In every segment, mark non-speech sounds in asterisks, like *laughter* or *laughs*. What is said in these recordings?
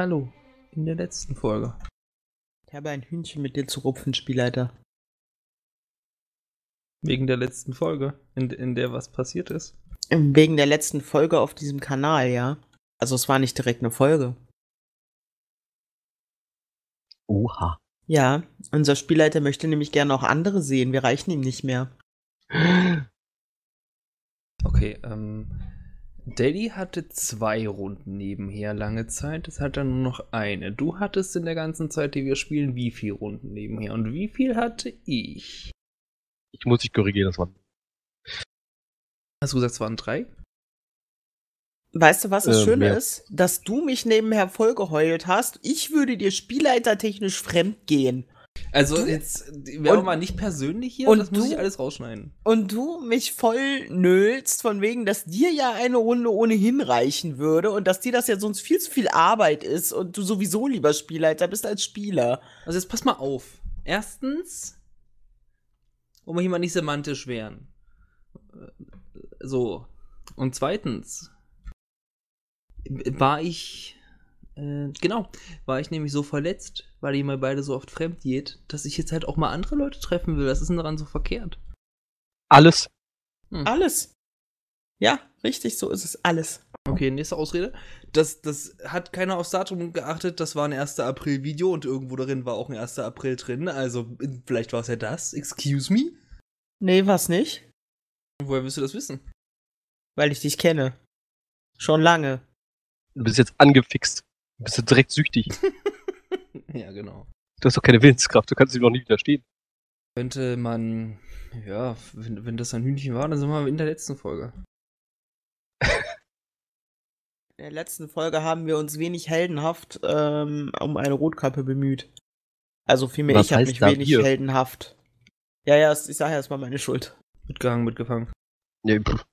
Hallo, in der letzten Folge. Ich habe ein Hühnchen mit dir zu rupfen, Spielleiter. Wegen der letzten Folge, in, in der was passiert ist. Wegen der letzten Folge auf diesem Kanal, ja. Also es war nicht direkt eine Folge. Oha. Ja, unser Spielleiter möchte nämlich gerne auch andere sehen. Wir reichen ihm nicht mehr. Okay, ähm. Daddy hatte zwei Runden nebenher lange Zeit, es hat dann nur noch eine. Du hattest in der ganzen Zeit, die wir spielen, wie viele Runden nebenher? Und wie viel hatte ich? Ich muss dich korrigieren, das waren. Hast du gesagt, es waren drei? Weißt du, was das Ähm, Schöne ja. ist? Dass du mich nebenher vollgeheult hast. Ich würde dir spielleitertechnisch fremd gehen. Also Du- jetzt, haben mal nicht persönlich hier, und das muss du- ich alles rausschneiden. Und du mich voll nölst, von wegen, dass dir ja eine Runde ohnehin reichen würde und dass dir das ja sonst viel zu viel Arbeit ist und du sowieso lieber Spielleiter bist als Spieler. Also jetzt pass mal auf. Erstens, wollen wir hier mal nicht semantisch werden. So. Und zweitens, war ich, äh, genau, war ich nämlich so verletzt, weil ihr mal beide so oft fremd geht, dass ich jetzt halt auch mal andere Leute treffen will. Was ist denn daran so verkehrt? Alles. Alles. Ja, richtig, so ist es. Alles. Okay, nächste Ausrede. Das, das hat keiner aufs Datum geachtet. Das war ein 1. April-Video und irgendwo darin war auch ein 1. April drin. Also, vielleicht war es ja das. Excuse me? Nee, was nicht? Woher willst du das wissen? Weil ich dich kenne. Schon lange. Du bist jetzt angefixt. Du bist jetzt direkt süchtig. *laughs* ja, genau. Du hast doch keine Willenskraft, du kannst ihm noch nie widerstehen. Könnte man, ja, wenn, wenn das ein Hühnchen war, dann sind wir in der letzten Folge. *laughs* In der letzten Folge haben wir uns wenig heldenhaft ähm, um eine Rotkappe bemüht. Also vielmehr, Was ich habe mich wenig wir? heldenhaft. Ja, ja, es- ich sage ja, es war meine Schuld. Mitgehangen, mitgefangen. Nee, pff.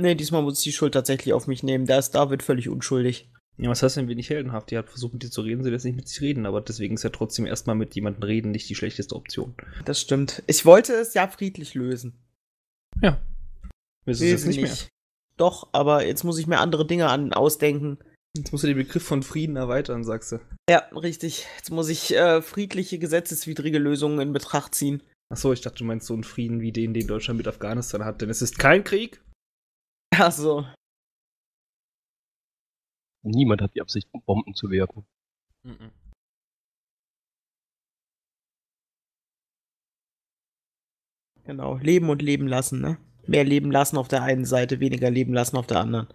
Nee, diesmal muss ich die Schuld tatsächlich auf mich nehmen. Da ist David völlig unschuldig. Ja, was heißt denn wenig heldenhaft? Die hat versucht, mit dir zu reden, sie lässt nicht mit sich reden, aber deswegen ist ja trotzdem erstmal mit jemandem reden nicht die schlechteste Option. Das stimmt. Ich wollte es ja friedlich lösen. Ja. Willst du es jetzt nicht mehr? Doch, aber jetzt muss ich mir andere Dinge an ausdenken. Jetzt musst du den Begriff von Frieden erweitern, sagst du. Ja, richtig. Jetzt muss ich äh, friedliche, gesetzeswidrige Lösungen in Betracht ziehen. Achso, ich dachte, du meinst so einen Frieden wie den, den Deutschland mit Afghanistan hat, denn es ist kein Krieg. Ach so. Niemand hat die Absicht, Bomben zu werfen. Mhm. Genau. Leben und leben lassen, ne? Mehr leben lassen auf der einen Seite, weniger leben lassen auf der anderen.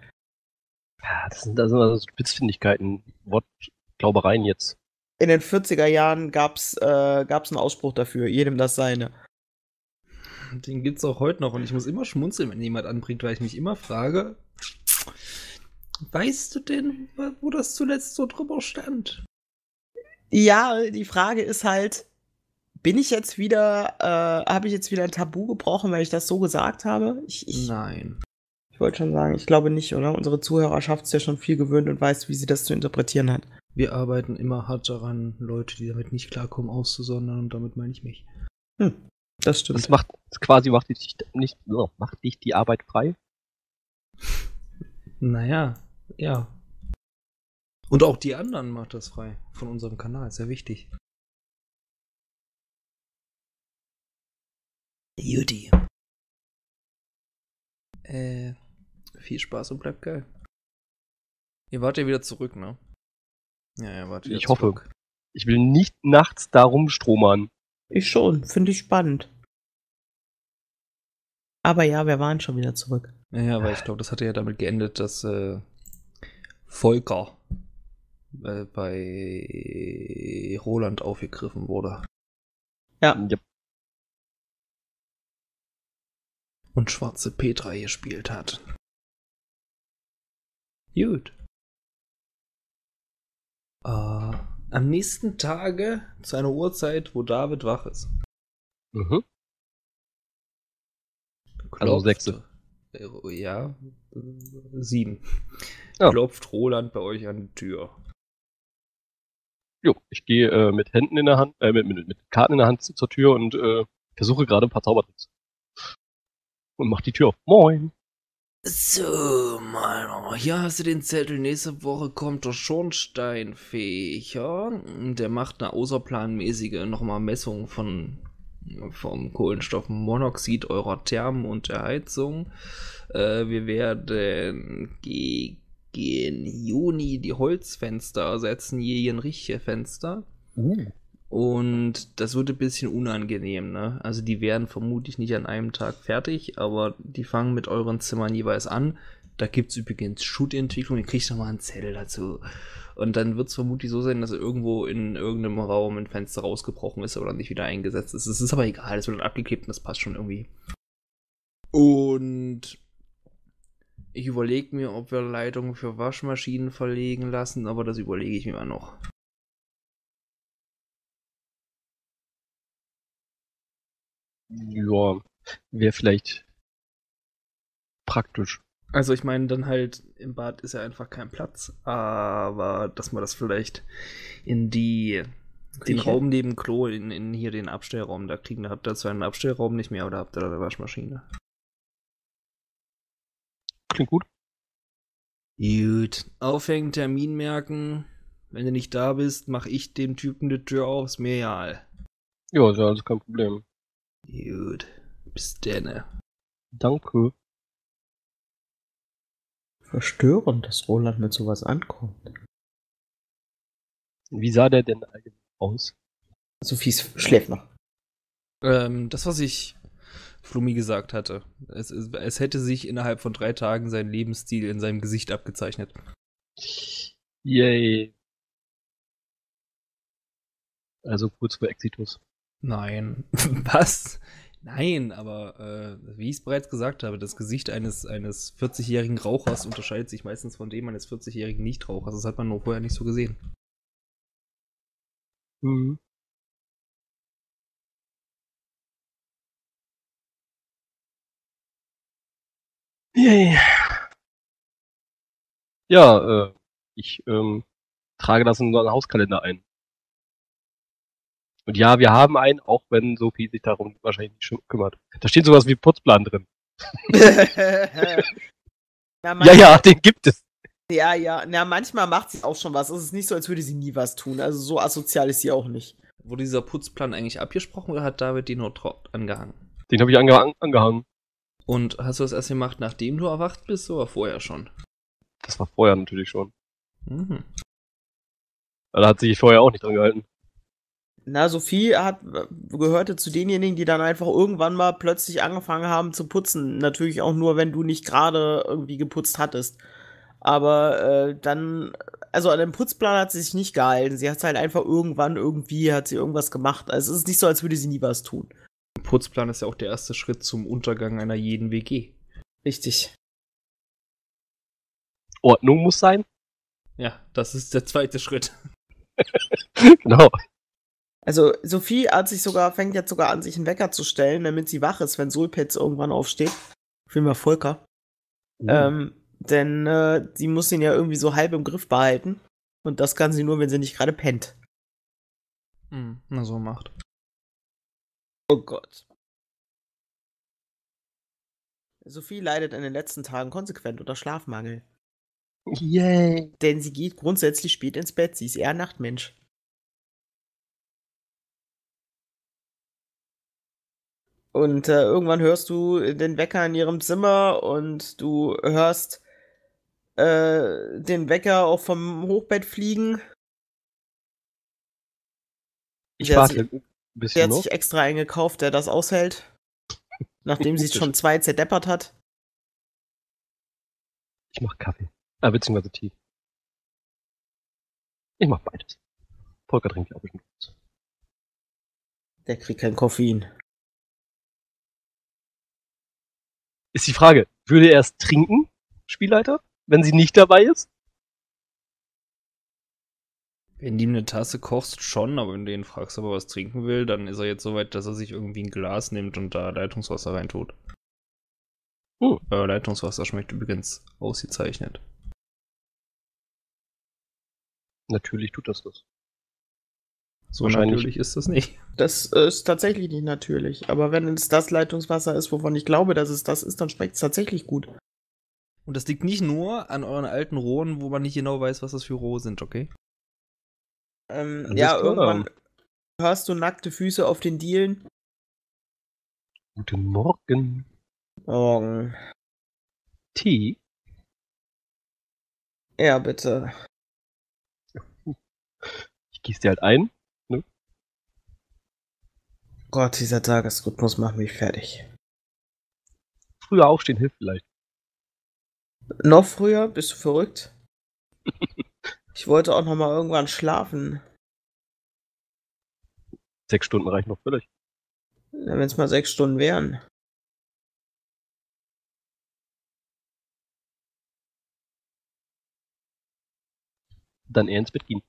Ja, das sind, also Spitzfindigkeiten, Wortglaubereien jetzt. In den 40er Jahren gab's, äh, gab's einen Ausspruch dafür, jedem das seine. Den gibt's auch heute noch und ich muss immer schmunzeln, wenn jemand anbringt, weil ich mich immer frage, weißt du denn, wo das zuletzt so drüber stand? Ja, die Frage ist halt, bin ich jetzt wieder, äh, habe ich jetzt wieder ein Tabu gebrochen, weil ich das so gesagt habe? Ich, ich, Nein. ich wollte schon sagen, ich glaube nicht, oder? Unsere Zuhörerschaft ist ja schon viel gewöhnt und weiß, wie sie das zu interpretieren hat. Wir arbeiten immer hart daran, Leute, die damit nicht klarkommen, auszusondern und damit meine ich mich. Hm, das stimmt. Das macht das quasi macht dich nicht, so, macht dich die Arbeit frei. Naja, ja. Und auch die anderen macht das frei von unserem Kanal, sehr wichtig. Judy. Äh, viel Spaß und bleibt geil. Ihr wart ja wieder zurück, ne? Ja, ihr wart wieder Ich hoffe. zurück. Ich will nicht nachts da rumstromern. Ich schon, finde ich spannend. Aber ja, wir waren schon wieder zurück. Ja, ja, weil ich glaube, das hatte ja damit geendet, dass äh, Volker äh, bei Roland aufgegriffen wurde. Ja, Ja, und schwarze Petra gespielt hat. Gut. Äh, am nächsten Tage zu einer Uhrzeit, wo David wach ist. mhm. Also klopft- sechste. Äh, Ja, sieben. Ja. Klopft Roland bei euch an die Tür. Jo, ich gehe äh, mit Händen in der Hand, äh, mit, mit, mit Karten in der Hand zur Tür und äh, versuche gerade ein paar Zaubertricks. Und mach die Tür auf. Moin. So, Mann, hier hast du den Zettel. Nächste Woche kommt der Schornsteinfeger. Der macht eine außerplanmäßige nochmal Messung von, vom Kohlenstoffmonoxid eurer Thermen und der Heizung. Äh, wir werden gegen Juni die Holzfenster ersetzen, jeden richtige Fenster. Uh. Und das wird ein bisschen unangenehm, ne? Also die werden vermutlich nicht an einem Tag fertig, aber die fangen mit euren Zimmern jeweils an. Da gibt es übrigens Shoot-Entwicklung, ihr kriegt nochmal ein Zettel dazu. Und dann wird es vermutlich so sein, dass irgendwo in irgendeinem Raum ein Fenster rausgebrochen ist oder nicht wieder eingesetzt ist. Es ist aber egal, es wird abgeklebt und das passt schon irgendwie. Und ich überlege mir, ob wir Leitungen für Waschmaschinen verlegen lassen, aber das überlege ich mir mal noch. Ja, wäre vielleicht praktisch. Also ich meine, dann halt im Bad ist ja einfach kein Platz, aber dass man das vielleicht in die den Küche? Raum neben Klo, in, in hier den Abstellraum da kriegen. Da habt ihr zwar einen Abstellraum nicht mehr, oder habt ihr da eine Waschmaschine? Klingt gut. Gut. Aufhängen, Termin merken. Wenn du nicht da bist, mach ich dem Typen die Tür auf, ist mir egal. Ja, ist ja alles kein Problem. Gut. Bis denne. Danke. Verstörend, dass Roland mit sowas ankommt. Wie sah der denn eigentlich aus? Sophies schläft noch. Ähm, das, was ich Flummi gesagt hatte. Es, es, es hätte sich innerhalb von drei Tagen sein Lebensstil in seinem Gesicht abgezeichnet. Yay. Also kurz vor Exitus. Nein. *laughs* Was? Nein, aber äh, wie ich es bereits gesagt habe, das Gesicht eines, eines 40-jährigen Rauchers unterscheidet sich meistens von dem eines 40-jährigen Nichtrauchers. Das hat man nur vorher nicht so gesehen. Mhm. Yay. Ja, äh, ich ähm, trage das in unseren Hauskalender ein. Und ja, wir haben einen, auch wenn Sophie sich darum wahrscheinlich nicht schon kümmert. Da steht sowas wie Putzplan drin. *laughs* Na, Ja, ja, den gibt es. Ja, ja. Na, manchmal macht sie auch schon was. Es ist nicht so, als würde sie nie was tun. Also so asozial ist sie auch nicht. Wurde dieser Putzplan eigentlich abgesprochen oder hat David den nur angehangen? Den habe ich ange an angehangen. Und hast du das erst gemacht, nachdem du erwacht bist oder vorher schon? Das war vorher natürlich schon. Mhm. Da hat sich vorher auch nicht dran gehalten. Na, Sophie hat gehörte zu denjenigen, die dann einfach irgendwann mal plötzlich angefangen haben zu putzen. Natürlich auch nur, wenn du nicht gerade irgendwie geputzt hattest. Aber äh, dann, also an dem Putzplan hat sie sich nicht gehalten. Sie hat halt einfach irgendwann irgendwie hat sie irgendwas gemacht. Also es ist nicht so, als würde sie nie was tun. Putzplan ist ja auch der erste Schritt zum Untergang einer jeden WG. Richtig. Ordnung muss sein. Ja, das ist der zweite Schritt. *laughs* genau. Also Sophie hat sich sogar, fängt jetzt sogar an, sich einen Wecker zu stellen, damit sie wach ist, wenn Solpetz irgendwann aufsteht. Vielmehr Volker. Ähm, denn äh, sie muss ihn ja irgendwie so halb im Griff behalten. Und das kann sie nur, wenn sie nicht gerade pennt. Hm, na so macht. Oh Gott. Sophie leidet in den letzten Tagen konsequent unter Schlafmangel. Yay. Denn sie geht grundsätzlich spät ins Bett. Sie ist eher ein Nachtmensch. Und äh, irgendwann hörst du den Wecker in ihrem Zimmer und du hörst äh, den Wecker auch vom Hochbett fliegen. Ich warte bisschen hat noch. sich extra einen gekauft, der das aushält. *laughs* Nachdem sie schon zwei zerdeppert hat. Ich mach Kaffee. Ah, beziehungsweise Tee. Ich mach beides. Volker trinkt auch bestimmt. was. Der kriegt kein Koffein. Ist die Frage, würde er es trinken, Spielleiter, wenn sie nicht dabei ist? Wenn du ihm eine Tasse kochst, schon, aber wenn du ihn fragst, ob er was trinken will, dann ist er jetzt so weit, dass er sich irgendwie ein Glas nimmt und da Leitungswasser reintut. Hm. Äh, Leitungswasser schmeckt übrigens ausgezeichnet. Natürlich tut das das. So Wahrscheinlich- natürlich ist das nicht. Das ist tatsächlich nicht natürlich. Aber wenn es das Leitungswasser ist, wovon ich glaube, dass es das ist, dann schmeckt es tatsächlich gut. Und das liegt nicht nur an euren alten Rohren, wo man nicht genau weiß, was das für Rohre sind, okay? Ähm, ja, irgendwann hörst du nackte Füße auf den Dielen. Guten Morgen. Morgen. Tee? Ja, bitte. Ich gieße dir halt ein. Gott, dieser Tagesrhythmus macht mich fertig. Früher aufstehen hilft vielleicht. Noch früher? Bist du verrückt? *laughs* Ich wollte auch noch mal irgendwann schlafen. Sechs Stunden reichen noch völlig. Wenn es mal sechs Stunden wären. Dann eher ins Bett gehen.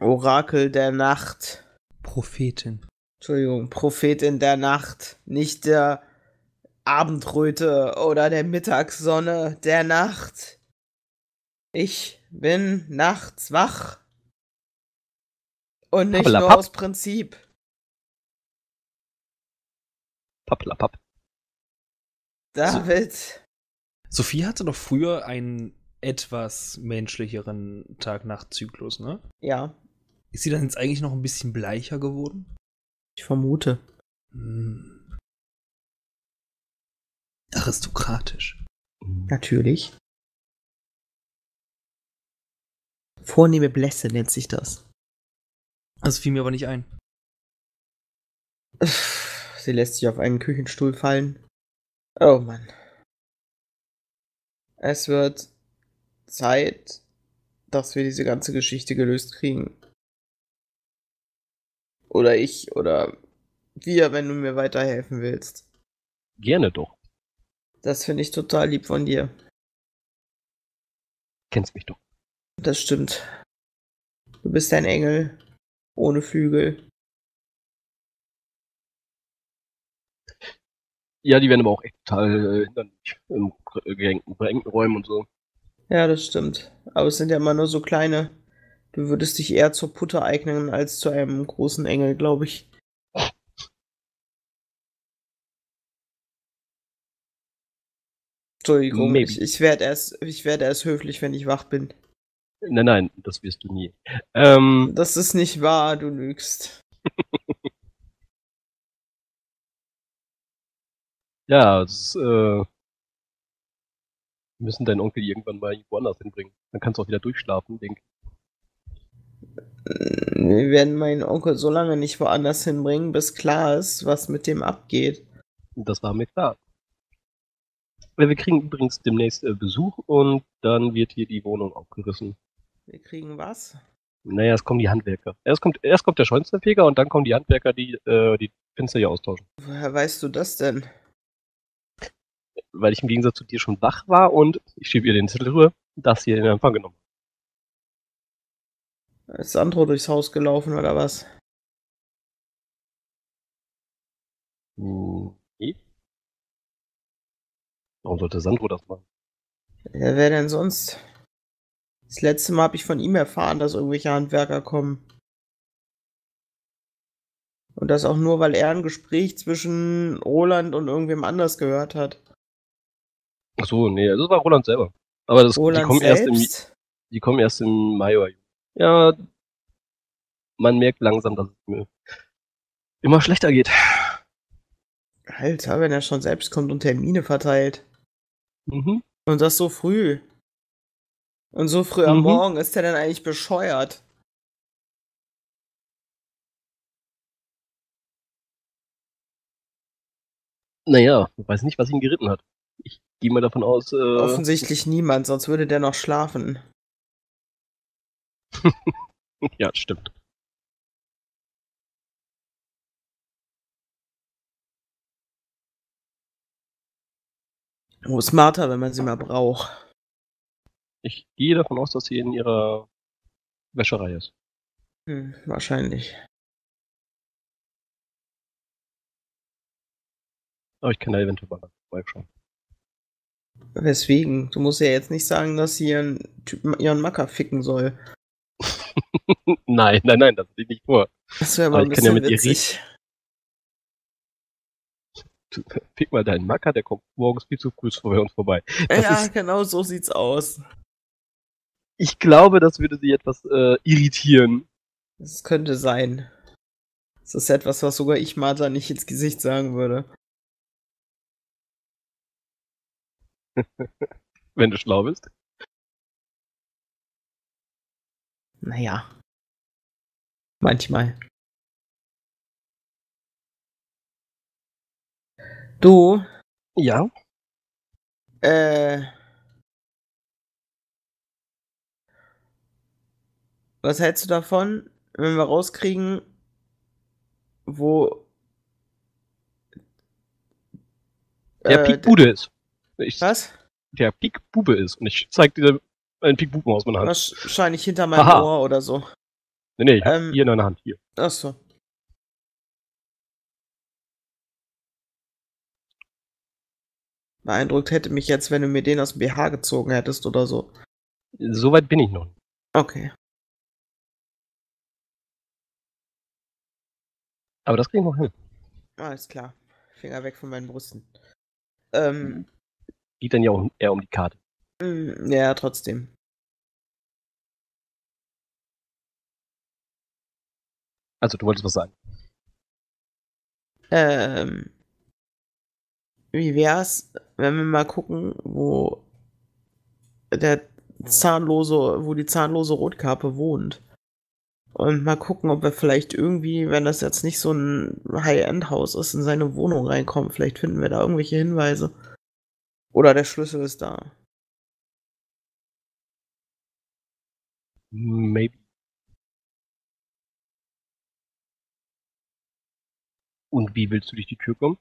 Orakel der Nacht. Prophetin. Entschuldigung, Prophetin der Nacht. Nicht der Abendröte oder der Mittagssonne der Nacht. Ich bin nachts wach. Und nicht nur Pappelapapp. aus Prinzip. Pappelapapp. David. Sophie hatte doch früher einen etwas menschlicheren Tag-Nacht-Zyklus, ne? Ja, Ist sie dann jetzt eigentlich noch ein bisschen bleicher geworden? ich vermute. Hm. Aristokratisch. Natürlich. Vornehme Blässe nennt sich das. Das fiel mir aber nicht ein. Sie lässt sich auf einen Küchenstuhl fallen. Oh Mann. Es wird Zeit, dass wir diese ganze Geschichte gelöst kriegen. Oder ich oder wir, wenn du mir weiterhelfen willst. Gerne doch. Das finde ich total lieb von dir. Kennst mich doch. Das stimmt. Du bist ein Engel ohne Flügel. Ja, die werden aber auch echt total äh, hinderlich im äh, geengten, Räumen und so. Ja, das stimmt. Aber es sind ja immer nur so kleine. Du würdest dich eher zur Putte eignen als zu einem großen Engel, glaube ich. Entschuldigung, Maybe. ich, ich werde erst, ich werde erst höflich, wenn ich wach bin. Nein, nein, das wirst du nie. Ähm, Das ist nicht wahr, du lügst. *laughs* ja, es, äh, wir müssen deinen Onkel irgendwann mal irgendwo anders hinbringen. Dann kannst du auch wieder durchschlafen, denk. Wir werden meinen Onkel so lange nicht woanders hinbringen, bis klar ist, was mit dem abgeht. Das war mir klar. Ja, Wir kriegen übrigens demnächst äh, Besuch und dann wird hier die Wohnung aufgerissen. Wir kriegen was? Naja, es kommen die Handwerker. Erst kommt, erst kommt der Schornsteinfeger und dann kommen die Handwerker, die äh, die Fenster hier austauschen. Woher weißt du das denn? Weil ich im Gegensatz zu dir schon wach war und ich schiebe ihr den Zettel rüber, das hier in Empfang genommen. Ist Sandro durchs Haus gelaufen oder was? Hm, nee. Warum sollte Sandro das machen? Ja, wer denn sonst? Das letzte Mal habe ich von ihm erfahren, dass irgendwelche Handwerker kommen. Und das auch nur, weil er ein Gespräch zwischen Roland und irgendwem anders gehört hat. Ach so, nee, das war Roland selber. Aber das, die Roland kommen erst im, selbst? die kommen erst im Mai oder Juni. Ja, man merkt langsam, dass es mir immer schlechter geht. Alter, wenn er schon selbst kommt und Termine verteilt. Mhm. Und das so früh. Und so früh am Mhm. Morgen ist er dann eigentlich bescheuert. Naja, ich weiß nicht, was ihn geritten hat. Ich gehe mal davon aus, äh, Offensichtlich niemand, sonst würde der noch schlafen. *laughs* ja, stimmt. Wo ist Martha, wenn man sie mal braucht? Ich gehe davon aus, dass sie in ihrer Wäscherei ist. Hm, wahrscheinlich. Aber ich kann da eventuell mal vorbeischauen. Weswegen? Du musst ja jetzt nicht sagen, dass sie ihren, Typen, ihren Macker ficken soll. *laughs* nein, nein, nein, das will ich nicht vor. Das wäre Aber mal ein ich kann ja mit ihr witzig. Pick mal deinen Macker, der kommt morgens viel zu früh bei uns vorbei. Das ja, genau so sieht's aus. Ich glaube, das würde sie etwas äh, irritieren. Das könnte sein. Das ist etwas, was sogar ich Martha nicht ins Gesicht sagen würde. *laughs* Wenn du schlau bist. Naja. Manchmal. Du, Ja. äh. Was hältst du davon, wenn wir rauskriegen, wo. Der äh, Pik Bude ist. Ich, Was? Der Pik Bube ist. Und ich zeig dir einen Pik Buben aus meiner Hand. Wahrscheinlich hinter meinem Haha. Ohr oder so. Nee, nee, ich hab Ähm, hier in einer Hand. Hier. Achso. Beeindruckt hätte mich jetzt, wenn du mir den aus dem BH gezogen hättest oder so. Soweit bin ich noch. Okay. Aber das kriegen wir hin. Alles klar. Finger weg von meinen Brüsten. Ähm, Geht dann ja auch eher um die Karte. mh, ja, trotzdem. Also, du wolltest was sagen. Ähm, wie wär's, wenn wir mal gucken, wo der zahnlose, wo die zahnlose Rotkarpe wohnt? Und mal gucken, ob wir vielleicht irgendwie, wenn das jetzt nicht so ein High-End-Haus ist, in seine Wohnung reinkommen. Vielleicht finden wir da irgendwelche Hinweise. Oder der Schlüssel ist da. Maybe. Und wie willst du durch die Tür kommen?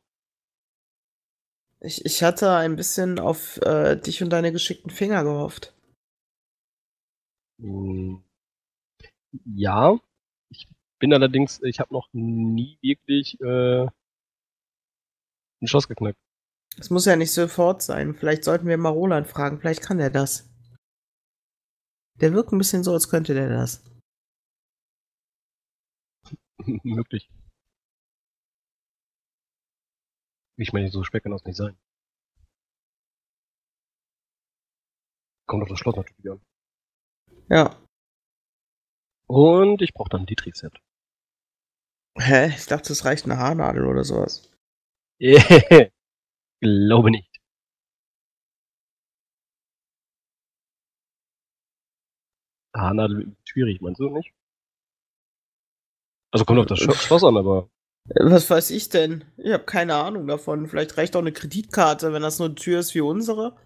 Ich, ich hatte ein bisschen auf äh, dich und deine geschickten Finger gehofft. Hm, Ja. Ich bin allerdings, ich habe noch nie wirklich äh, ein Schloss geknackt. Es muss ja nicht sofort sein. Vielleicht sollten wir mal Roland fragen. Vielleicht kann der das. Der wirkt ein bisschen so, als könnte der das. *laughs* Möglich. Ich meine, so schwer kann das nicht sein. Kommt auf das Schloss natürlich an. Ja. Und ich brauche dann ein Dietrich-Set. Hä? Ich dachte, es reicht eine Haarnadel oder sowas. *laughs* Glaube nicht. Haarnadel schwierig, meinst du nicht? Also kommt auf das Sch Schloss an, aber Was weiß ich denn? Ich habe keine Ahnung davon. Vielleicht reicht auch eine Kreditkarte, wenn das nur eine Tür ist wie unsere.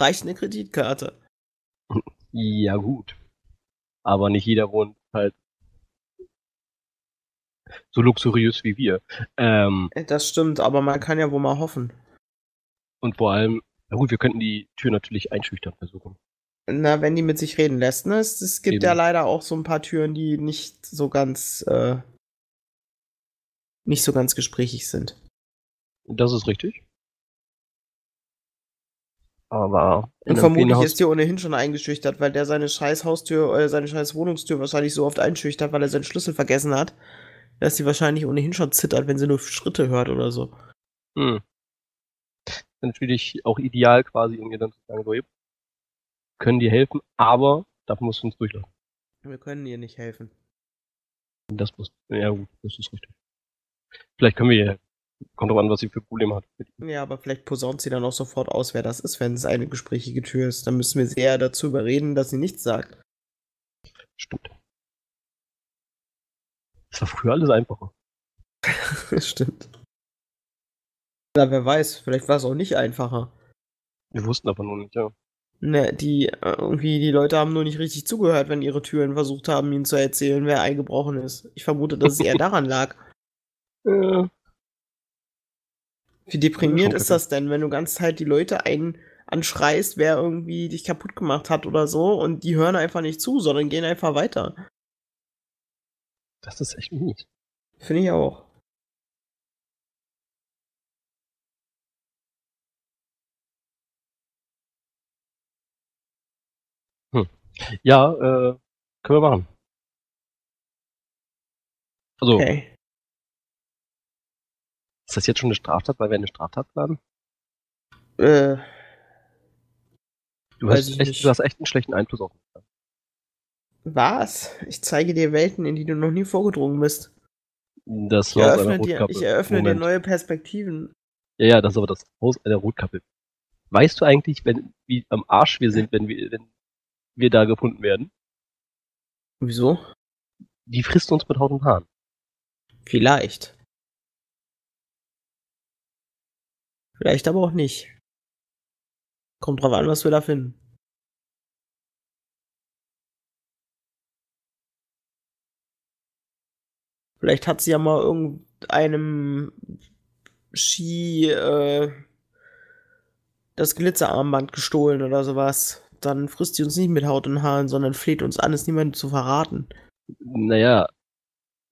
Reicht eine Kreditkarte. ja gut. Aber nicht jeder wohnt halt so luxuriös wie wir. Ähm, Äh, Das stimmt, aber man kann ja wohl mal hoffen. und vor allem, na gut, wir könnten die Tür natürlich einschüchtern versuchen. Na, wenn die mit sich reden lässt, ne? Es, es gibt Eben. ja leider auch so ein paar Türen, die nicht so ganz, äh, nicht so ganz gesprächig sind. Das ist richtig. Aber Und vermutlich ist die ohnehin schon eingeschüchtert, weil der seine scheiß Haustür, äh, seine scheiß Wohnungstür wahrscheinlich so oft einschüchtert, weil er seinen Schlüssel vergessen hat, dass sie wahrscheinlich ohnehin schon zittert, wenn sie nur Schritte hört oder so. Hm. Natürlich auch ideal quasi, um ihr dann zu sagen, so, "Jep, können dir helfen, aber dafür musst du uns durchlassen. Wir können ihr nicht helfen. Das muss, ja gut, das ist richtig. Vielleicht können wir ihr helfen. Kommt drauf an, was sie für Probleme hat. Ja, aber vielleicht posaunt sie dann auch sofort aus, wer das ist, wenn es eine gesprächige Tür ist. Dann müssen wir sie eher dazu überreden, dass sie nichts sagt. Stimmt. Das war früher alles einfacher. *laughs* Stimmt. Na, wer weiß, vielleicht war es auch nicht einfacher. Wir wussten aber noch nicht, ja. Ne, die, äh, irgendwie, die Leute haben nur nicht richtig zugehört, wenn ihre Türen versucht haben, ihnen zu erzählen, wer eingebrochen ist. Ich vermute, dass es eher *laughs* daran lag. Äh, Wie deprimiert ist das denn, wenn du ganz Zeit die Leute ein anschreist, wer irgendwie dich kaputt gemacht hat oder so und die hören einfach nicht zu, sondern gehen einfach weiter. das ist echt mies. Finde ich auch. Ja, äh, können wir machen. Also, Okay. Ist das jetzt schon eine Straftat, weil wir eine Straftat planen? Äh, Du hast, ich echt, du hast echt einen schlechten Einfluss auf mich. was? Ich zeige dir Welten, in die du noch nie vorgedrungen bist. Das Ich Haus einer eröffne, dir, ich eröffne dir neue Perspektiven. Ja, ja, das ist aber das Haus einer Rotkappe. Weißt du eigentlich, wenn, wie am Arsch wir sind, wenn wir, wenn wir da gefunden werden? Wieso? Die frisst uns mit Haut und Haaren. Vielleicht. Vielleicht aber auch nicht. Kommt drauf an, was wir da finden. Vielleicht hat sie ja mal irgendeinem Ski äh, das Glitzerarmband gestohlen oder sowas. Dann frisst sie uns nicht mit Haut und Haaren, sondern fleht uns an, es niemandem zu verraten. Naja,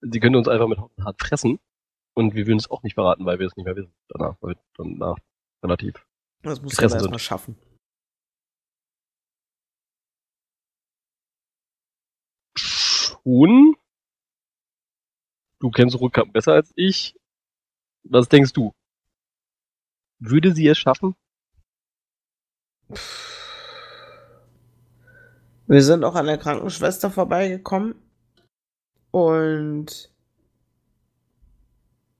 sie können uns einfach mit Haut und Haaren fressen. Und wir würden es auch nicht verraten, weil wir es nicht mehr wissen. Danach, weil wir danach relativ. Das muss man erstmal schaffen. Schon. Du kennst Rotkappen besser als ich. Was denkst du? Würde sie es schaffen? Wir sind auch an der Krankenschwester vorbeigekommen und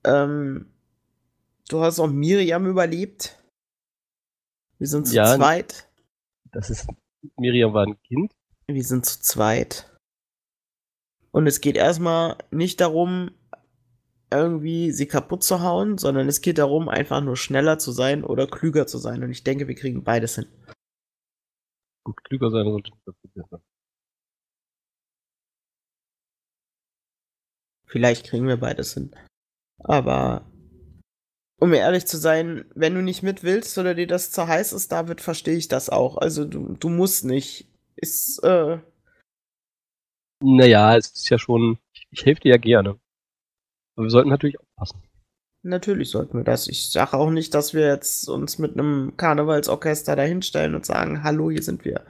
ähm, du hast auch Miriam überlebt. Wir sind zu Ja. zweit. Das ist, Miriam war ein Kind. Wir sind zu zweit. Und es geht erstmal nicht darum, irgendwie sie kaputt zu hauen, sondern es geht darum, einfach nur schneller zu sein oder klüger zu sein. Und ich denke, wir kriegen beides hin. Gut, klüger sein sollte nicht das Problem sein. Vielleicht kriegen wir beides hin. Aber um mir ehrlich zu sein, wenn du nicht mit willst oder dir das zu heiß ist, David, verstehe ich das auch. Also du, du musst nicht. Ist, äh, Naja, es ist ja schon, ich helfe dir ja gerne. Aber wir sollten natürlich aufpassen. natürlich sollten wir das. Ich sage auch nicht, dass wir jetzt uns mit einem Karnevalsorchester dahinstellen und sagen, hallo, hier sind wir.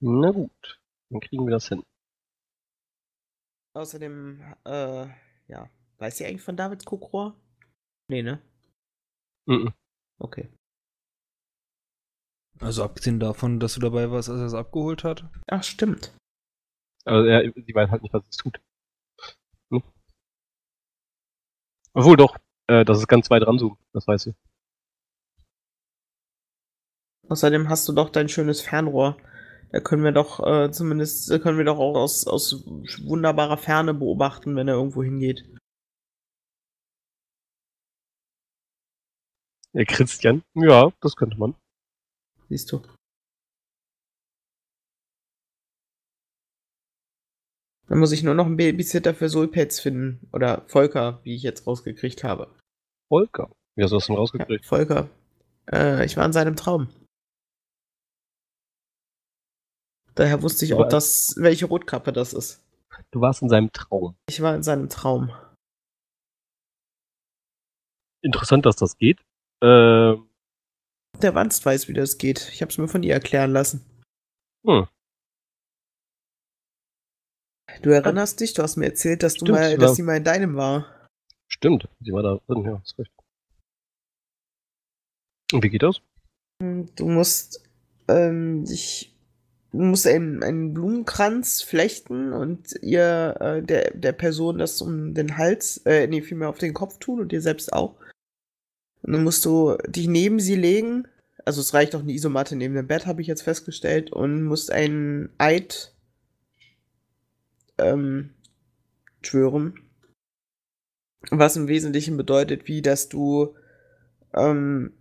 Na gut, dann kriegen wir das hin. Außerdem, äh, ja. Weiß sie eigentlich von Davids Kuckrohr? Nee, ne? Mhm. Okay. Also abgesehen davon, dass du dabei warst, als er es abgeholt hat. Ach, stimmt. Aber er, sie weiß halt nicht, was es tut. Hm? Obwohl doch, äh, das ist ganz weit ranzoomen, das weiß sie. Außerdem hast du doch dein schönes Fernrohr. Da können wir doch äh, zumindest, äh, können wir doch auch aus, aus wunderbarer Ferne beobachten, wenn er irgendwo hingeht. Ja, Christian, ja, das könnte man. Siehst du. Dann muss ich nur noch einen Babysitter für Sulpets finden. Oder Volker, wie ich jetzt rausgekriegt habe. Volker. Wie hast du das denn Ja, rausgekriegt? Volker. Äh, ich war in seinem Traum. Daher wusste ich Du auch, dass, welche Rotkappe das ist. Du warst in seinem Traum. Ich war in seinem Traum. Interessant, dass das geht. Ähm, Der Wanst weiß, wie das geht. Ich habe es mir von ihr erklären lassen. hm. Du erinnerst dich, du hast mir erzählt, dass du Stimmt, mal, ja. dass sie mal in deinem war. Stimmt, sie war da drin, ja, ist recht. Und wie geht das? Du musst, ähm, dich, du musst einen, einen Blumenkranz flechten und ihr, äh, der, der Person das um den Hals, äh, nee, vielmehr auf den Kopf tun und dir selbst auch. Und dann musst du dich neben sie legen. Also es reicht auch eine Isomatte neben dem Bett, habe ich jetzt festgestellt, und musst einen Eid ähm, schwören. Was im Wesentlichen bedeutet, wie dass du ähm,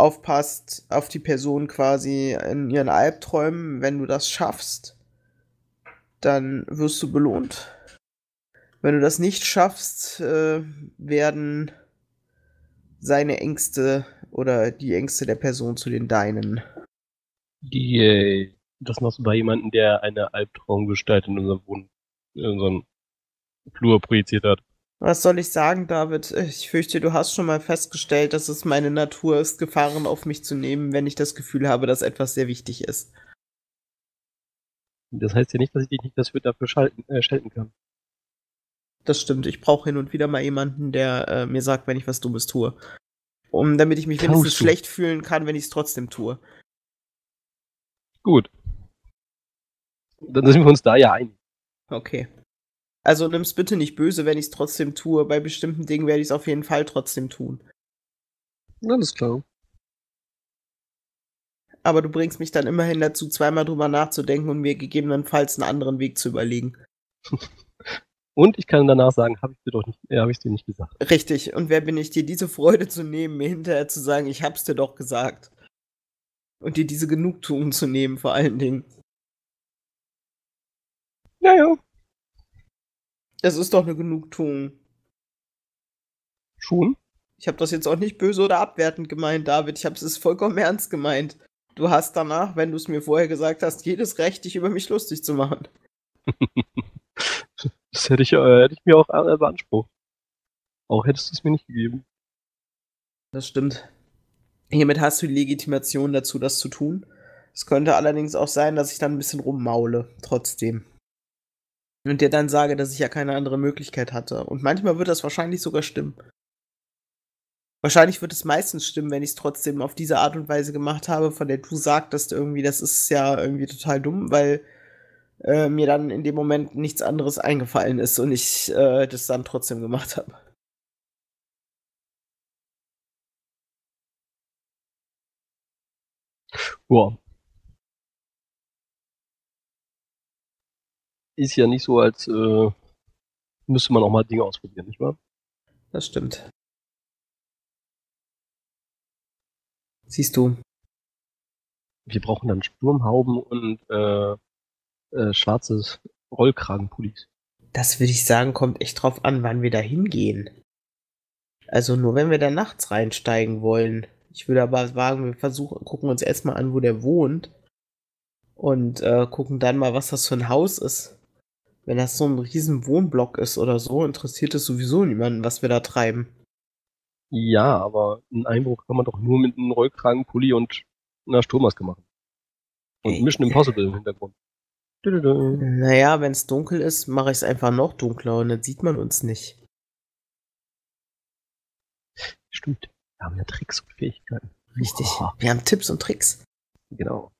aufpasst auf die Person quasi in ihren Albträumen. Wenn du das schaffst, dann wirst du belohnt. Wenn du das nicht schaffst, äh, werden seine Ängste oder die Ängste der Person zu den deinen. Die, äh, das machst du bei jemandem, der eine Albtraumgestalt in unserem Wohn in unserem Flur projiziert hat. Was soll ich sagen, David? Ich fürchte, du hast schon mal festgestellt, dass es meine Natur ist, Gefahren auf mich zu nehmen, wenn ich das Gefühl habe, dass etwas sehr wichtig ist. Das heißt ja nicht, dass ich dich nicht dafür, schalten, äh, schalten kann. Das stimmt. Ich brauche hin und wieder mal jemanden, der äh, mir sagt, wenn ich was Dummes tue. Um, damit ich mich Tauschst wenigstens schlecht fühlen kann, wenn ich es trotzdem tue. Gut. Dann sind wir uns da ja einig. Okay. Also nimm's bitte nicht böse, wenn ich es trotzdem tue. Bei bestimmten Dingen werde ich es auf jeden Fall trotzdem tun. Alles klar. Aber du bringst mich dann immerhin dazu, zweimal drüber nachzudenken und mir gegebenenfalls einen anderen Weg zu überlegen. *laughs* Und ich kann danach sagen, habe ich dir doch nicht, äh, habe ich dir nicht gesagt. Richtig. Und wer bin ich, dir diese Freude zu nehmen, mir hinterher zu sagen, ich hab's dir doch gesagt. Und dir diese Genugtuung zu nehmen, vor allen Dingen. Ja, ja. Das ist doch eine Genugtuung. Schon? Ich habe das jetzt auch nicht böse oder abwertend gemeint, David. Ich habe es vollkommen ernst gemeint. Du hast danach, wenn du es mir vorher gesagt hast, jedes Recht, dich über mich lustig zu machen. *laughs* Das hätte ich, äh, hätte ich mir auch äh, beansprucht. Auch hättest du es mir nicht gegeben. Das stimmt. Hiermit hast du die Legitimation dazu, das zu tun. Es könnte allerdings auch sein, dass ich dann ein bisschen rummaule, trotzdem. Und dir dann sage, dass ich ja keine andere Möglichkeit hatte. Und manchmal wird das wahrscheinlich sogar stimmen. Wahrscheinlich wird es meistens stimmen, wenn ich es trotzdem auf diese Art und Weise gemacht habe, von der du sagtest, irgendwie, das ist ja irgendwie total dumm, weil äh, mir dann in dem Moment nichts anderes eingefallen ist und ich äh, das dann trotzdem gemacht habe. Ja. Ist ja nicht so, als äh, müsste man auch mal Dinge ausprobieren, nicht wahr? Das stimmt. Siehst du, Wir brauchen dann Sturmhauben und äh, äh, schwarzes Rollkragenpullis. das würde ich sagen, kommt echt drauf an, wann wir da hingehen. Also nur wenn wir da nachts reinsteigen wollen. Ich würde aber sagen, wir versuchen, gucken uns erstmal an, wo der wohnt. Und äh, gucken dann mal, was das für ein Haus ist. Wenn das so ein riesen Wohnblock ist oder so, interessiert es sowieso niemanden, was wir da treiben. Ja, aber einen Einbruch kann man doch nur mit einem Rollkragenpulli und einer Sturmmaske machen. Und. Mission Impossible im Hintergrund. Naja, wenn es dunkel ist, mache ich es einfach noch dunkler und dann sieht man uns nicht. Stimmt. Wir haben ja Tricks und Fähigkeiten. Richtig. Oh, Wir haben Tipps und Tricks. genau.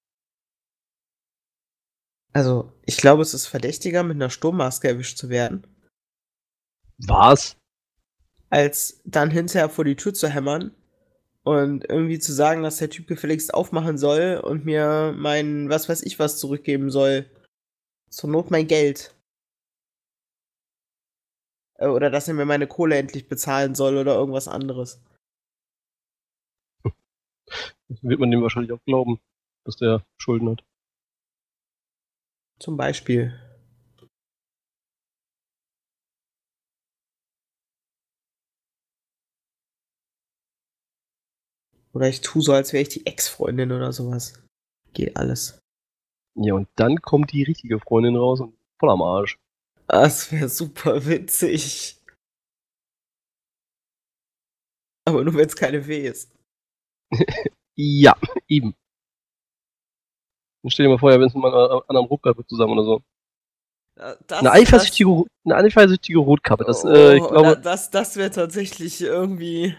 Also, ich glaube, es ist verdächtiger, mit einer Sturmmaske erwischt zu werden, Was? als dann hinterher vor die Tür zu hämmern und irgendwie zu sagen, dass der Typ gefälligst aufmachen soll und mir mein, was weiß ich was zurückgeben soll. Zur Not mein Geld. Äh, Oder dass er mir meine Kohle endlich bezahlen soll oder irgendwas anderes. Das wird man dem wahrscheinlich auch glauben, dass der Schulden hat. Zum Beispiel. Oder ich tue so, als wäre ich die Ex-Freundin oder sowas. Geht alles. Ja, und dann kommt die richtige Freundin raus und voll am Arsch. Das wäre super witzig. Aber nur wenn es keine Fee ist. *laughs* Ja, eben. Dann stell dir mal vor, wenn es mit einer anderen Rotkappe zusammen oder so. Das, Eine eifersüchtige, Ro- eine eifersüchtige Rotkappe. Das, äh, ich Oh, glaube, da- das, das wäre tatsächlich irgendwie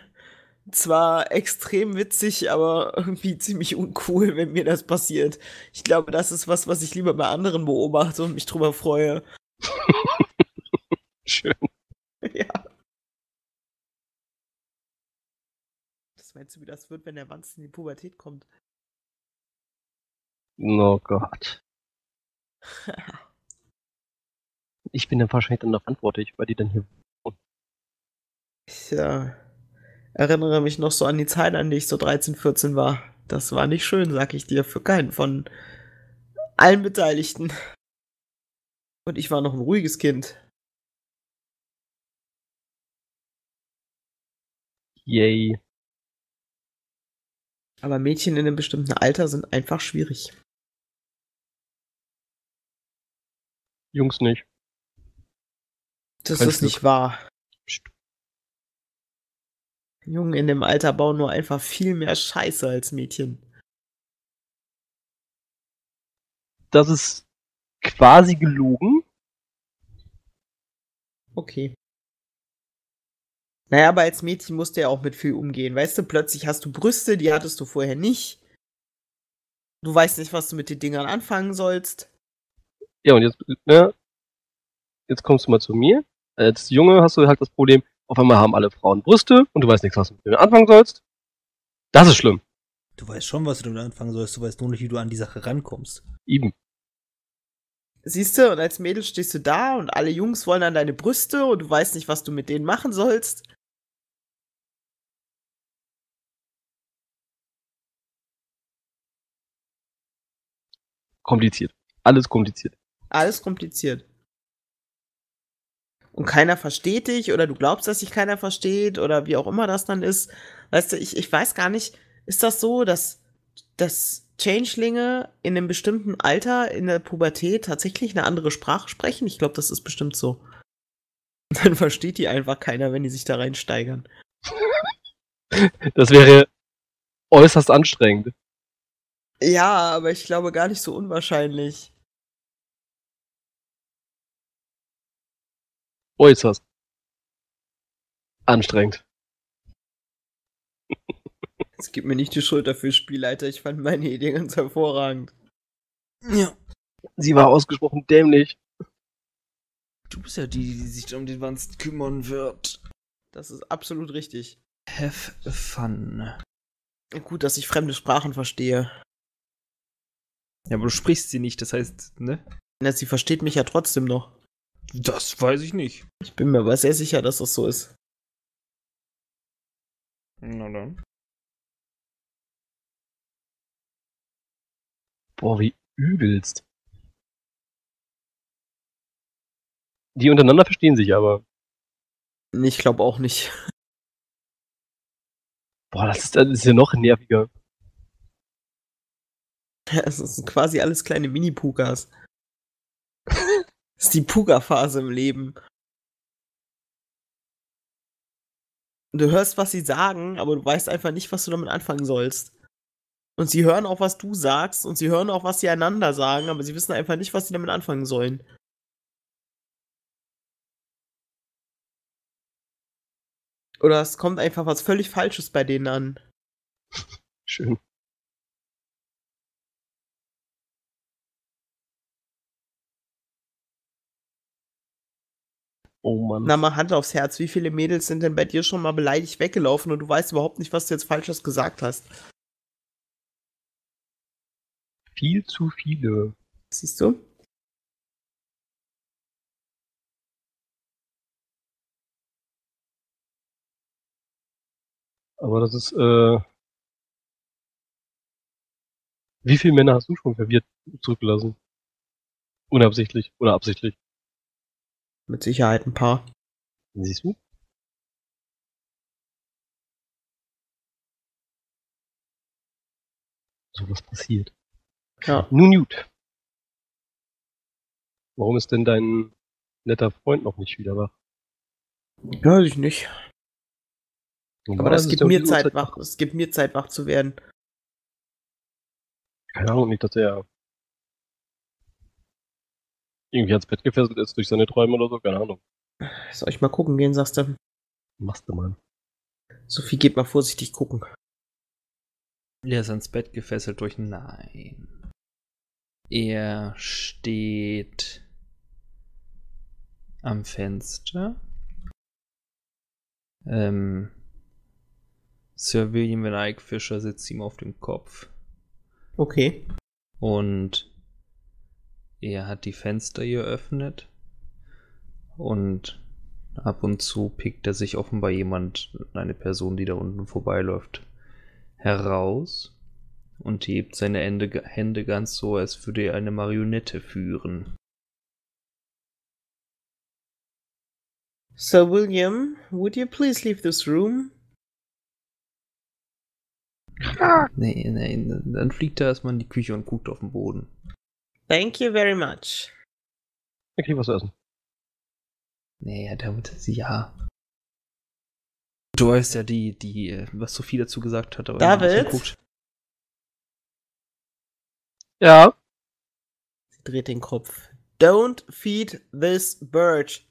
zwar extrem witzig, aber irgendwie ziemlich uncool, wenn mir das passiert. Ich glaube, das ist was, was ich lieber bei anderen beobachte und mich drüber freue. *laughs* schön. *laughs* ja. Was meinst du, wie das wird, wenn der Wanz in die Pubertät kommt? Oh Gott. *laughs* Ich bin dann wahrscheinlich dann noch verantwortlich, weil die dann hier. Ich äh, erinnere mich noch so an die Zeit, an die ich so 13, 14 war. Das war nicht schön, sag ich dir, für keinen von allen Beteiligten. Und ich war noch ein ruhiges Kind. Yay. Aber Mädchen in einem bestimmten Alter sind einfach schwierig. Jungs nicht. Das Kein ist Glück. nicht wahr. Psst. Jungen in dem Alter bauen nur einfach viel mehr Scheiße als Mädchen. Das ist quasi gelogen. Okay. Naja, aber als Mädchen musst du ja auch mit viel umgehen. Weißt du, plötzlich hast du Brüste, die hattest du vorher nicht. Du weißt nicht, was du mit den Dingern anfangen sollst. Ja, und jetzt, ne, jetzt kommst du mal zu mir. Als Junge hast du halt das Problem, auf einmal haben alle Frauen Brüste und du weißt nichts, was du mit denen anfangen sollst. Das ist schlimm. Du weißt schon, was du damit anfangen sollst, du weißt nur nicht, wie du an die Sache rankommst. Eben. Siehst du, und als Mädel stehst du da und alle Jungs wollen an deine Brüste und du weißt nicht, was du mit denen machen sollst. Kompliziert. Alles kompliziert. Alles kompliziert. Und keiner versteht dich oder du glaubst, dass sich keiner versteht oder wie auch immer das dann ist. Weißt du, ich, ich weiß gar nicht, ist das so, dass, dass Changelinge in einem bestimmten Alter in der Pubertät tatsächlich eine andere Sprache sprechen? Ich glaube, das ist bestimmt so. *laughs* Dann versteht die einfach keiner, wenn die sich da reinsteigern. Das wäre äußerst anstrengend. Ja, aber ich glaube gar nicht so unwahrscheinlich. Äußerst anstrengend. Es gibt mir nicht die Schuld dafür, Spielleiter. Ich fand meine Idee ganz hervorragend. Ja. Sie war ausgesprochen dämlich. Du bist ja die, die sich um den Wanst kümmern wird. Das ist absolut richtig. Have fun. Gut, dass ich fremde Sprachen verstehe. Ja, aber du sprichst sie nicht, das heißt, ne? Na, sie versteht mich ja trotzdem noch. Das weiß ich nicht. Ich bin mir aber sehr sicher, dass das so ist. Na dann. Boah, wie übelst. Die untereinander verstehen sich aber. Ich glaube auch nicht. Boah, das ist, das ist ja noch nerviger. *laughs* Es sind quasi alles kleine Mini-Pukas. Das ist die Puka-Phase im Leben. Du hörst, was sie sagen, aber du weißt einfach nicht, was du damit anfangen sollst. Und sie hören auch, was du sagst, und sie hören auch, was sie einander sagen, aber sie wissen einfach nicht, was sie damit anfangen sollen. Oder es kommt einfach was völlig Falsches bei denen an. Schön. Oh Mann. Na, mal Hand aufs Herz, wie viele Mädels sind denn bei dir schon mal beleidigt weggelaufen und du weißt überhaupt nicht, was du jetzt Falsches gesagt hast? Viel zu viele. Siehst du? Aber das ist, äh. Wie viele Männer hast du schon verwirrt zurückgelassen? Unabsichtlich oder absichtlich? Mit Sicherheit ein paar. Siehst du? So was passiert. Ja. Nun gut. Warum ist denn dein netter Freund noch nicht wieder wach? Weiß ich nicht. Aber Normal das ist gibt mir Zeit, wach. Es gibt mir Zeit, wach zu werden. Keine Ahnung, nicht, dass er irgendwie ans Bett gefesselt ist durch seine Träume oder so, keine Ahnung. Soll ich mal gucken gehen, sagst du? Machst du mal. Sophie, geht mal vorsichtig gucken. Er ist ans Bett gefesselt durch Nein. Er steht am Fenster. Ähm, Sir William Van Eyck Fischer sitzt ihm auf dem Kopf. Okay. Und er hat die Fenster geöffnet. Und ab und zu pickt er sich offenbar jemand, eine Person, die da unten vorbeiläuft, heraus und hebt seine Hände, Hände ganz so, als würde er eine Marionette führen. Sir William, would you please leave this room? Nee, nee, dann fliegt er erstmal in die Küche und guckt auf den Boden. Thank you very much. Ich krieg was zu essen. Nee, ja, damit, ja. Du weißt ja, die, die, äh, was Sophie dazu gesagt hat, aber David? guckt. Ja. Sie dreht den Kopf. Don't feed this bird.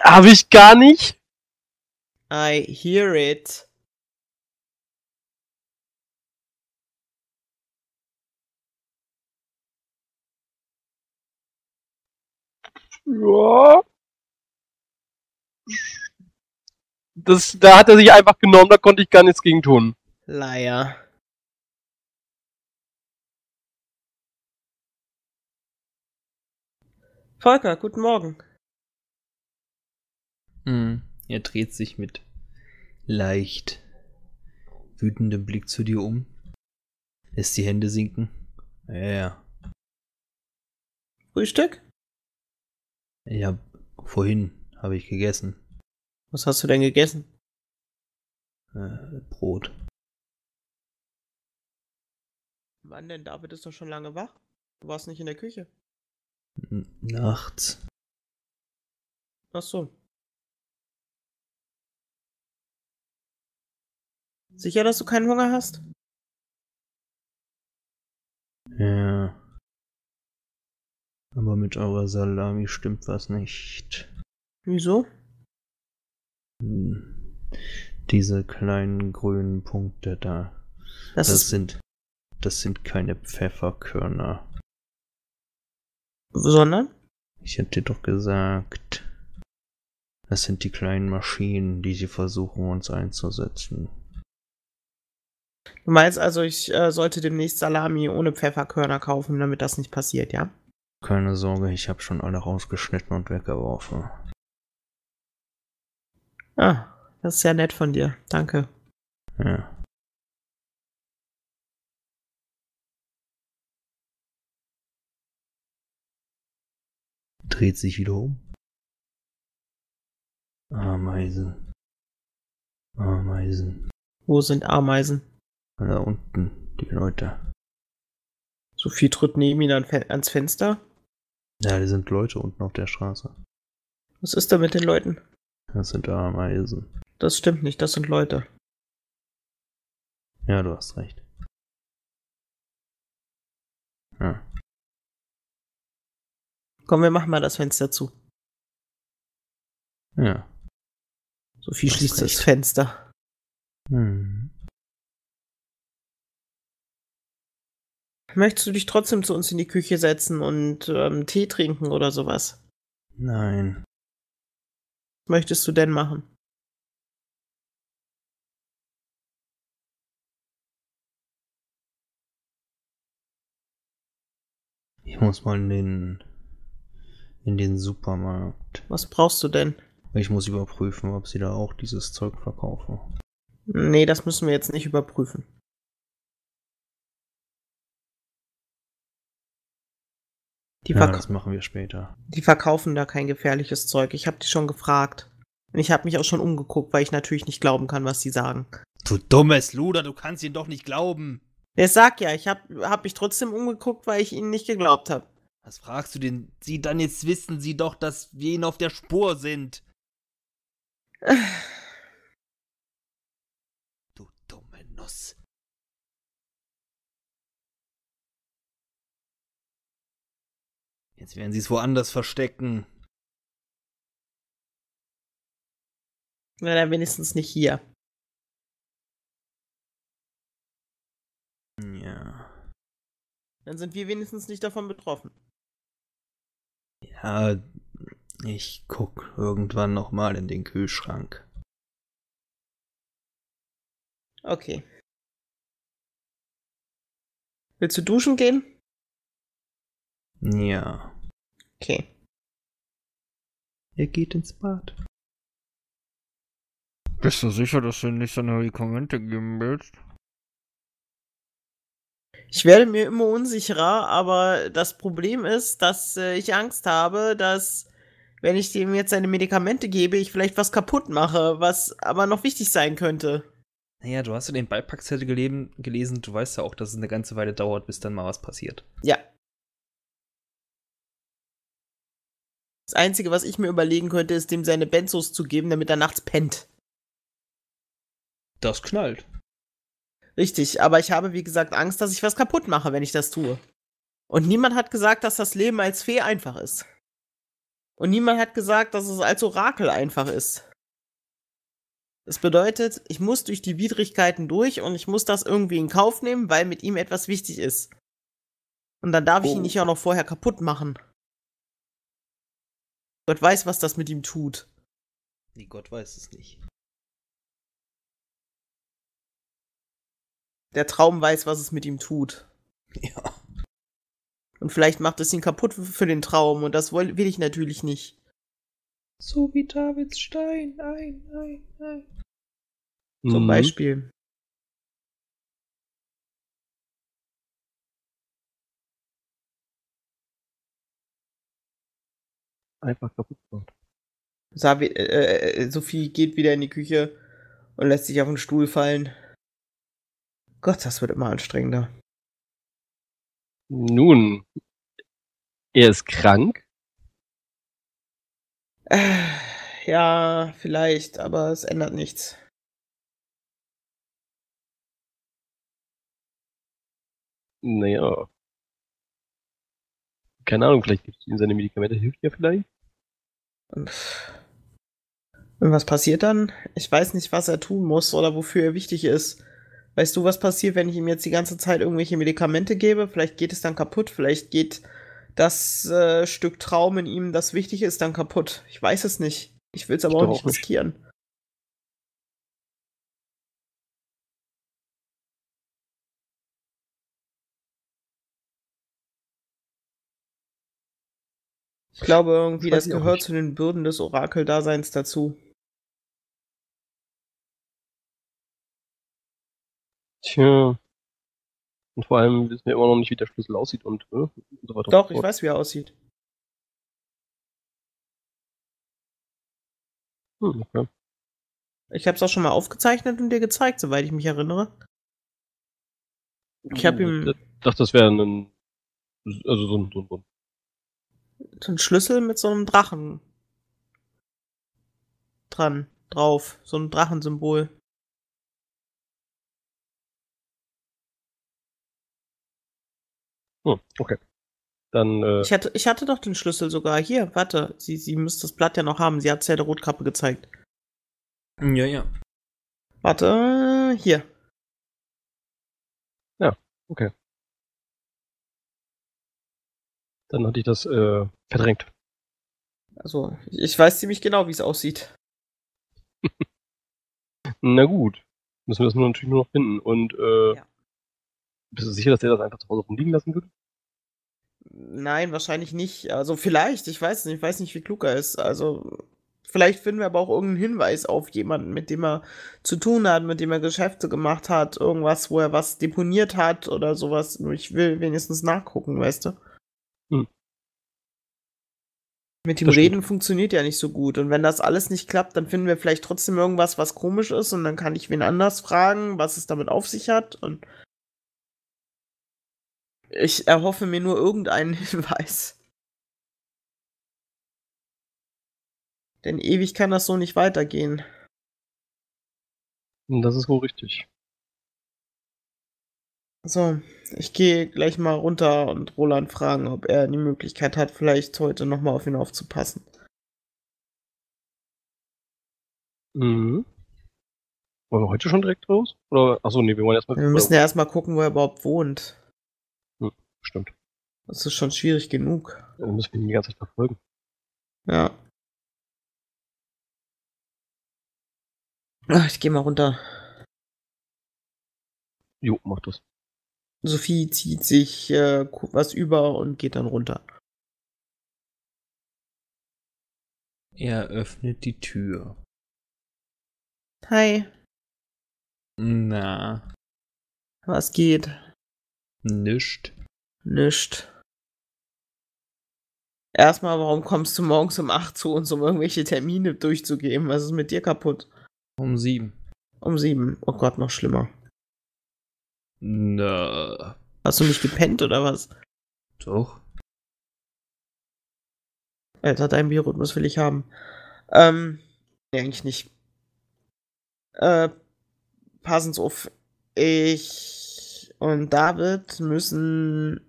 Habe ich gar nicht. I hear it. Ja. Das, da hat er sich einfach genommen, da konnte ich gar nichts gegen tun. Liar. Volker, guten Morgen. Hm. Er dreht sich mit leicht wütendem Blick zu dir um, lässt die Hände sinken. Ja, ja. Frühstück? Ja, vorhin habe ich gegessen. Was hast du denn gegessen? Äh, Brot. Wann denn? David ist doch schon lange wach. Du warst nicht in der Küche. N nachts. Ach so. Sicher, dass du keinen Hunger hast? Ja. Aber mit eurer Salami stimmt was nicht. Wieso? Hm. Diese kleinen grünen Punkte da. Das, Das sind. Das sind keine Pfefferkörner. Sondern? Ich hab dir doch gesagt. Das sind die kleinen Maschinen, die sie versuchen, uns einzusetzen. Du meinst also, ich äh, sollte demnächst Salami ohne Pfefferkörner kaufen, damit das nicht passiert, ja? Keine Sorge, ich habe schon alle rausgeschnitten und weggeworfen. Ah, das ist ja nett von dir. Danke. Ja. Dreht sich wieder um. Ameisen. Ameisen. Wo sind Ameisen? Da unten, die Leute. Sophie tritt neben ihn ans Fenster. Ja, die sind Leute unten auf der Straße. Was ist da mit den Leuten? Das sind Ameisen. Das stimmt nicht, das sind Leute. Ja, du hast recht. Ja. Komm, wir machen mal das Fenster zu. Ja. Sophie schließt das recht. Fenster. Hm. Möchtest du dich trotzdem zu uns in die Küche setzen und ähm, Tee trinken oder sowas? Nein. Was möchtest du denn machen? Ich muss mal in den in den Supermarkt. Was brauchst du denn? Ich muss überprüfen, ob sie da auch dieses Zeug verkaufen. Nee, das müssen wir jetzt nicht überprüfen. Die, Ja, das machen wir später. die verkaufen da kein gefährliches Zeug. Ich habe die schon gefragt. Und ich habe mich auch schon umgeguckt, weil ich natürlich nicht glauben kann, was die sagen. Du dummes Luder, du kannst ihn doch nicht glauben. Der sagt ja, ich habe hab mich trotzdem umgeguckt, weil ich ihnen nicht geglaubt habe. Was fragst du denn? Sie dann jetzt wissen sie doch, dass wir ihnen auf der Spur sind. *sighs* Du dumme Nuss. Jetzt werden sie es woanders verstecken. Na, dann wenigstens nicht hier. Ja. Dann sind wir wenigstens nicht davon betroffen. Ja, ich guck irgendwann noch mal in den Kühlschrank. Okay. Willst du duschen gehen? Ja. Okay. Er geht ins Bad. Bist du sicher, dass du nicht seine Medikamente geben willst? Ich werde mir immer unsicherer, aber das Problem ist, dass äh, ich Angst habe, dass wenn ich dem jetzt seine Medikamente gebe, ich vielleicht was kaputt mache, was aber noch wichtig sein könnte. Naja, du hast ja den Beipackzettel gelesen, gelesen, du weißt ja auch, dass es eine ganze Weile dauert, bis dann mal was passiert. Ja. Das Einzige, was ich mir überlegen könnte, ist, dem seine Benzos zu geben, damit er nachts pennt. Das knallt. Richtig, aber ich habe, wie gesagt, Angst, dass ich was kaputt mache, wenn ich das tue. Und niemand hat gesagt, dass das Leben als Fee einfach ist. Und niemand hat gesagt, dass es als Orakel einfach ist. Das bedeutet, ich muss durch die Widrigkeiten durch und ich muss das irgendwie in Kauf nehmen, weil mit ihm etwas wichtig ist. Und dann darf ich ihn Oh. nicht auch noch vorher kaputt machen. Gott weiß, was das mit ihm tut. Nee, Gott weiß es nicht. Der Traum weiß, was es mit ihm tut. Ja. Und vielleicht macht es ihn kaputt für- den Traum und das will, will ich natürlich nicht. So wie Davids Stein. Nein, nein, nein. Zum Mhm. Beispiel. Einfach kaputt gemacht. Savi, äh, äh, Sophie geht wieder in die Küche und lässt sich auf den Stuhl fallen. Gott, das wird immer anstrengender. Nun, er ist krank. Äh, ja, vielleicht, aber es ändert nichts. Naja. Keine Ahnung, vielleicht gibt es ihm seine Medikamente, hilft ja vielleicht. Und was passiert dann? Ich weiß nicht, was er tun muss oder wofür er wichtig ist. Weißt du, was passiert, wenn ich ihm jetzt die ganze Zeit irgendwelche Medikamente gebe? Vielleicht geht es dann kaputt, vielleicht geht das äh, Stück Traum in ihm, das wichtig ist, dann kaputt. Ich weiß es nicht. Ich will es aber Ich auch nicht auch nicht. Ich glaube irgendwie, Das gehört zu den Bürden des Orakeldaseins dazu. Tja. Und vor allem wissen wir immer noch nicht, wie der Schlüssel aussieht und, äh, und so weiter. Doch, ich weiß, wie er aussieht. Hm, okay. Ich habe es auch schon mal aufgezeichnet und dir gezeigt, soweit ich mich erinnere. Ich hab ihm- Ich dachte, das wäre ein. Also so ein, so ein, so ein So ein Schlüssel mit so einem Drachen dran, drauf. So ein Drachensymbol. Hm, okay. Dann, äh, Ich hatte, ich hatte doch den Schlüssel sogar. Hier, warte. Sie, sie müsste das Blatt ja noch haben. Sie hat es ja der Rotkappe gezeigt. Ja, ja. Warte, hier. Dann hatte ich das äh, verdrängt. Also, ich, weiß ziemlich genau, wie es aussieht. *laughs* Na gut. Müssen wir das nur natürlich nur noch finden. Und äh, Ja. bist du sicher, dass der das einfach zu Hause rumliegen lassen würde? Nein, wahrscheinlich nicht. Also vielleicht, ich weiß nicht, ich weiß nicht, wie klug er ist. Also vielleicht finden wir aber auch irgendeinen Hinweis auf jemanden, mit dem er zu tun hat, mit dem er Geschäfte gemacht hat, irgendwas, wo er was deponiert hat oder sowas. Nur ich will wenigstens nachgucken, weißt du? Mit dem Das stimmt. Reden funktioniert ja nicht so gut. Und wenn das alles nicht klappt, dann finden wir vielleicht trotzdem irgendwas, was komisch ist. Und dann kann ich wen anders fragen, was es damit auf sich hat. Und ich erhoffe mir nur irgendeinen *laughs* Hinweis. Denn ewig kann das so nicht weitergehen. Das ist wohl richtig. So, ich gehe gleich mal runter und Roland fragen, ob er die Möglichkeit hat, vielleicht heute nochmal auf ihn aufzupassen. Mhm. Wollen wir heute schon direkt raus? Oder, achso, nee, wir wollen erstmal. Wir müssen ja erstmal gucken, wo er überhaupt wohnt. Stimmt. Das ist schon schwierig genug. Dann müssen wir ihn die ganze Zeit verfolgen. Ja. Ach, ich gehe mal runter. Jo, mach das. Sophie zieht sich äh, was über und geht dann runter. Er öffnet die Tür. Hi, Na, was geht? nischt. Nischt. Erstmal, warum kommst du morgens um 8 zu uns, um irgendwelche Termine durchzugeben? Was ist mit dir kaputt? Um sieben. Um 7. Oh Gott, noch schlimmer. Na, Hast du nicht gepennt oder was? doch. Alter, deinen Biorhythmus will ich haben. Ähm, nee, eigentlich nicht. Äh, auf. Ich und David müssen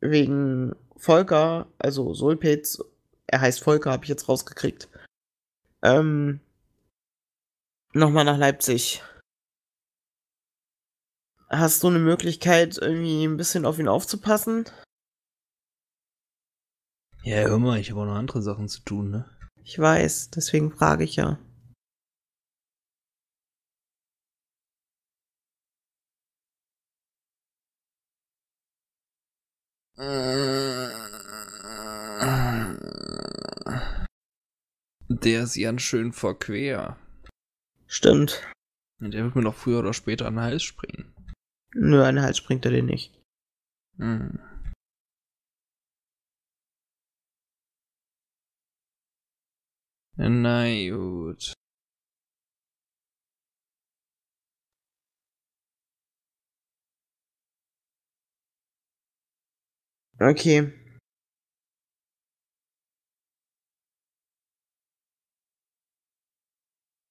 wegen Volker, also Solpetz, er heißt Volker, habe ich jetzt rausgekriegt, ähm, nochmal nach Leipzig. Hast du eine Möglichkeit, irgendwie ein bisschen auf ihn aufzupassen? Ja, hör mal, ich habe auch noch andere Sachen zu tun, ne? Ich weiß, deswegen frage ich ja. Der ist ganz schön verquer. Stimmt. Und der wird mir doch früher oder später an den Hals springen. Nö, an den Hals springt er den nicht. Hm. Na gut. Okay.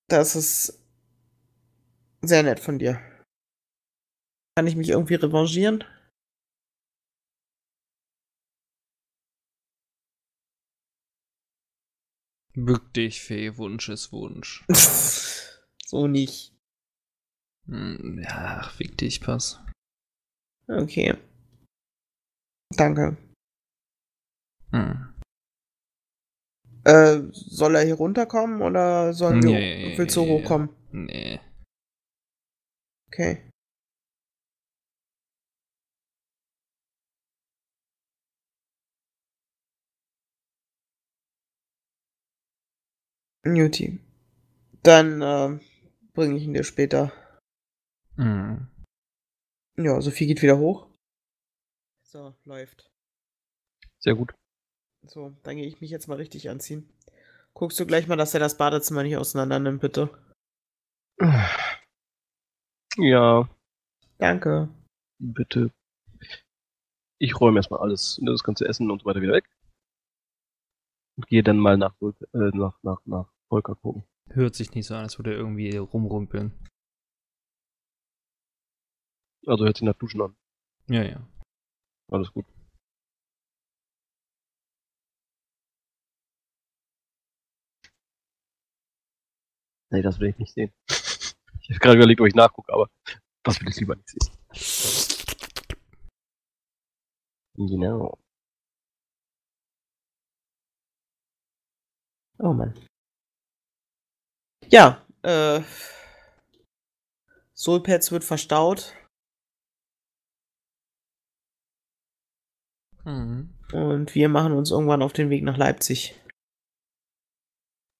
Das ist sehr nett von dir. Kann ich mich irgendwie revanchieren? Bück dich, Fee, Wunsch ist Wunsch. *laughs* so nicht. Hm, ja, ach, fick dich, pass. Okay. Danke. Hm. Äh, soll er hier runterkommen oder sollen wir, Nee. willst du hochkommen? Nee. Okay. Juti. Dann äh, bringe ich ihn dir später. Hm. Ja, Sophie geht wieder hoch. So, läuft. Sehr gut. So, dann gehe ich mich jetzt mal richtig anziehen. Guckst du gleich mal, dass er das Badezimmer nicht auseinander nimmt, bitte? *sighs* Ja, Danke. bitte. Ich räume erstmal alles, das ganze Essen und so weiter wieder weg. Und gehe dann mal nach, Volker- äh, nach, nach, nach Volker gucken. Hört sich nicht so an, als würde er irgendwie rumrumpeln. Also hört sich nach Duschen an. Ja, ja. Alles gut. Nee, das will ich nicht sehen. Ich habe gerade überlegt, ob ich nachgucke, aber das will ich lieber nicht sehen. Genau. Oh Mann. Ja, äh. Soulpads wird verstaut Mhm. und wir machen uns irgendwann auf den Weg nach Leipzig.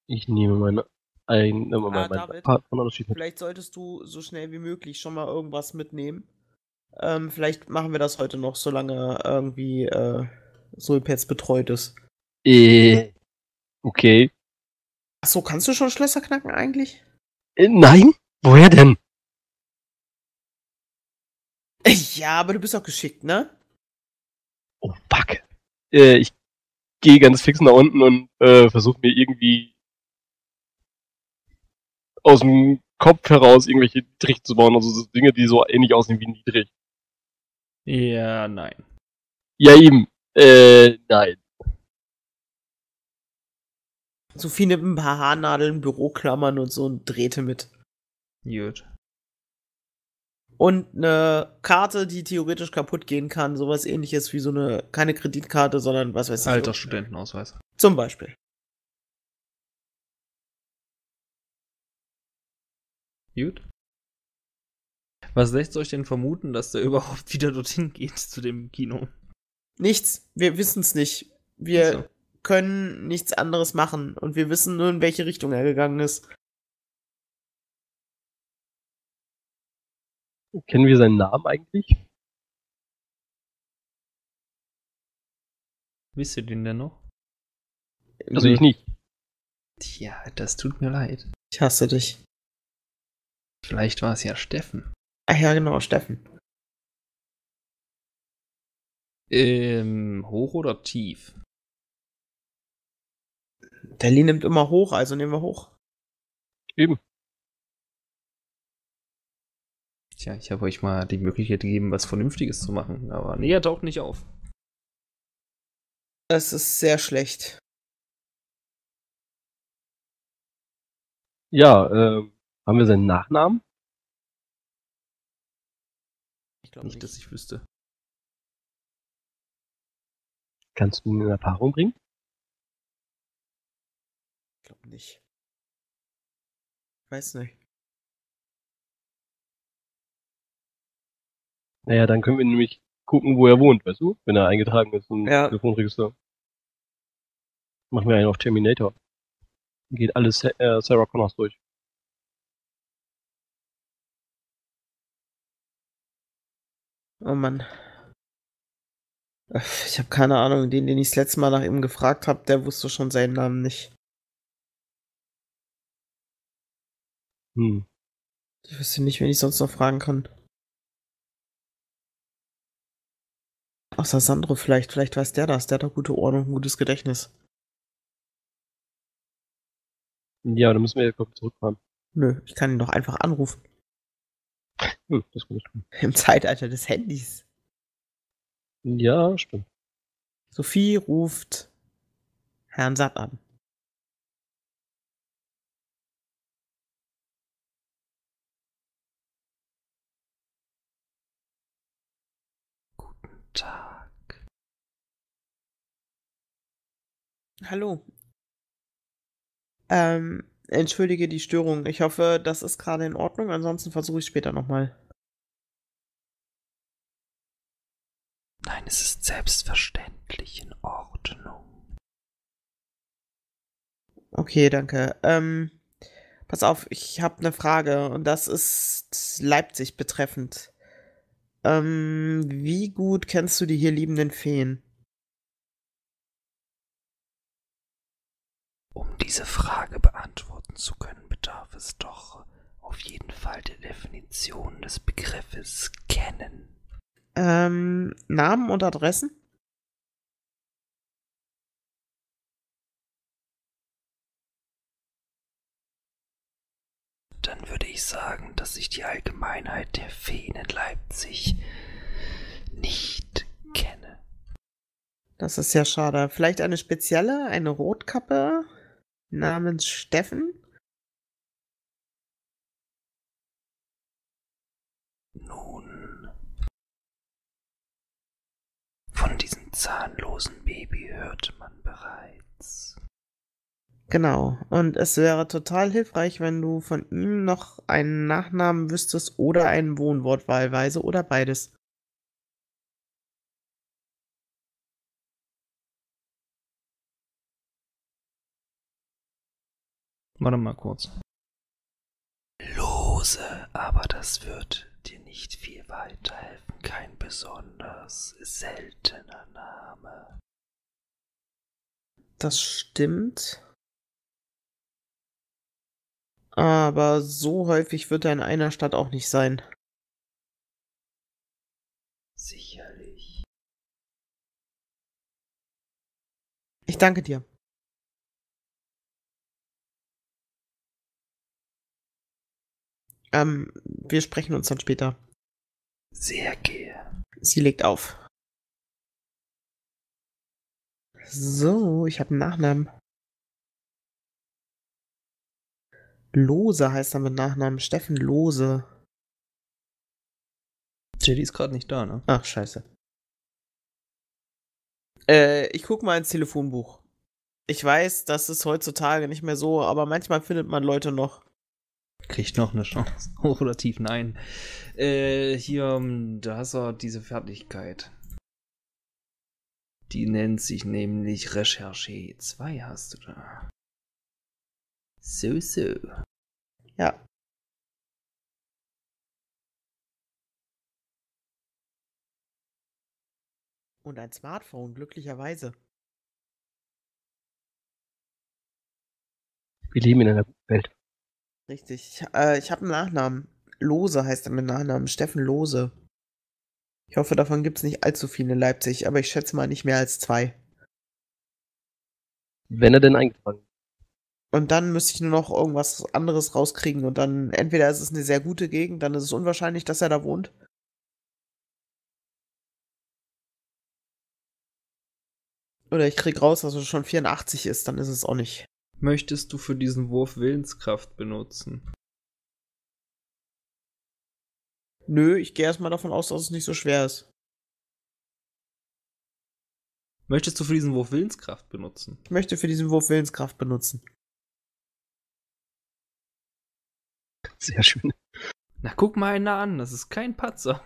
Ich nehme meine ein, äh, mein, Ah, David? Vielleicht solltest du so schnell wie möglich schon mal irgendwas mitnehmen. Ähm, vielleicht machen wir das heute noch, solange irgendwie äh, Soulpads betreut ist. Äh, okay. Achso, kannst du schon Schlösser knacken eigentlich? Äh, nein? Woher denn? Ja, aber du bist auch geschickt, ne? Oh, fuck. Äh, ich gehe ganz fix nach unten und äh, versuche mir irgendwie aus dem Kopf heraus irgendwelche Dietrich zu bauen, also so Dinge, die so ähnlich aussehen wie ein Dietrich. Ja, nein. Ja, eben. Äh, nein. Sophie nimmt ein paar Haarnadeln, Büroklammern und so und Drähte mit. Gut. Und eine Karte, die theoretisch kaputt gehen kann, sowas ähnliches wie so eine, keine Kreditkarte, sondern was weiß ich. Alter Studentenausweis. Zum Beispiel. Gut. Was lässt euch denn vermuten, dass der *laughs* überhaupt wieder dorthin geht zu dem Kino? Nichts. Wir wissen es nicht. Wir Ach so. Können nichts anderes machen und wir wissen nur, in welche Richtung er gegangen ist. Kennen wir seinen Namen eigentlich? Wisst ihr den denn noch? Also ich nicht. Tja, das tut mir leid. Ich hasse dich. Vielleicht war es ja Steffen. Ach ja, genau, Steffen. Ähm, hoch oder tief? Der Lee nimmt immer hoch, also nehmen wir hoch. Eben. Tja, ich habe euch mal die Möglichkeit gegeben, was Vernünftiges zu machen, aber nee, er taucht nicht auf. Das ist sehr schlecht. Ja, äh, haben wir seinen Nachnamen? Ich glaube Nicht, dass ich wüsste. Kannst du ihn in Erfahrung bringen? Ich glaube nicht. Weiß nicht. Naja, dann können wir nämlich gucken, wo er wohnt, weißt du? Wenn er eingetragen ist im Ja. Telefonregister. Machen wir einen auf Terminator. Geht alles äh, Sarah Connors durch. Oh Mann. Äh, Ich habe keine Ahnung. Den, den ich das letzte Mal nach ihm gefragt habe, der wusste schon seinen Namen nicht. Hm. Ich wüsste nicht, wen ich sonst noch fragen kann. Außer Sandro vielleicht. Vielleicht weiß der das. Der hat doch gute ein gutes Gedächtnis. Ja, dann müssen wir glaub ich, zurückfahren. Nö, ich kann ihn doch einfach anrufen. Hm, das kann ich tun. Im Zeitalter des Handys. Ja, stimmt. Sophie ruft Herrn Satt an. Tag. Hallo. Ähm, entschuldige die Störung. Ich hoffe, das ist gerade in Ordnung. Ansonsten versuche ich später nochmal. Nein, es ist selbstverständlich in Ordnung. Okay, danke. Ähm, pass auf, ich habe eine Frage und das ist Leipzig betreffend. Ähm, wie gut kennst du die hier liebenden Feen? Um diese Frage beantworten zu können, bedarf es doch auf jeden Fall der Definition des Begriffes kennen. Ähm, Namen und Adressen? Dann würde ich sagen, dass ich die Allgemeinheit der Feen in Leipzig nicht kenne. Das ist ja schade. Vielleicht eine spezielle, eine Rotkappe namens Steffen? Nun, von diesem zahnlosen Baby hörte man bereits. Genau. Und es wäre total hilfreich, wenn du von ihm noch einen Nachnamen wüsstest oder ein Wohnwort wahlweise oder beides. Warte mal kurz. Lose, aber das wird dir nicht viel weiterhelfen. Kein besonders seltener Name. Das stimmt. Aber so häufig wird er in einer Stadt auch nicht sein. Sicherlich. Ich danke dir. Ähm, wir sprechen uns dann später. Sehr gehe. Sie legt auf. So, ich habe einen Nachnamen. Lose heißt er mit Nachnamen. Steffen Lose. JD ist gerade nicht da, ne? Ach, scheiße. Äh, ich guck mal ins Telefonbuch. Ich weiß, das ist heutzutage nicht mehr so, aber manchmal findet man Leute noch. Kriegt noch eine Chance. Hoch *laughs* oder tief, nein. Äh, hier, ähm, da hast du diese Fertigkeit. Die nennt sich nämlich Recherche 2 hast du da. So, so. Ja. Und ein Smartphone, glücklicherweise. Wir leben in einer guten Welt. Richtig. Äh, ich habe einen Nachnamen. Lose heißt er mit Nachnamen. Steffen Lose. Ich hoffe, davon gibt es nicht allzu viele in Leipzig, aber ich schätze mal nicht mehr als zwei. Wenn er denn eingetragen ist. Und dann müsste ich nur noch irgendwas anderes rauskriegen. Und dann entweder ist es eine sehr gute Gegend, dann ist es unwahrscheinlich, dass er da wohnt. Oder ich krieg raus, dass er schon 84 ist, dann ist es auch nicht. Möchtest du für diesen Wurf Willenskraft benutzen? Nö, ich gehe erstmal davon aus, dass es nicht so schwer ist. Möchtest du für diesen Wurf Willenskraft benutzen? Ich möchte für diesen Wurf Willenskraft benutzen. Sehr schön. Na, guck mal einer an, das ist kein Patzer.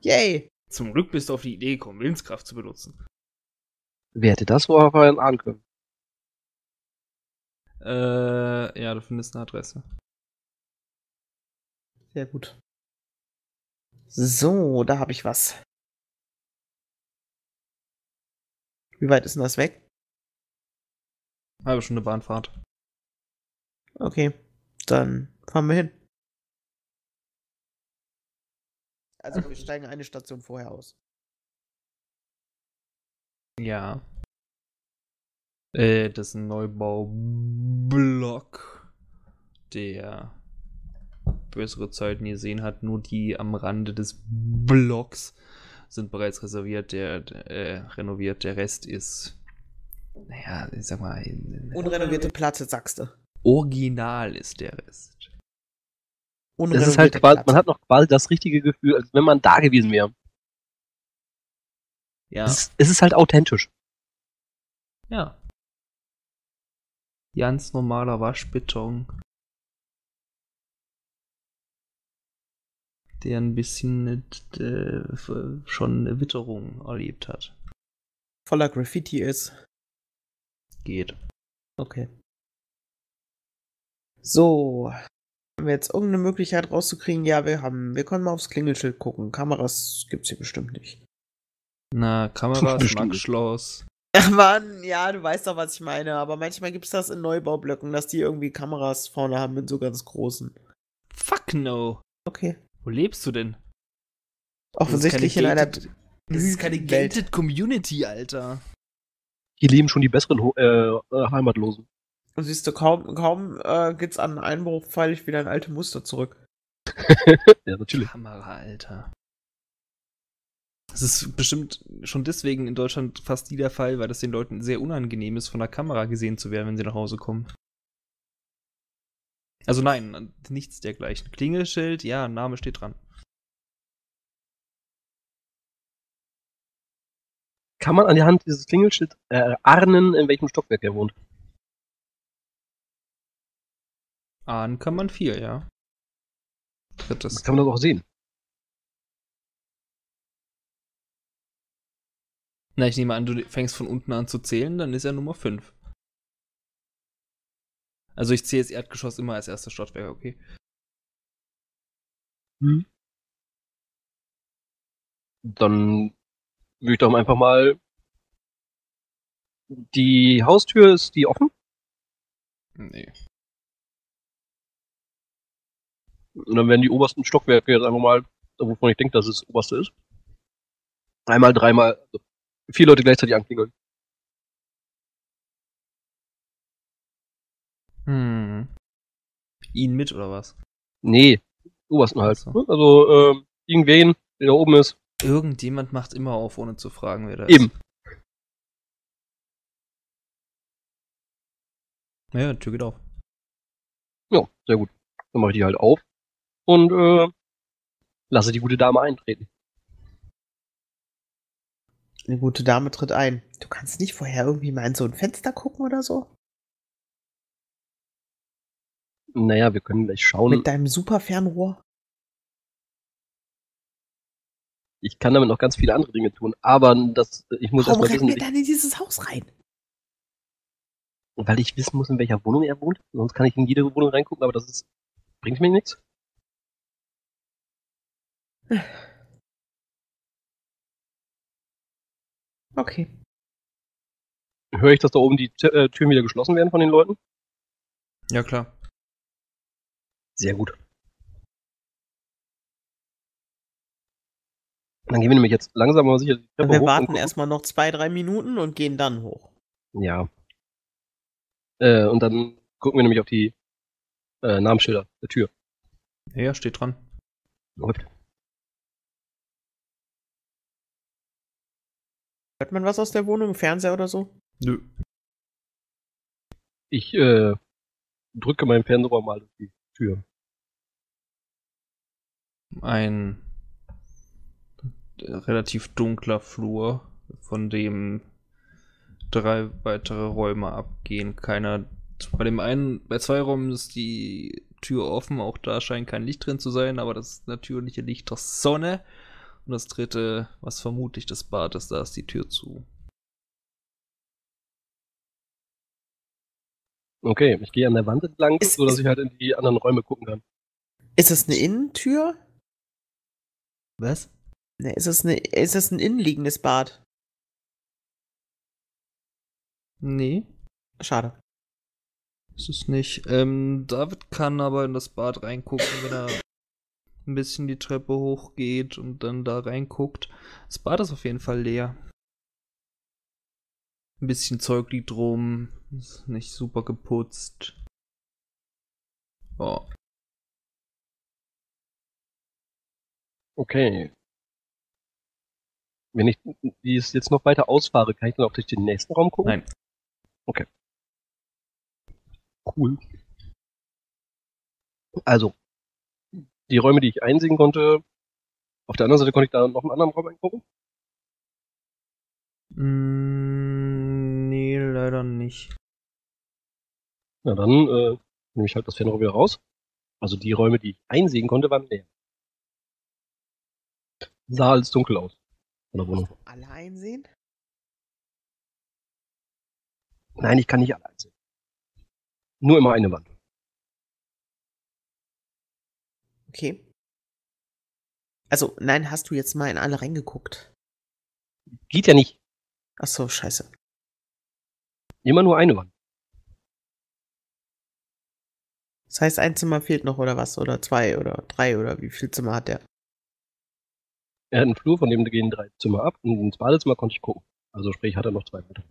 Yay! Zum Glück bist du auf die Idee gekommen, Willenskraft zu benutzen. Wer hätte das vorher ahnen können? Äh, ja, du findest eine Adresse. Sehr gut. So, da habe ich was. Wie weit ist denn das weg? Halbe Stunde Bahnfahrt. Okay, dann fahren wir hin. Also wir steigen eine Station vorher aus. Ja. Äh, das ist ein Neubaublock, der bessere Zeiten gesehen hat. Nur die am Rande des Blocks sind bereits reserviert, der, der äh, renoviert. Der Rest ist, naja, ich sag mal, Unrenovierte Platte, sagst du. Original ist der Rest. Das ist halt quasi, man hat noch quasi das richtige Gefühl, als wenn man da gewesen wäre. Ja, Es, ist- es ist halt authentisch. ja. Ganz normaler Waschbeton. Der ein bisschen äh, schon Witterung erlebt hat. voller Graffiti ist. Geht. Okay. So. Haben wir jetzt irgendeine Möglichkeit rauszukriegen? Ja, wir haben. Wir können mal aufs Klingelschild gucken. Kameras gibt's hier bestimmt nicht. Na, Kameras. Max-Schloss. Ach Mann, ja, du weißt doch, was ich meine. Aber manchmal gibt's das in Neubaublöcken, dass die irgendwie Kameras vorne haben mit so ganz großen. Fuck no. Okay. Wo lebst du denn? Offensichtlich in einer. Das ist keine Welt. gated Community, Alter. Hier leben schon die besseren Ho äh, äh, Heimatlosen. Und siehst du, kaum, kaum äh, geht's an Einbruch, falle ich wieder in alte Muster zurück. *laughs* Ja, natürlich. Kamera, Alter. Das ist bestimmt schon deswegen in Deutschland fast nie der Fall, weil das den Leuten sehr unangenehm ist, von der Kamera gesehen zu werden, wenn sie nach Hause kommen. Also nein, nichts dergleichen. Klingelschild, ja, Name steht dran. Kann man an der Hand dieses Klingelschild erahnen, in welchem Stockwerk er wohnt? Ahnen kann man viel, ja. Drittes. Kann man das auch sehen? Na, ich nehme an, du fängst von unten an zu zählen, dann ist er Nummer 5. Also ich zähle das Erdgeschoss immer als erstes Stockwerk, okay? Hm. Dann würde ich doch einfach mal. Die Haustür ist die offen? Nee. Und dann werden die obersten Stockwerke jetzt einfach mal, wovon ich denke, dass es das oberste ist. Einmal, dreimal, also vier Leute gleichzeitig anklingeln. Hm. Ihn mit oder was? Nee, obersten halt. So. Also, ähm, irgendwen, der da oben ist. Irgendjemand macht immer auf, ohne zu fragen, wer da Eben. ist. Ja, Tür geht auf. Ja, sehr gut. Dann mache ich die halt auf und äh, lasse die gute Dame eintreten. Eine gute Dame tritt ein. Du kannst nicht vorher irgendwie mal in so ein Fenster gucken oder so? Naja, wir können gleich schauen. Mit deinem super Fernrohr? Ich kann damit noch ganz viele andere Dinge tun, aber das, ich muss Warum erstmal rennen wissen, wir dann in dieses Haus rein? weil ich wissen muss, in welcher Wohnung er wohnt. Sonst kann ich in jede Wohnung reingucken, aber das ist, bringt mir nichts. *laughs* Okay. Höre ich, dass da oben die T äh, Türen wieder geschlossen werden von den Leuten? Ja, klar. Sehr gut. Dann gehen wir nämlich jetzt langsam aber sicher die Treppe Wir hoch warten erstmal noch zwei, drei Minuten und gehen dann hoch. Ja. Äh, und dann gucken wir nämlich auf die äh, Namensschilder der Tür. Ja, steht dran. Läuft. Hört man was aus der Wohnung? Fernseher oder so? Nö. Ich äh, drücke meinen Fernseher mal durch die Tür. Ein relativ dunkler Flur, von dem drei weitere Räume abgehen. Keiner. Bei dem einen, bei zwei Räumen ist die Tür offen, auch da scheint kein Licht drin zu sein, aber das natürliche Licht der Sonne. Und das dritte, was vermutlich das Bad ist, da ist die Tür zu. Okay, ich gehe an der Wand entlang, Ist- so dass ist- ich halt in die anderen Räume gucken kann. Ist es eine Innentür? Was? Ne, ist es, eine, ist es ein innenliegendes Bad? Nee, Schade. ist es nicht. Ähm, David kann aber in das Bad reingucken, wenn er ein bisschen die Treppe hochgeht und dann da reinguckt. Das Bad ist auf jeden Fall leer. Ein bisschen Zeug liegt rum, ist nicht super geputzt. Ja. Okay. Wenn ich dies jetzt noch weiter ausfahre, kann ich dann auch durch den nächsten Raum gucken? Nein. Cool. Also, die Räume, die ich einsehen konnte, auf der anderen Seite konnte ich da noch einen anderen Raum angucken. Mm, nee, leider nicht. Na dann äh, nehme ich halt das Fernrohr wieder raus. Also die Räume, die ich einsehen konnte, waren leer. Sah alles dunkel aus. Von der Wohnung. Alle einsehen? Nein, ich kann nicht alle einsehen. Nur immer eine Wand. Okay. Also, nein, hast du jetzt mal in alle reingeguckt? Geht ja nicht. Ach so, scheiße. Immer nur eine Wand. Das heißt, ein Zimmer fehlt noch oder was? Oder zwei oder drei oder wie viel Zimmer hat der? Er hat einen Flur, von dem gehen drei Zimmer ab und ins Badezimmer konnte ich gucken. Also sprich, hat er noch zwei weitere.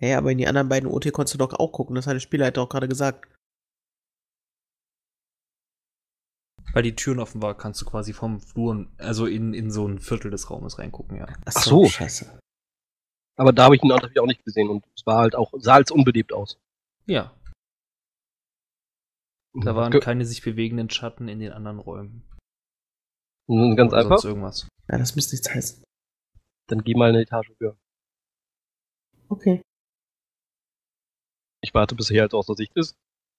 Hä, aber in die anderen beiden OT konntest du doch auch gucken. Das hat der Spielleiter auch gerade gesagt. Weil die Türen offen war, kannst du quasi vom Flur, also in, in so ein Viertel des Raumes reingucken, ja. Ach Ach so. scheiße. Aber da habe ich ihn natürlich auch nicht gesehen und es war halt auch, sah als unbelebt aus. Ja, da waren Ge- keine sich bewegenden Schatten in den anderen Räumen. Ganz Oder einfach, Sonst irgendwas. Ja, das müsste nichts heißen. dann geh mal eine Etage höher. Okay. Ich warte, bis er halt aus der Sicht ist.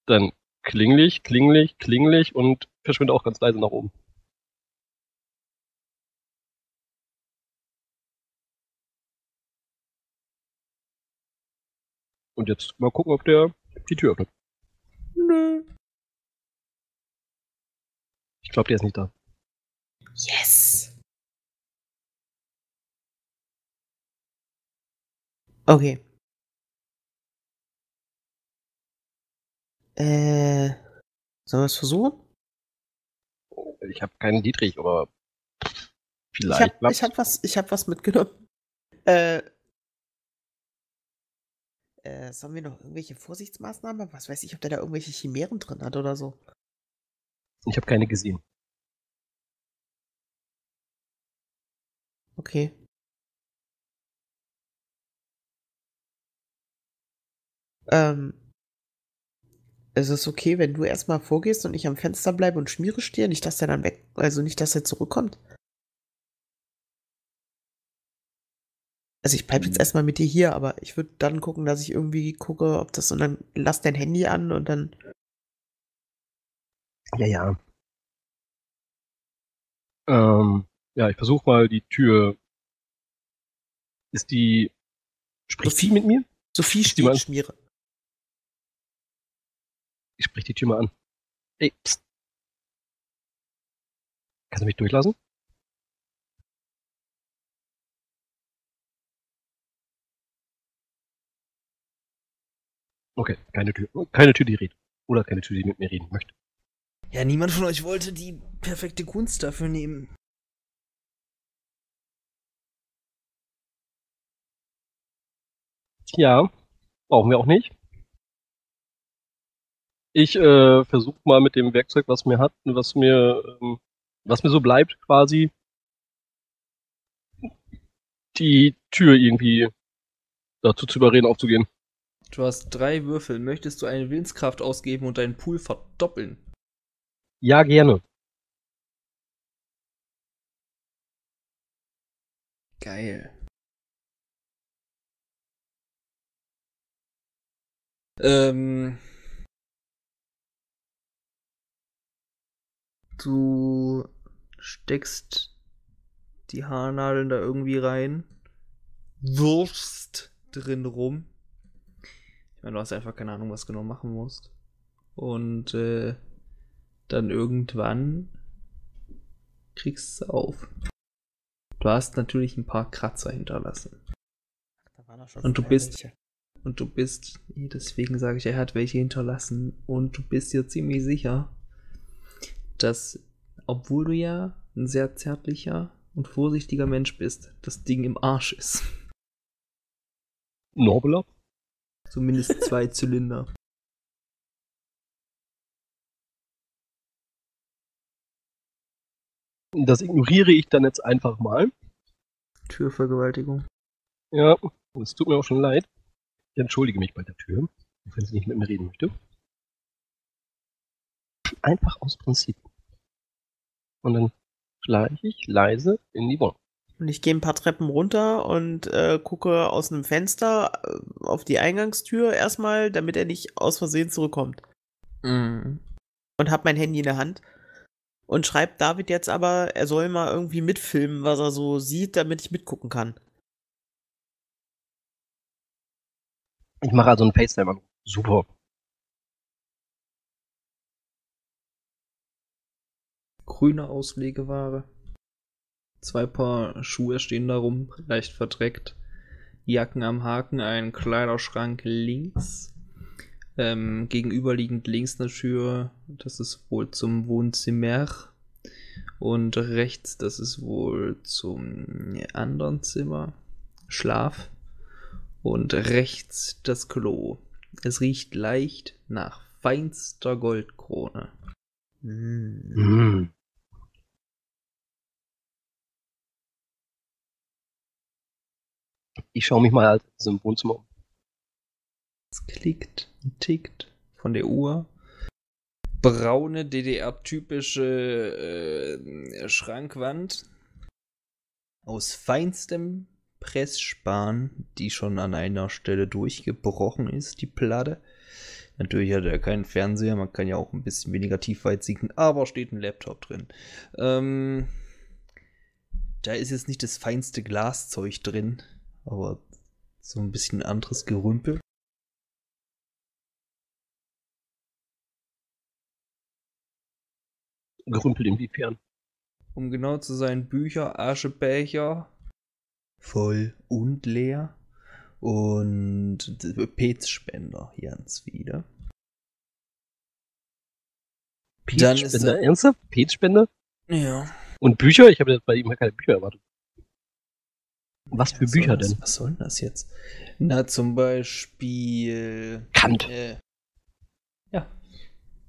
Dann klinglich, klinglich, klinglich und verschwinde auch ganz leise nach oben. Und jetzt mal gucken, ob der die Tür öffnet. Nö. Ich glaube, der ist nicht da. Yes. Okay. Äh, sollen wir es versuchen? Ich habe keinen Dietrich, aber Ich vielleicht habe ich hab was, ich hab was mitgenommen. Äh, äh, sollen wir noch irgendwelche Vorsichtsmaßnahmen? Was weiß ich, ob der da irgendwelche Chimären drin hat oder so. Ich habe keine gesehen. Okay. Ähm, ist es okay, wenn du erstmal vorgehst und ich am Fenster bleibe und Schmiere stehe? Nicht, dass der dann weg, also nicht, dass er zurückkommt. Also ich bleibe jetzt erstmal mit dir hier, aber ich würde dann gucken, dass ich irgendwie gucke, ob das und dann lass dein Handy an und dann. Ja, ja. Ähm, ja, ich versuche mal die Tür. Ist die. Spricht Sophie? sie mit mir? Sophie Ist steht Schmiere. Ich spreche die Tür mal an. Ey, pst. Kannst du mich durchlassen? Okay, keine Tür. Keine Tür, die redet. Oder keine Tür, die mit mir reden möchte. Ja, niemand von euch wollte die perfekte Kunst dafür nehmen. Ja, brauchen wir auch nicht. Ich äh, versuche mal mit dem Werkzeug, was mir hat, was mir, ähm, was mir so bleibt, quasi die Tür irgendwie dazu zu überreden, aufzugehen. Du hast drei Würfel. Möchtest du eine Willenskraft ausgeben und deinen Pool verdoppeln? Ja, gerne. Geil. Ähm. Du steckst die Haarnadeln da irgendwie rein, wirfst drin rum. Ich meine, du hast einfach keine Ahnung, was genau machen musst. Und äh, dann irgendwann kriegst du auf. Du hast natürlich ein paar Kratzer hinterlassen. Schon Und du bist- welche. Und du bist, deswegen sage ich, er hat welche hinterlassen. Und du bist dir ziemlich sicher, dass, obwohl du ja ein sehr zärtlicher und vorsichtiger Mensch bist, das Ding im Arsch ist. Norbeler? Zumindest zwei *laughs* Zylinder. Das ignoriere ich dann jetzt einfach mal. Türvergewaltigung. Ja, es tut mir auch schon leid. Ich entschuldige mich bei der Tür, wenn sie nicht mit mir reden möchte. Einfach aus Prinzip. Und dann schleiche ich leise in die Wohnung. Und ich gehe ein paar Treppen runter und äh, gucke aus einem Fenster äh, auf die Eingangstür erstmal, damit er nicht aus Versehen zurückkommt. Mhm. Und hab mein Handy in der Hand. Und schreibt David jetzt aber, er soll mal irgendwie mitfilmen, was er so sieht, damit ich mitgucken kann. Ich mache also einen FaceTime an. Super. Grüne Auslegeware. Zwei Paar Schuhe stehen da rum, leicht verdreckt. Jacken am Haken, ein Kleiderschrank links. Ähm, gegenüberliegend links eine Tür, das ist wohl zum Wohnzimmer. Und rechts, das ist wohl zum anderen Zimmer. Schlaf. Und rechts das Klo. Es riecht leicht nach feinster Goldkrone. Mm. Ich schaue mich mal halt im Wohnzimmer um. Es klickt und tickt von der Uhr. Braune DDR-typische äh, Schrankwand aus feinstem Pressspan, die schon an einer Stelle durchgebrochen ist, die Platte. Natürlich hat er keinen Fernseher, man kann ja auch ein bisschen weniger tiefweit sehen, aber steht ein Laptop drin. Ähm, da ist jetzt nicht das feinste Glaszeug drin, aber so ein bisschen anderes Gerümpel. Gerümpelt inwiefern. um genau zu sein, Bücher, Aschebecher, voll und leer. Und Petspender, Jans wieder. Dann ist Petspender? er- Ernsthaft? Petspender? Ja. Und Bücher? Ich habe jetzt bei ihm keine Bücher erwartet. Was für Was Bücher denn? Was soll denn das jetzt? Na, zum Beispiel. Kant. Äh, ja.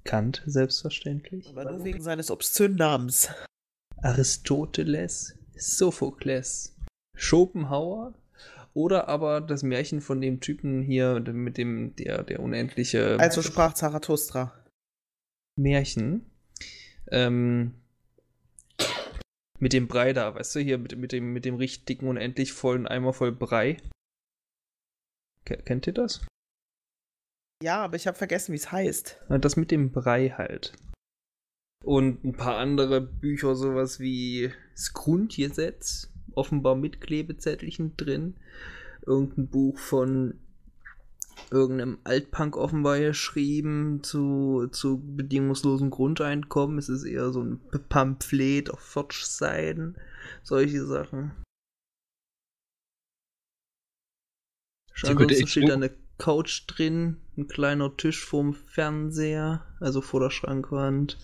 Kant, selbstverständlich. Aber nur wegen seines obszönen Namens. Aristoteles, Sophokles, Schopenhauer oder aber das Märchen von dem Typen hier mit dem, der, der unendliche Also sprach Zarathustra. Märchen. Ähm, mit dem Brei da, weißt du, hier mit, mit, dem, mit dem richtig dicken, unendlich vollen Eimer voll Brei. Ke- Kennt ihr das? Ja, aber ich habe vergessen, wie es heißt. Das mit dem Brei halt. Und ein paar andere Bücher, sowas wie das Grundgesetz, offenbar mit Klebezettelchen drin. Irgendein Buch von irgendeinem Altpunk offenbar geschrieben zu, zu bedingungslosem Grundeinkommen. Es ist eher so ein Pamphlet auf 40 Seiten. Solche Sachen. Ansonsten steht da eine Couch drin, ein kleiner Tisch vorm Fernseher, also vor der Schrankwand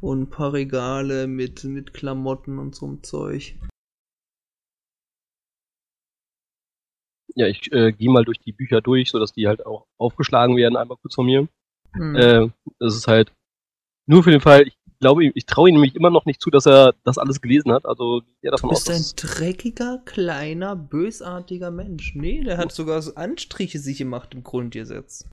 und ein paar Regale mit, mit Klamotten und so einem Zeug. Ja, ich äh, gehe mal durch die Bücher durch, sodass die halt auch aufgeschlagen werden, einmal kurz von mir. Hm. Äh, das ist halt nur für den Fall, ich glaube, ich traue ihm nämlich immer noch nicht zu, dass er das alles gelesen hat. Also Du davon aus, bist ein dass, dreckiger, kleiner, bösartiger Mensch. Nee, der hat sogar so Anstriche sich gemacht im Grundgesetz.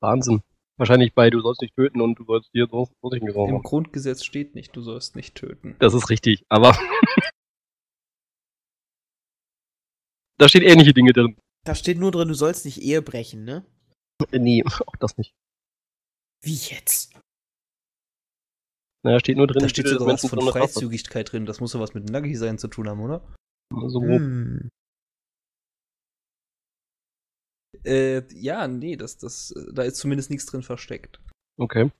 Wahnsinn. Wahrscheinlich bei du sollst nicht töten und du sollst dir so so nicht Im. Grundgesetz steht nicht, du sollst nicht töten. Das ist richtig, aber *laughs* da stehen ähnliche Dinge drin. Da steht nur drin, du sollst nicht Ehe brechen, ne? Äh, Nee, auch das nicht. Wie jetzt? Naja, steht nur drin, Da steht sogar was von. Freizügigkeit drin. Das muss ja was mit Nuggy sein zu tun haben, oder? So grob. Hm. Äh, ja, nee, das, das, da ist zumindest nichts drin versteckt. Okay.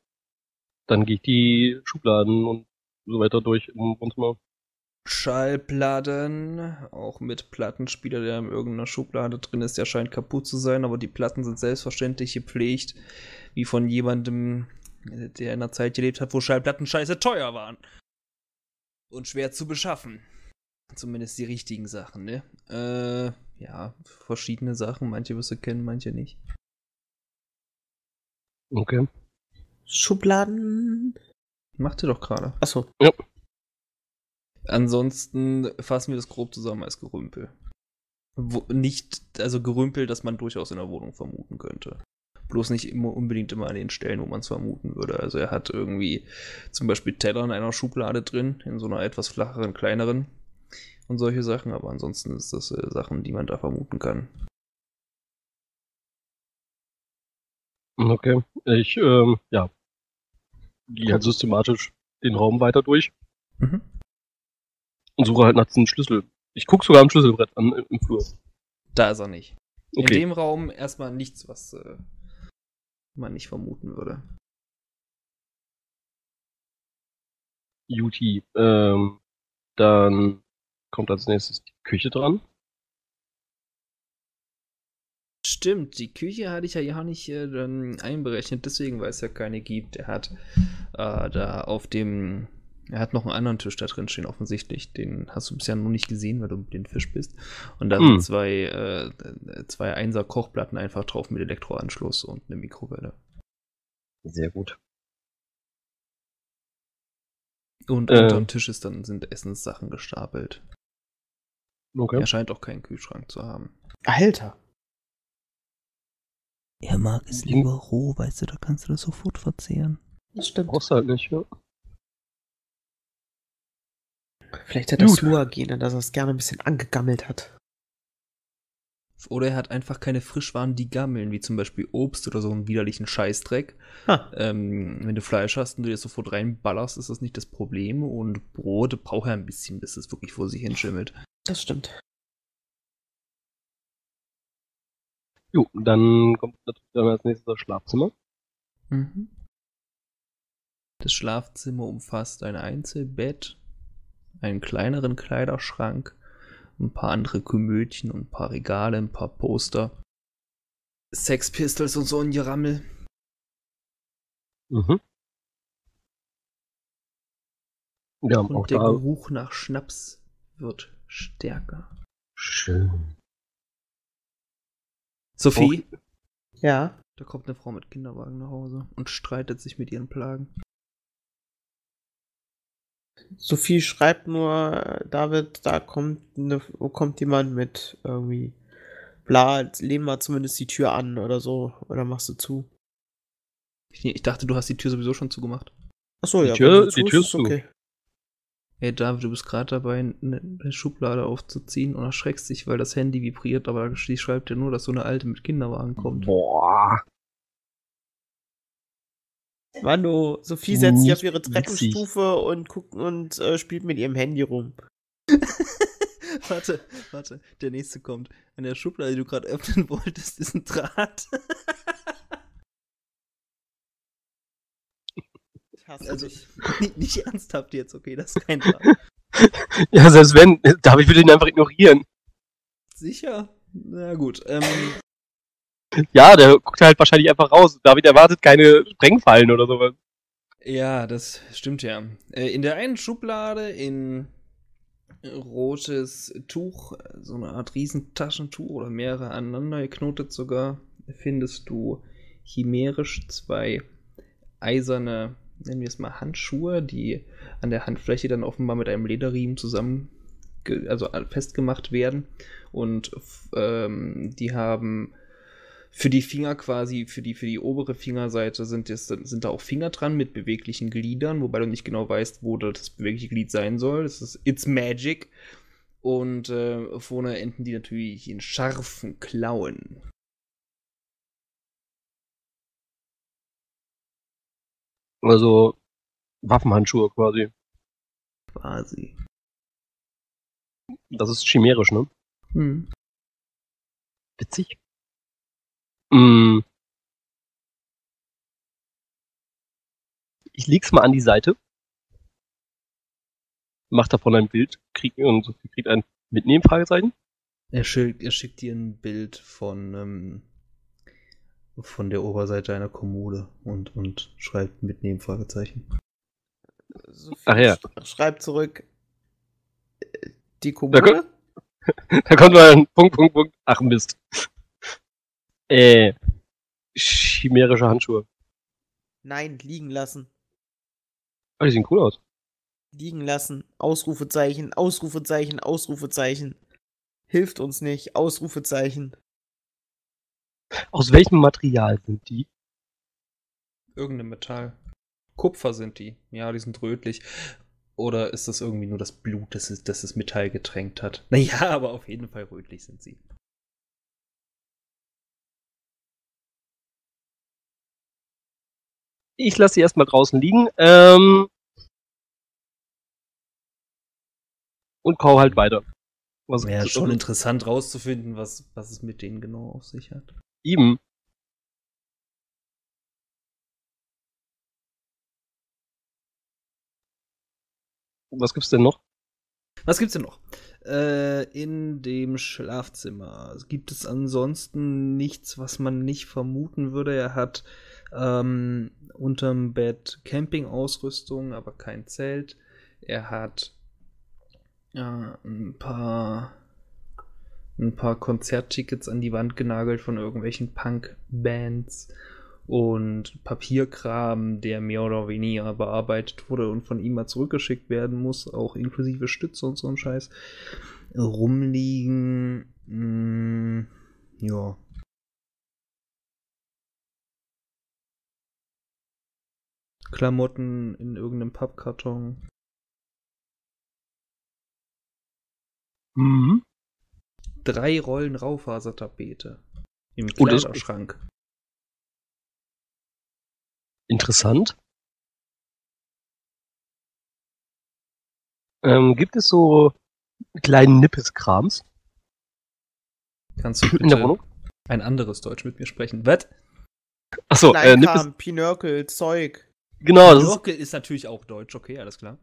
Dann gehe ich die Schubladen und so weiter durch im Wohnzimmer. Schallplatten, auch mit Plattenspieler, der in irgendeiner Schublade drin ist, der scheint kaputt zu sein, aber die Platten sind selbstverständlich gepflegt, wie von jemandem, der in einer Zeit gelebt hat, wo Schallplatten scheiße teuer waren. Und schwer zu beschaffen. Zumindest die richtigen Sachen, ne? Äh, ja, verschiedene Sachen, manche wirst du kennen, manche nicht. Okay. Schubladen. Macht ihr doch gerade. Achso. Ansonsten fassen wir das grob zusammen als Gerümpel. Wo, nicht, also Gerümpel, das man durchaus in der Wohnung vermuten könnte. Bloß nicht immer unbedingt immer an den Stellen, wo man es vermuten würde. Also er hat irgendwie zum Beispiel Teller in einer Schublade drin, in so einer etwas flacheren, kleineren und solche Sachen, aber ansonsten ist das äh, Sachen, die man da vermuten kann. Okay. Ich, ähm, ja. Gehe halt systematisch den Raum weiter durch Mhm. Und suche halt nach diesem Schlüssel. Ich gucke sogar am Schlüsselbrett an im im Flur. Da ist er nicht. In Okay. dem Raum erstmal nichts, was äh, man nicht vermuten würde. Juti. Ähm, dann kommt als nächstes die Küche dran. Stimmt, die Küche hatte ich ja ja nicht äh, dann einberechnet, deswegen, weil es ja keine gibt. Er hat äh, da auf dem, er hat noch einen anderen Tisch da drin stehen, offensichtlich. Den hast du bisher noch nicht gesehen, weil du mit den Fisch bist. Und da Hm. sind zwei, äh, zwei Einser Kochplatten einfach drauf mit Elektroanschluss und eine Mikrowelle. Sehr gut. Und Äh. unter dem Tisch ist dann sind Essenssachen gestapelt. Okay. Er scheint auch keinen Kühlschrank zu haben. Alter. Er mag es lieber roh, weißt du, da kannst du das sofort verzehren. Das stimmt. Brauchst halt nicht, ja. Vielleicht hat er. Slua-Gene, dass er es gerne ein bisschen angegammelt hat. Oder er hat einfach keine Frischwaren, die gammeln, wie zum Beispiel Obst oder so einen widerlichen Scheißdreck. Ähm, wenn du Fleisch hast und du dir sofort reinballerst, ist das nicht das Problem. Und Brot braucht er ein bisschen, bis es wirklich vor sich hinschimmelt. Das stimmt. Jo, dann kommt natürlich dann als nächstes das Schlafzimmer. Mhm. Das Schlafzimmer umfasst ein Einzelbett, einen kleineren Kleiderschrank, ein paar andere Komödien und ein paar Regale, ein paar Poster. Sex Pistols und so ein Gerammel. Mhm. Ja, auch Und der da. Geruch nach Schnaps wird stärker. Schön. Sophie, Ja. da kommt eine Frau mit Kinderwagen nach Hause und streitet sich mit ihren Plagen. Sophie schreibt nur, äh, David, da kommt, ne, kommt jemand mit irgendwie bla, lehn mal zumindest die Tür an oder so. Oder machst du zu. Ich, ich dachte, du hast die Tür sowieso schon zugemacht. Achso, ja. Tür- die zu Tür ist, zu. Hey David, du bist gerade dabei, eine, eine Schublade aufzuziehen und erschreckst dich, weil das Handy vibriert, aber sie schreibt dir nur, dass so eine alte mit Kinderwagen kommt. Boah. Manu, Sophie setzt sich auf ihre. Treppenstufe und guckt und äh, spielt mit ihrem Handy rum. *laughs* warte, warte, der nächste kommt. An der Schublade, die du gerade öffnen wolltest, ist ein Draht. Ich hasse Also, dich. nicht, *laughs* nicht ernsthaft jetzt, okay, das ist kein *laughs* Draht. Ja, selbst wenn, David will ihn einfach ignorieren. Sicher? Na gut, ähm, Ja, der guckt halt wahrscheinlich einfach raus. David erwartet keine Sprengfallen oder sowas. Ja, das stimmt ja. Äh, In der einen Schublade in rotes Tuch, so eine Art Riesentaschentuch oder mehrere aneinander geknotet sogar, findest du chimerisch zwei eiserne, nennen wir es mal Handschuhe, die an der Handfläche dann offenbar mit einem Lederriemen zusammen, also festgemacht werden. Und ähm, die haben für die Finger quasi, für die, für die obere Fingerseite sind, es, sind da auch Finger dran mit beweglichen Gliedern, wobei du nicht genau weißt, wo das bewegliche Glied sein soll. Das ist It's Magic. Und äh, vorne enden die natürlich in scharfen Klauen. Also Waffenhandschuhe quasi. Quasi. Das ist chimärisch, ne? Hm. Witzig. Mm. Ich leg's mal an die Seite. Mach davon ein Bild. Krieg, und Sophie kriegt ein Mitnehmen, Fragezeichen. Er, schickt, er schickt dir ein Bild von, ähm, von der Oberseite einer Kommode und, und schreibt mitnehmen Fragezeichen. Sophie Ach ja. sch- Schreibt zurück. äh, Die Da Kommode? *laughs* Da kommt mal ein Punkt, Punkt, Punkt. Ach Mist. Äh, chimärische Handschuhe. Nein, liegen lassen. Oh, die sehen cool aus. Liegen lassen. Ausrufezeichen, Ausrufezeichen, Ausrufezeichen. Hilft uns nicht. Ausrufezeichen. Aus welchem Material sind die? Irgendein Metall. Kupfer sind die. Ja, die sind rötlich. Oder ist das irgendwie nur das Blut, das, es- das das Metall getränkt hat? Naja, aber auf jeden Fall rötlich sind sie. Ich lasse sie erstmal draußen liegen. Ähm, und kau halt weiter. Was Wäre schon interessant rauszufinden, was, was es mit denen genau auf sich hat. Eben. Was gibt's denn noch? Was gibt's denn noch? Äh, in dem Schlafzimmer gibt es ansonsten nichts, was man nicht vermuten würde. Er hat ähm, unterm Bett Campingausrüstung, aber kein Zelt. Er hat äh, ein paar ein paar Konzerttickets an die Wand genagelt von irgendwelchen Punk-Bands und Papierkram, der mehr oder weniger bearbeitet wurde und von ihm mal zurückgeschickt werden muss, auch inklusive Stütze und so ein Scheiß, rumliegen. Mm, ja. Klamotten in irgendeinem Pappkarton. Mhm. Drei Rollen Raufasertapete im Oh, Kleiderschrank. Interessant. Ähm, gibt es so kleinen Nippes-Krams Kannst du in der bitte Wohnung? ein anderes Deutsch mit mir sprechen? Was? Achso, äh, Nippes. Pinörkel, Zeug. Genau, das ist, Lurke ist natürlich auch Deutsch, okay, alles klar.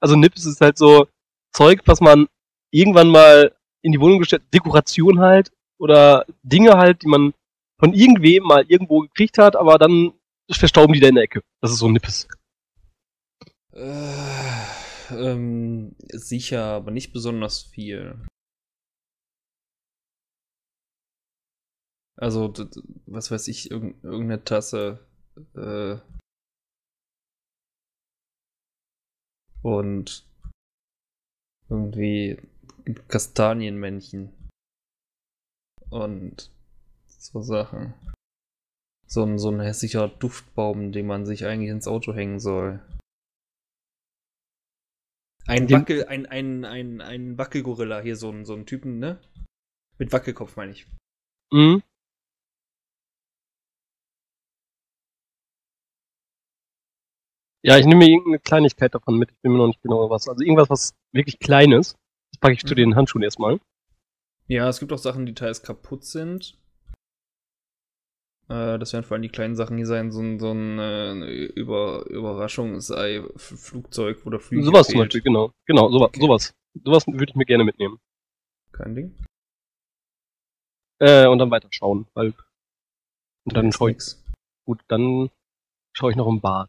also Nippes ist halt so Zeug, was man irgendwann mal in die Wohnung gestellt, Dekoration halt, oder Dinge halt, die man von irgendwem mal irgendwo gekriegt hat, aber dann verstauben die da in der Ecke. Das ist so Nippes. Äh, ähm, sicher, aber nicht besonders viel. Also, was weiß ich, irg irgendeine Tasse. Äh, und irgendwie Kastanienmännchen. Und so Sachen. So ein, so ein hässlicher Duftbaum, den man sich eigentlich ins Auto hängen soll. Ein Den- Wackel, ein, ein, ein, ein Wackelgorilla, hier so ein, so ein Typen, ne? Mit Wackelkopf, meine ich. Mhm. Ja, ich nehme mir irgendeine Kleinigkeit davon mit. Ich bin mir noch nicht genau was. Also irgendwas, was wirklich klein ist. Das packe ich zu Mhm. den Handschuhen erstmal. Ja, es gibt auch Sachen, die teils kaputt sind. Äh, das werden vor allem die kleinen Sachen hier sein, so ein, so ein äh, Über Überraschungsei, Flugzeug oder Flügel. sowas zum. Beispiel, genau. Genau, sowas. Okay. Sowas, sowas würde ich mir gerne mitnehmen. Kein Ding. Äh, und dann weiter schauen. Weil, und dann schaue ich, gut, dann schaue ich noch im Bad.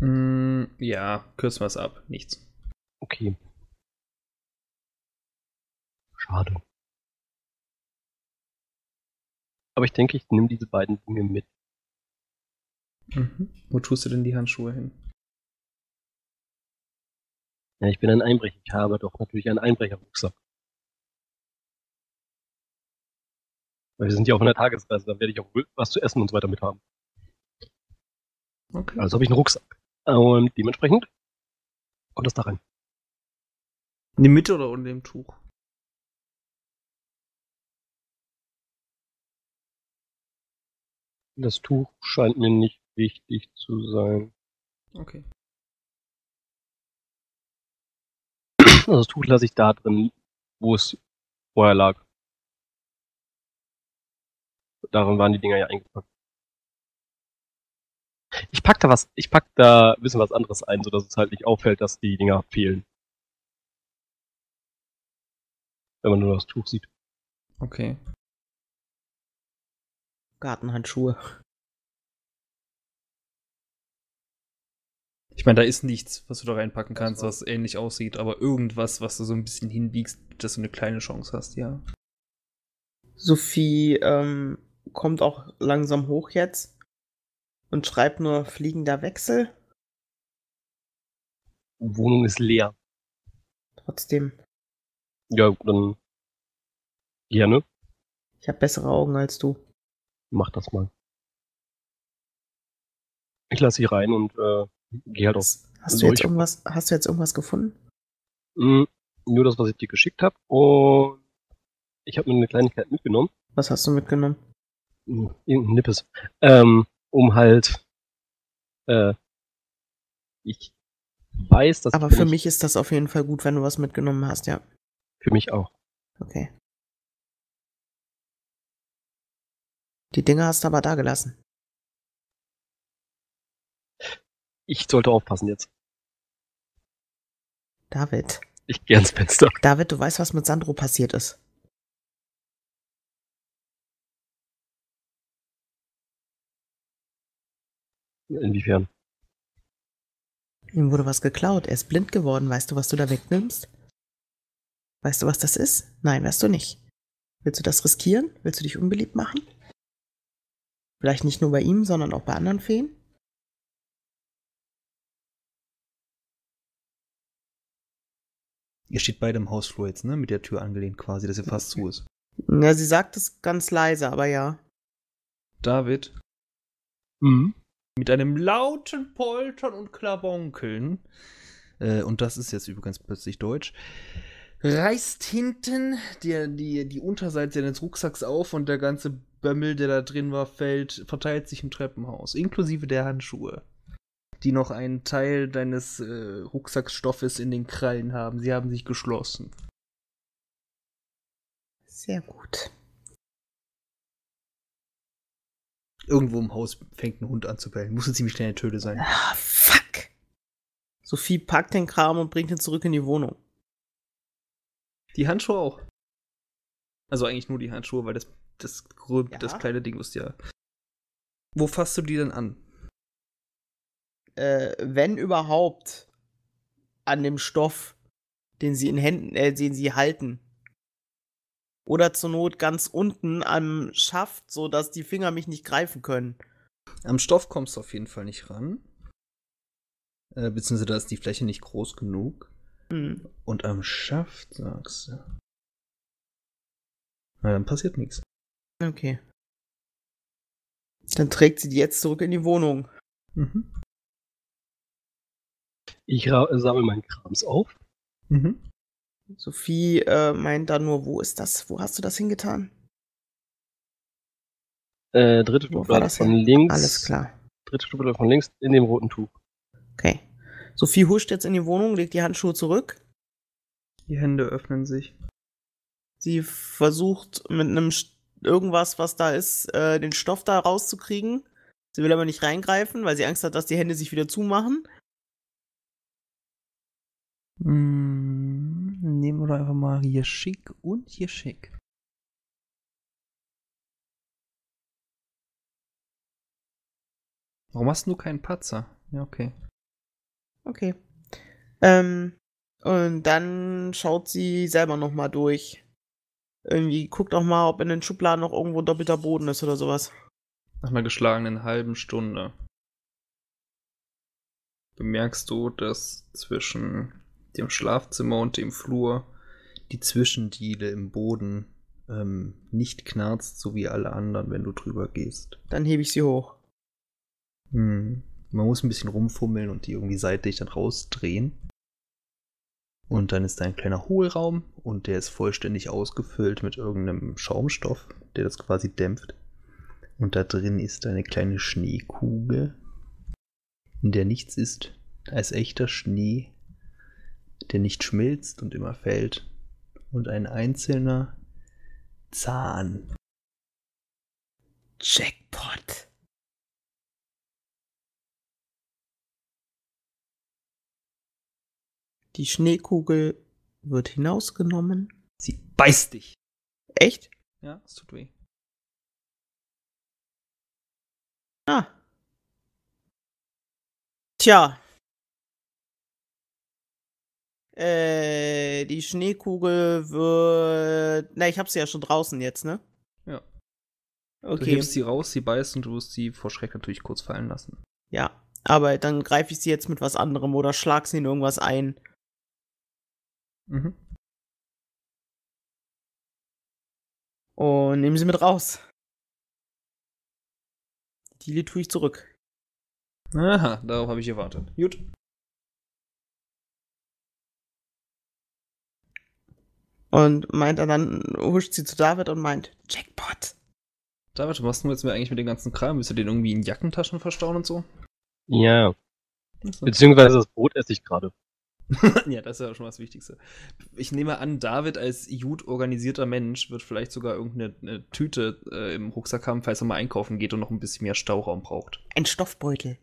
Mm, ja, kürzen wir es ab. Nichts. Okay. Schade. Aber ich denke, ich nehme diese beiden Dinge mit. Mhm. Wo tust du denn die Handschuhe hin? Ja, ich bin ein Einbrecher. Ich habe doch natürlich einen Einbrecherrucksack. Weil wir sind ja auf einer Tagesreise, da werde ich auch was zu essen und so weiter mit haben. Okay. Also habe ich einen Rucksack. Und dementsprechend kommt das da rein. In die Mitte oder unter dem Tuch? Das Tuch scheint mir nicht wichtig zu sein. Okay. Also das Tuch lasse ich da drin, wo es vorher lag. Darin waren die Dinger ja eingepackt. Ich pack da was, ich pack da ein bisschen was anderes ein, sodass es halt nicht auffällt, dass die Dinger fehlen. Wenn man nur das Tuch sieht. Okay. Gartenhandschuhe. Ich meine, da ist nichts, was du da reinpacken kannst, was ähnlich aussieht, aber irgendwas, was du so ein bisschen hinbiegst, dass du eine kleine Chance hast, ja. Sophie ähm, kommt auch langsam hoch jetzt und schreibt nur fliegender Wechsel. Wohnung ist leer. Trotzdem, Ja, dann gerne. ich habe bessere Augen als du. Mach das mal. Ich lasse sie rein und äh, gehe halt auf. Hast, du jetzt irgendwas? Hast du jetzt irgendwas gefunden? Mm, nur das, was ich dir geschickt habe. Und ich habe mir eine Kleinigkeit mitgenommen. Was hast du mitgenommen? Mm, Irgendein Nippes. Ähm, um halt. Äh, ich weiß, dass Aber für mich ist das auf jeden Fall gut, wenn du was mitgenommen hast, ja. für mich auch. Okay. Die Dinger hast du aber da gelassen. Ich sollte aufpassen jetzt. David. Ich gehe ans Fenster. David, du weißt, was mit Sandro passiert ist. Inwiefern? Ihm wurde was geklaut. Er ist blind geworden. Weißt du, was du da wegnimmst? Weißt du, was das ist? Nein, weißt du nicht. Willst du das riskieren? Willst du dich unbeliebt machen? Vielleicht nicht nur bei ihm, sondern auch bei anderen Feen? Ihr steht beide im Hausflur jetzt, ne? Mit der Tür angelehnt quasi, dass sie fast zu ist. Ja, sie sagt es ganz leise, aber ja. David, Mhm. Mit einem lauten Poltern und Klabonkeln, Äh, und das ist jetzt übrigens plötzlich Deutsch. reißt hinten die, die, die Unterseite deines Rucksacks auf und der ganze Bömmel, der da drin war, fällt, verteilt sich im Treppenhaus, inklusive der Handschuhe, die noch einen Teil deines äh, Rucksackstoffes in den Krallen haben. Sie haben sich geschlossen. Sehr gut. Irgendwo im Haus fängt ein Hund an zu bellen. Muss eine ziemlich kleine Töle sein. Ah, fuck. Sophie packt den Kram und bringt ihn zurück in die Wohnung. Die Handschuhe auch. Also eigentlich nur die Handschuhe, weil das, das, Ja. das kleine Ding ist ja. Wo fasst du die denn an? Äh, wenn überhaupt, an dem Stoff, den sie in Händen, äh, den sie halten. Oder zur Not ganz unten am Schaft, so dass die Finger mich nicht greifen können. Am Stoff kommst du auf jeden Fall nicht ran. Äh, beziehungsweise da ist die Fläche nicht groß genug. Hm. Und am Schaft sagst du. Na, dann passiert nichts. Okay. Dann trägt sie die jetzt zurück in die Wohnung. Mhm. Ich sammle meinen Krams auf. Mhm. Sophie äh, meint dann nur, wo ist das? Wo hast du das hingetan? Äh, dritte Schublade das von hin? links. Alles klar. Dritte Schublade von links in dem roten Tuch. Okay. Sophie huscht jetzt in die Wohnung, legt die Handschuhe zurück. Die Hände öffnen sich. Sie versucht mit einem St- irgendwas, was da ist, äh, den Stoff da rauszukriegen. Sie will aber nicht reingreifen, weil sie Angst hat, dass die Hände sich wieder zumachen. Mm, nehmen wir doch einfach mal hier schick und hier schick. Warum hast du keinen Patzer? Ja, okay. Okay. Ähm, und dann schaut sie selber noch mal durch. Irgendwie guckt auch mal, ob in den Schubladen noch irgendwo doppelter Boden ist oder sowas. Nach einer geschlagenen halben Stunde bemerkst du, dass zwischen dem Schlafzimmer und dem Flur die Zwischendiele im Boden ähm, nicht knarzt, so wie alle anderen, wenn du drüber gehst. Dann hebe ich sie hoch. Hm. Man muss ein bisschen rumfummeln und die irgendwie seitlich dann rausdrehen. Und dann ist da ein kleiner Hohlraum und der ist vollständig ausgefüllt mit irgendeinem Schaumstoff, der das quasi dämpft. Und da drin ist eine kleine Schneekugel, in der nichts ist als echter Schnee, der nicht schmilzt und immer fällt. Und ein einzelner Zahn. Jackpot. Die Schneekugel wird hinausgenommen. Sie beißt dich. Echt? Ja, es tut weh. Ah. Tja. Äh, die Schneekugel wird. Na, ich hab sie ja schon draußen jetzt, ne? Ja. Du Okay. hebst sie raus, sie beißt und du wirst sie vor Schreck natürlich kurz fallen lassen. Ja. Aber dann greife ich sie jetzt mit was anderem oder schlag sie in irgendwas ein. Mhm. Und nehme sie mit raus. Die Diele tue ich zurück. Aha, darauf habe ich gewartet. Gut. Und meint er dann, huscht sie zu David und meint, Jackpot. David, was machst du jetzt eigentlich mit dem ganzen Kram? Willst du den irgendwie in Jackentaschen verstauen und so? Ja, beziehungsweise das Brot esse ich gerade. *laughs* ja, das ist ja schon mal das Wichtigste. Ich nehme an, David als gut organisierter Mensch wird vielleicht sogar irgendeine eine Tüte äh, im Rucksack haben, falls er mal einkaufen geht und noch ein bisschen mehr Stauraum braucht. Ein Stoffbeutel.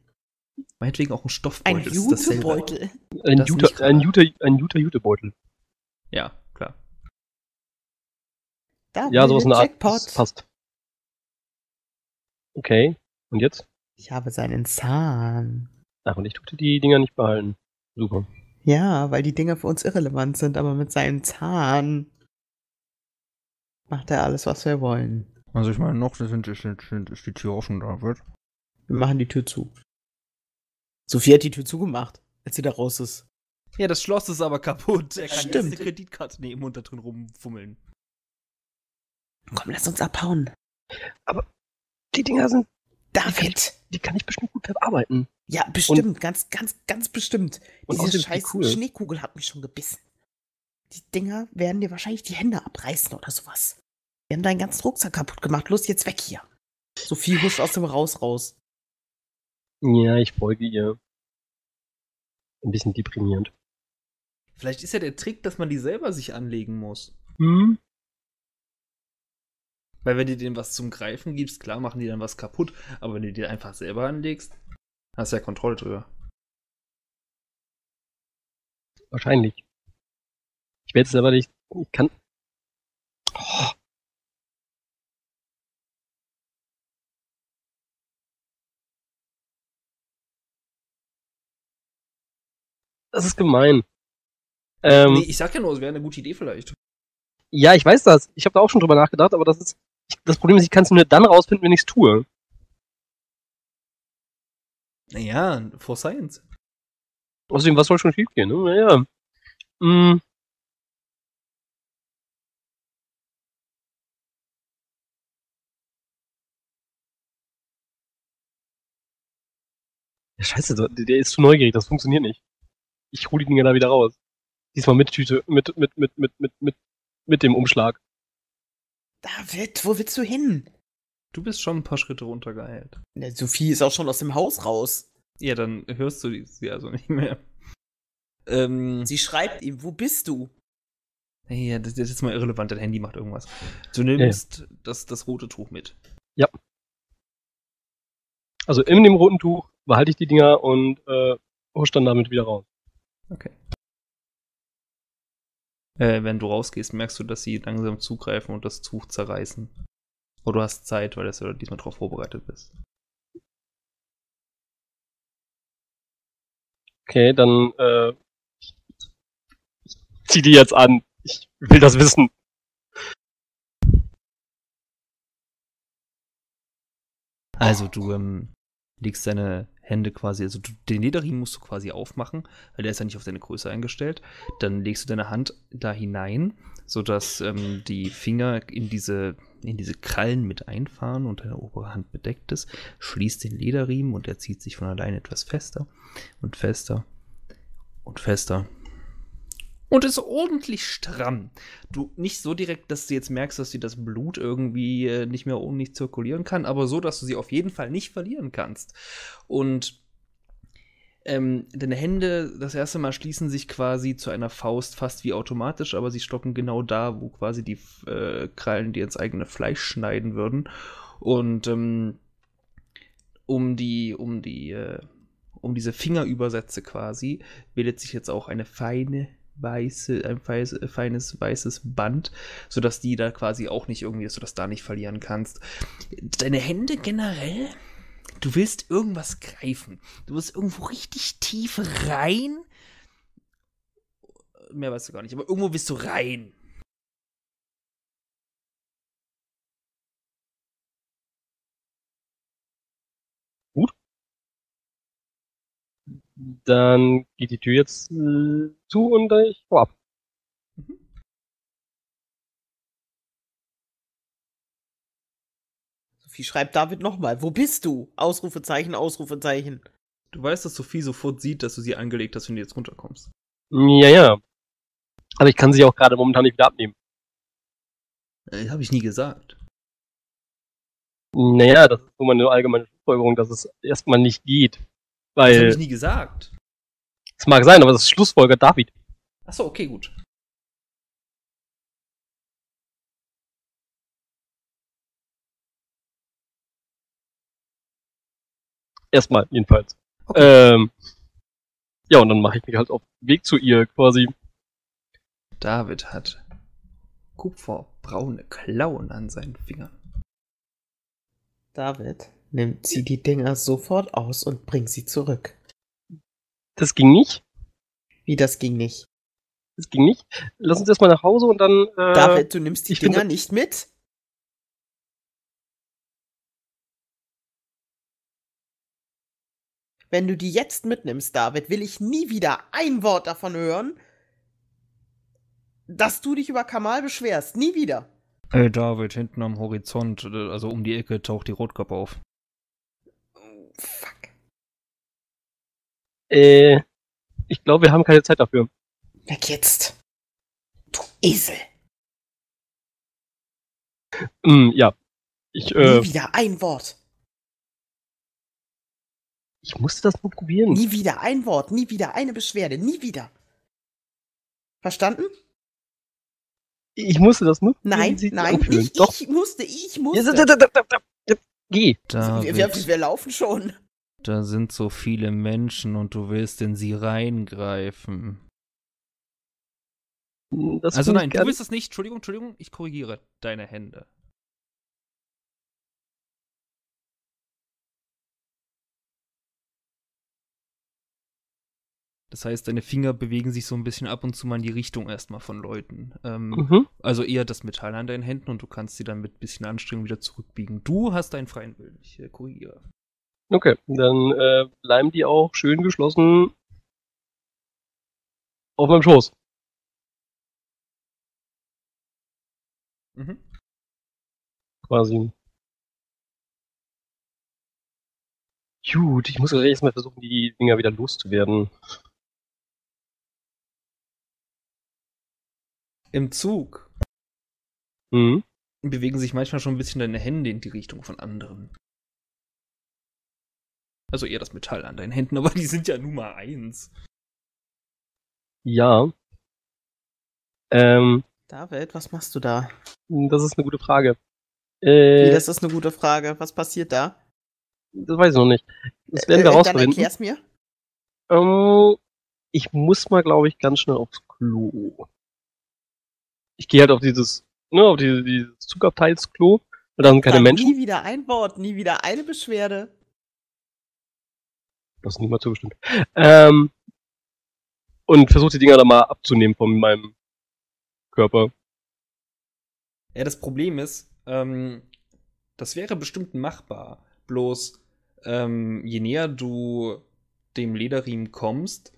Meinetwegen auch ein Stoffbeutel. Ein. Jutebeutel. Ein Das Jute, nicht ein gerade. Jute, ein Jute, Jutebeutel. Ja, David, Ja, sowas in der Art. Passt. Okay. Und jetzt? Ich habe seinen Zahn. Ach, und ich durfte die Dinger nicht behalten. Super. Ja, weil die Dinger für uns irrelevant sind, aber mit seinem Zahn macht er alles, was wir wollen. Also ich meine, noch sind, sind, sind, ist die Tür offen, David. Wir machen die Tür zu. Sophie hat die Tür zugemacht, als sie da raus ist. Ja, das Schloss ist aber kaputt. Er kann Stimmt. jetzt eine Kreditkarte nehmen und da drin rumfummeln. Komm, lass uns abhauen. Die Dinger sind, David! die kann ich bestimmt gut verarbeiten. Ja, bestimmt, ganz, ganz, ganz bestimmt. Und Diese die scheiß cool. Schneekugel hat mich schon gebissen. Die Dinger werden dir wahrscheinlich die Hände abreißen oder sowas. Wir haben deinen ganzen Rucksack kaputt gemacht. Los, jetzt weg hier. Sophie huscht aus dem Haus raus. Ja, ich folge ihr. Ein bisschen deprimierend. Vielleicht ist ja der Trick, dass man die selber sich anlegen muss. Hm? Weil wenn du denen was zum Greifen gibst, klar machen die dann was kaputt, aber wenn du dir einfach selber anlegst, hast du ja Kontrolle drüber. Wahrscheinlich. Ich werde es aber nicht. Ich kann. Oh. Das ist gemein. Ähm, nee, ich sag ja nur, es wäre eine gute Idee vielleicht. Ja, ich weiß das. Ich habe da auch schon drüber nachgedacht, aber das ist. Ich, das Problem ist, ich kann es nur dann rausfinden, wenn ich es tue. Naja, for Science. Außerdem, was soll schon schief gehen? Ne? Naja. Hm. Ja, scheiße, der, der ist zu neugierig, das funktioniert nicht. Ich hole die Dinger da wieder raus. Diesmal mit Tüte, mit, mit, mit, mit, mit, mit, mit dem Umschlag. David, wo willst du hin? Du bist schon ein paar Schritte runtergeeilt. Na, Sophie ist auch schon aus dem Haus raus. Ja, dann hörst du sie also nicht mehr. Ähm, Sie schreibt ihm, wo bist du? ja, das, das ist mal irrelevant, dein Handy macht irgendwas. Du nimmst das, das rote Tuch mit. Also in dem roten Tuch behalte ich die Dinger und äh, husch dann damit wieder raus. Okay. Äh, wenn du rausgehst, merkst du, dass sie langsam zugreifen und das Tuch zerreißen. Aber du hast Zeit, weil du diesmal darauf vorbereitet bist. Okay, dann äh, zieh die jetzt an. Ich will das wissen. Also du ähm, legst deine Hände quasi, also du, den Lederriemen musst du quasi aufmachen, weil der ist ja nicht auf deine Größe eingestellt. Dann legst du deine Hand da hinein, sodass ähm, die Finger in diese, in diese Krallen mit einfahren und deine obere Hand bedeckt ist. Schließt den Lederriemen und er zieht sich von alleine etwas fester und fester und fester. Und ist ordentlich stramm. Du nicht so direkt, dass du jetzt merkst, dass dir das Blut irgendwie äh, nicht mehr ordentlich zirkulieren kann, aber so, dass du sie auf jeden Fall nicht verlieren kannst. Und ähm, deine Hände das erste Mal schließen sich quasi zu einer Faust fast wie automatisch, aber sie stocken genau da, wo quasi die äh, Krallen dir ins eigene Fleisch schneiden würden. Und ähm, um die, um die, äh, um diese Fingerübersätze quasi bildet sich jetzt auch eine feine weiße, ein feines, feines weißes Band, sodass die da quasi auch nicht irgendwie, dass du das da nicht verlieren kannst. Deine Hände generell, du willst irgendwas greifen. Du willst irgendwo richtig tief rein. Mehr weißt du gar nicht, aber irgendwo bist du rein. Dann geht die Tür jetzt äh, zu und äh, ich hau ab. Sophie schreibt David nochmal. Wo bist du? Ausrufezeichen, Ausrufezeichen. Du weißt, dass Sophie sofort sieht, dass du sie angelegt hast, wenn du jetzt runterkommst. Ja, ja. Aber ich kann sie auch gerade momentan nicht wieder abnehmen. Äh, Habe ich nie gesagt. Naja, das ist so meine allgemeine Schlussfolgerung, dass es erstmal nicht geht. Das habe Weil, ich nie gesagt. es mag sein, aber das ist Schlussfolger David. Achso, okay, gut. Erstmal, jedenfalls. Okay. Ähm, ja, und dann mache ich mich halt auf den Weg zu ihr quasi. David hat kupferbraune Klauen an seinen Fingern. David, nimm sie die Dinger sofort aus und bring sie zurück. Das ging nicht. Wie, das ging nicht. Das ging nicht. Lass uns erstmal nach Hause und dann. Äh, David, du nimmst die Dinger nicht mit? Wenn du die jetzt mitnimmst, David, will ich nie wieder ein Wort davon hören, dass du dich über Kamal beschwerst. Nie wieder. Hey David, hinten am Horizont, äh, also um die Ecke, taucht die Rotkappe auf. Fuck. Äh, ich glaube, wir haben keine Zeit dafür. Weg jetzt. Du Esel. Hm, ja. Ich, äh, Nie wieder ein Wort. ich musste das nur probieren. Nie wieder ein Wort. Nie wieder eine Beschwerde. Nie wieder. Verstanden? Ich musste das nur probieren, Nein, nein, nicht Doch. ich musste, ich musste. Geh. wir, wir, wir laufen schon. Da sind so viele Menschen und du willst in sie reingreifen. Das also nein, du willst es nicht. Entschuldigung, Entschuldigung, ich korrigiere deine Hände. Das heißt, deine Finger bewegen sich so ein bisschen ab und zu mal in die Richtung erstmal von Leuten. Ähm, Mhm. Also eher das Metall an deinen Händen und du kannst sie dann mit ein bisschen Anstrengung wieder zurückbiegen. Du hast deinen freien Willen. Ich äh, korrigiere. Okay, dann äh, bleiben die auch schön geschlossen auf meinem Schoß. Mhm. Quasi. Gut, ich muss also erstmal versuchen, die Dinger wieder loszuwerden. Im Zug Mhm. bewegen sich manchmal schon ein bisschen deine Hände in die Richtung von anderen. Also eher das Metall an deinen Händen, *laughs* aber die sind ja Nummer eins. Ja. Ähm, David, was machst du da? das ist eine gute Frage. Wie, Äh, das ist eine gute Frage. Was passiert da? das weiß ich noch nicht. Das werden Äh, wir Dann rausfinden. erklär's mir. Ähm, ich muss mal, glaube ich, ganz schnell aufs Klo. Ich gehe halt auf dieses, ne, auf diese, dieses Zugabteilsklo, weil da sind keine Dann Menschen. Nie wieder ein Wort, nie wieder eine Beschwerde. Das ist niemand zugestimmt. Ähm, und versuche die Dinger da mal abzunehmen von meinem Körper. Ja, das Problem ist, ähm, das wäre bestimmt machbar. Bloß, ähm, je näher du dem Lederriemen kommst,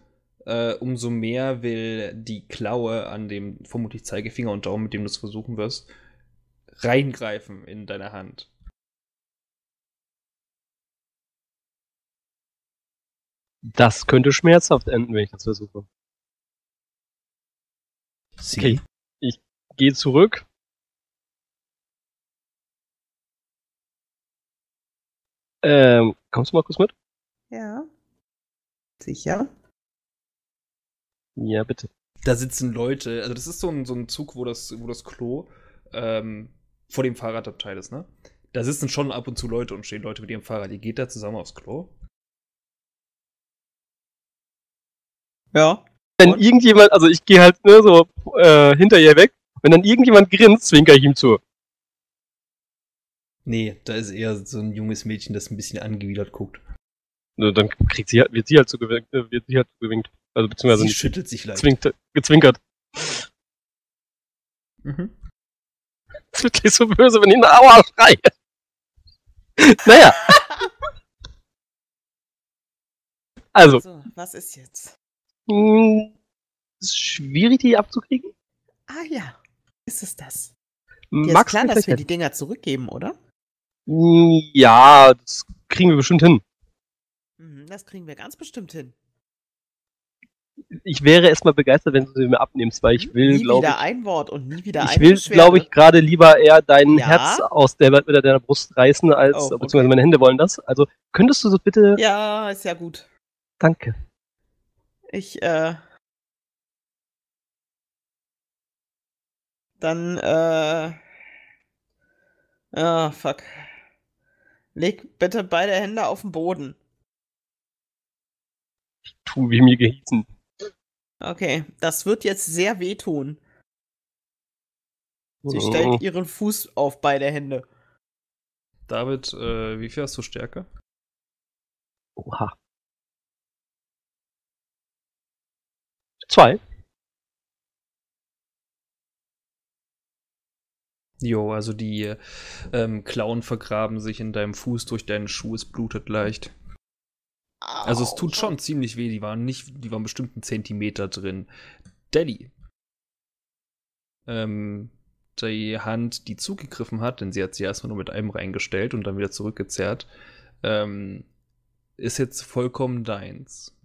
äh, umso mehr will die Klaue an dem vermutlich Zeigefinger und Daumen, mit dem du es versuchen wirst, reingreifen in deine Hand. Das könnte schmerzhaft enden, wenn ich das versuche. Okay. Ich gehe zurück. Ähm, kommst du mal kurz mit? Ja. Sicher. Ja, bitte. Da sitzen Leute, also das ist so ein, so ein Zug, wo das, wo das Klo ähm, vor dem Fahrradabteil ist, ne? Da sitzen schon ab und zu Leute und stehen Leute mit ihrem Fahrrad. Die geht da zusammen aufs Klo. Ja. Wenn Und? irgendjemand, also ich gehe halt ne, so äh, hinter ihr weg, wenn dann irgendjemand grinst, zwinker ich ihm zu. Nee, da ist eher so ein junges Mädchen, das ein bisschen angewidert guckt. Dann kriegt sie halt, wird sie halt zugewinkt, äh, wird sie halt zugewinkt. Also beziehungsweise Sie nicht schüttelt sich leicht. zwingt, gezwinkert. Mhm. Das wird gleich so böse, wenn ich eine Aua schreie. naja. Also, So, was ist jetzt? mh, ist schwierig, die abzukriegen. Ah ja. Ist es das? Dir ist Magst klar, du dass wir die Dinger zurückgeben, oder? Mm, Ja, das kriegen wir bestimmt hin. Mhm, das kriegen wir ganz bestimmt hin. Ich wäre erstmal begeistert, wenn du sie mir abnimmst, weil ich will, nie glaube wieder ich, ein Wort und nie wieder ich eine will, glaube ich, gerade lieber eher dein Ja? Herz aus der, mit deiner Brust reißen, als, Oh, okay. beziehungsweise meine Hände wollen das. Also, könntest du so bitte, Ja, ist ja gut. danke. Ich, äh. Dann, äh. Ah, fuck. Leg bitte beide Hände auf den Boden. Tu, wie mir gehießen. Okay, das wird jetzt sehr wehtun. Sie Oh. stellt ihren Fuß auf beide Hände. David, äh, wie viel hast du Stärke? Oha. Zwei. Jo, also die ähm, Klauen vergraben sich in deinem Fuß durch deinen Schuh, es blutet leicht. Also es tut schon ziemlich weh, die waren nicht, die waren bestimmt einen Zentimeter drin. Daddy. Ähm, die Hand, die zugegriffen hat, denn sie hat sie erstmal nur mit einem reingestellt und dann wieder zurückgezerrt, ähm, ist jetzt vollkommen deins.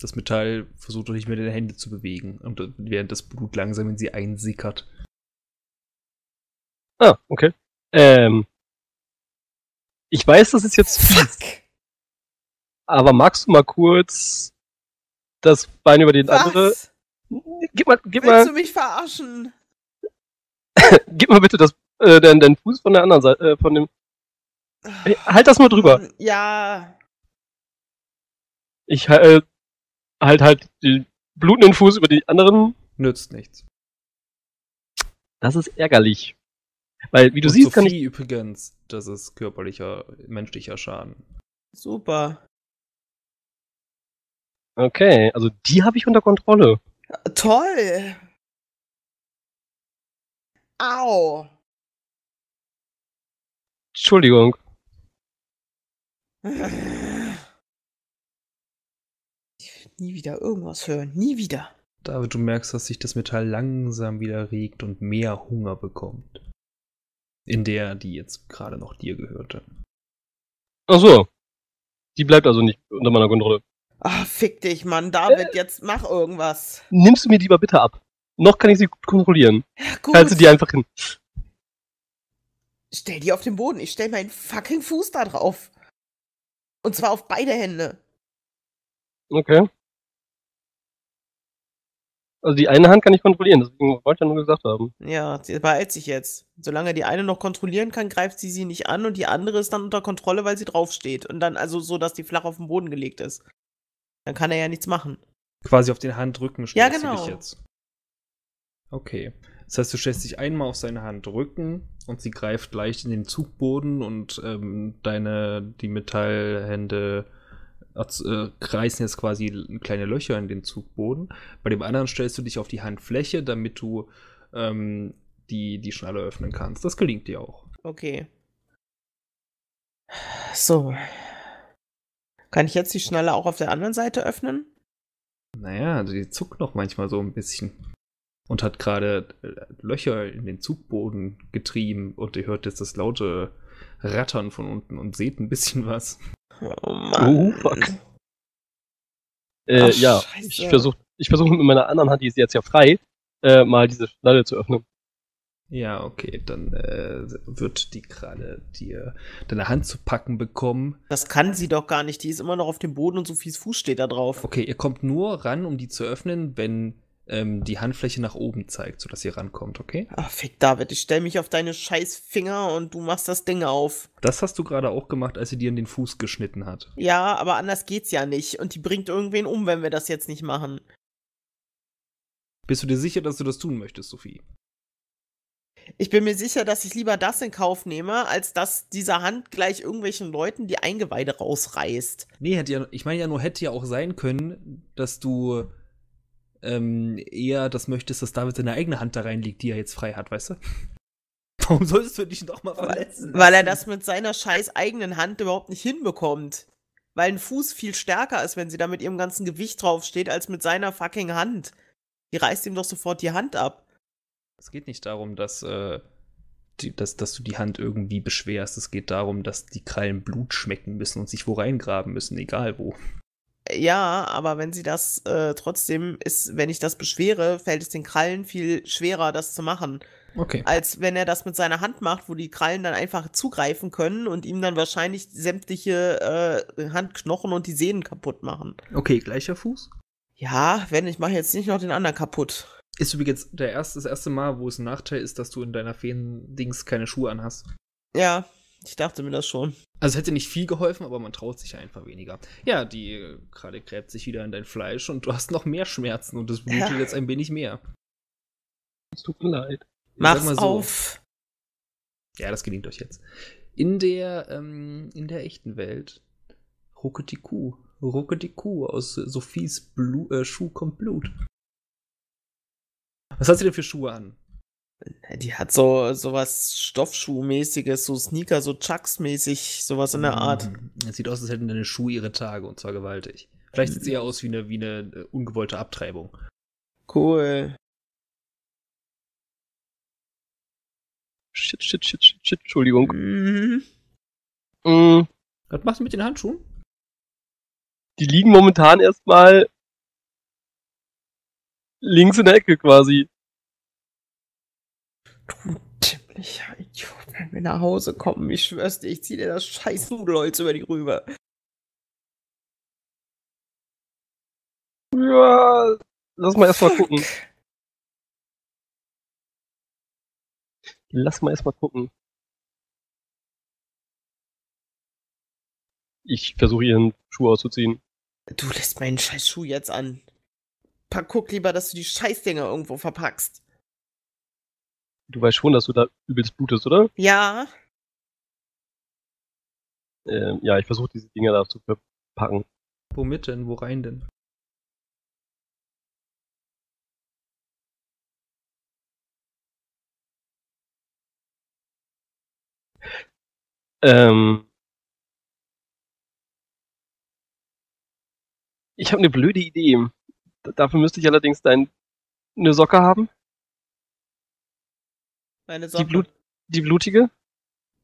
Das Metall versucht doch nicht mehr deine Hände zu bewegen, und äh, während das Blut langsam in sie einsickert. Ah, okay. Ähm. Ich weiß, das ist jetzt fies, Fuck. aber magst du mal kurz das Bein über den andere. Was? Gib mal, gib Willst mal, du mich verarschen? *laughs* gib mal bitte das, äh, deinen, deinen Fuß von der anderen Seite, äh, von dem. Hey, halt das mal drüber. Ja. Ich äh, halt halt den blutenden Fuß über die anderen. Nützt nichts. Das ist ärgerlich. Weil, wie du und siehst, kann ich. Sophie übrigens, das ist körperlicher, menschlicher Schaden. Super. Okay, also die habe ich unter Kontrolle. Toll. Au. Entschuldigung. Ich *laughs* will nie wieder irgendwas hören. Nie wieder. David, du merkst, dass sich das Metall langsam wieder regt und mehr Hunger bekommt. In der, die jetzt gerade noch dir gehörte. Ach so. Die bleibt also nicht unter meiner Kontrolle. Ah, fick dich, Mann. David, jetzt mach irgendwas. Nimmst du mir die mal bitte ab. Noch kann ich sie gut kontrollieren. Ja, gut. Halte die einfach hin. Stell die auf den Boden. Ich stell meinen fucking Fuß da drauf. Und zwar auf beide Hände. Okay. Also die eine Hand kann ich kontrollieren, deswegen wollte ich ja nur gesagt haben. Ja, sie beeilt sich jetzt. Solange die eine noch kontrollieren kann, greift sie sie nicht an und die andere ist dann unter Kontrolle, weil sie draufsteht. Und dann also so, dass die flach auf den Boden gelegt ist. Dann kann er ja nichts machen. Quasi auf den Handrücken Ja, stellst du genau. dich jetzt. Okay. Das heißt, du stellst dich einmal auf seine Handrücken und sie greift leicht in den Zugboden und ähm, deine, die Metallhände äh, reißen jetzt quasi kleine Löcher in den Zugboden. Bei dem anderen stellst du dich auf die Handfläche, damit du ähm, die, die Schnalle öffnen kannst. Das gelingt dir auch. Okay. So. Kann ich jetzt die Schnalle auch auf der anderen Seite öffnen? Naja, die zuckt noch manchmal so ein bisschen. Und hat gerade äh, Löcher in den Zugboden getrieben und ihr hört jetzt das laute Rattern von unten und seht ein bisschen was. Oh Mann. Oh, fuck. Äh, Ach, ja, Scheiße. ich versuche ich versuch mit meiner anderen Hand, die ist jetzt ja frei, äh, mal diese Schnalle zu öffnen. Ja, okay, dann äh, wird die gerade dir deine Hand zu packen bekommen. Das kann sie doch gar nicht. Die ist immer noch auf dem Boden und Sophies Fuß steht da drauf. Okay, ihr kommt nur ran, um die zu öffnen, wenn ähm, die Handfläche nach oben zeigt, sodass ihr rankommt, okay? Ach, fick David, ich stell mich auf deine scheiß Finger und du machst das Ding auf. Das hast du gerade auch gemacht, als sie dir in den Fuß geschnitten hat. Ja, aber anders geht's ja nicht. Und die bringt irgendwen um, wenn wir das jetzt nicht machen. Bist du dir sicher, dass du das tun möchtest, Sophie? Ich bin mir sicher, dass ich lieber das in Kauf nehme, als dass diese Hand gleich irgendwelchen Leuten die Eingeweide rausreißt. Nee, hätte ja, ich meine ja nur, hätte ja auch sein können, dass du ähm, eher das möchtest, dass David seine eigene Hand da reinlegt, die er jetzt frei hat, weißt du? *laughs* Warum solltest du dich doch mal verletzen? Weil er lassen? das mit seiner scheiß eigenen Hand überhaupt nicht hinbekommt. Weil ein Fuß viel stärker ist, wenn sie da mit ihrem ganzen Gewicht draufsteht, als mit seiner fucking Hand. Die reißt ihm doch sofort die Hand ab. Es geht nicht darum, dass, äh, die, dass, dass du die Hand irgendwie beschwerst. Es geht darum, dass die Krallen Blut schmecken müssen und sich wo reingraben müssen, egal wo. Ja, aber wenn sie das äh, trotzdem ist, wenn ich das beschwere, fällt es den Krallen viel schwerer, das zu machen. Okay. Als wenn er das mit seiner Hand macht, wo die Krallen dann einfach zugreifen können und ihm dann wahrscheinlich sämtliche äh, Handknochen und die Sehnen kaputt machen. Okay, gleicher Fuß. Ja, wenn ich mache jetzt nicht noch den anderen kaputt. Ist übrigens der erste, das erste Mal, wo es ein Nachteil ist, dass du in deiner Feen-Dings keine Schuhe anhast. Ja, ich dachte mir das schon. Also es hätte nicht viel geholfen, aber man traut sich einfach weniger. Ja, die äh, gerade gräbt sich wieder in dein Fleisch und du hast noch mehr Schmerzen und es blutet Ja. jetzt ein wenig mehr. Es tut mir leid. Mach's mal so, auf. Ja, das gelingt euch jetzt. In der, ähm, in der echten Welt, ruckelt die Kuh. Ruckelt die Kuh. Aus Sophies Blu äh, Schuh kommt Blut. Was hat sie denn für Schuhe an? Die hat so sowas Stoffschuhmäßiges, so Sneaker, so Chucks-mäßig, sowas in der Art. Mhm. Es sieht aus, als hätten deine Schuhe ihre Tage und zwar gewaltig. Vielleicht sieht es eher aus wie eine, wie eine äh, ungewollte Abtreibung. Cool. Shit, shit, shit, shit, shit, Entschuldigung. Mhm. Mm, Was machst du mit den Handschuhen? die liegen momentan erstmal links in der Ecke quasi. Du dämlicher Idiot, wenn wir nach Hause kommen, ich schwör's dir, ich zieh dir das scheiß Nudelholz über die Rübe. Ja, lass mal erstmal gucken. Lass mal erstmal gucken. Ich versuche ihren Schuh auszuziehen. Du lässt meinen scheiß Schuh jetzt an. Pack, guck lieber, dass du die Scheißdinger irgendwo verpackst. Du weißt schon, dass du da übelst blutest, oder? Ja, Ähm, ja, ich versuche diese Dinger da zu verpacken. Womit denn? Wo rein denn? Ähm, ich habe eine blöde Idee. Dafür müsste ich allerdings dein, eine Socke haben. Meine Die, Socke. Blut, die blutige.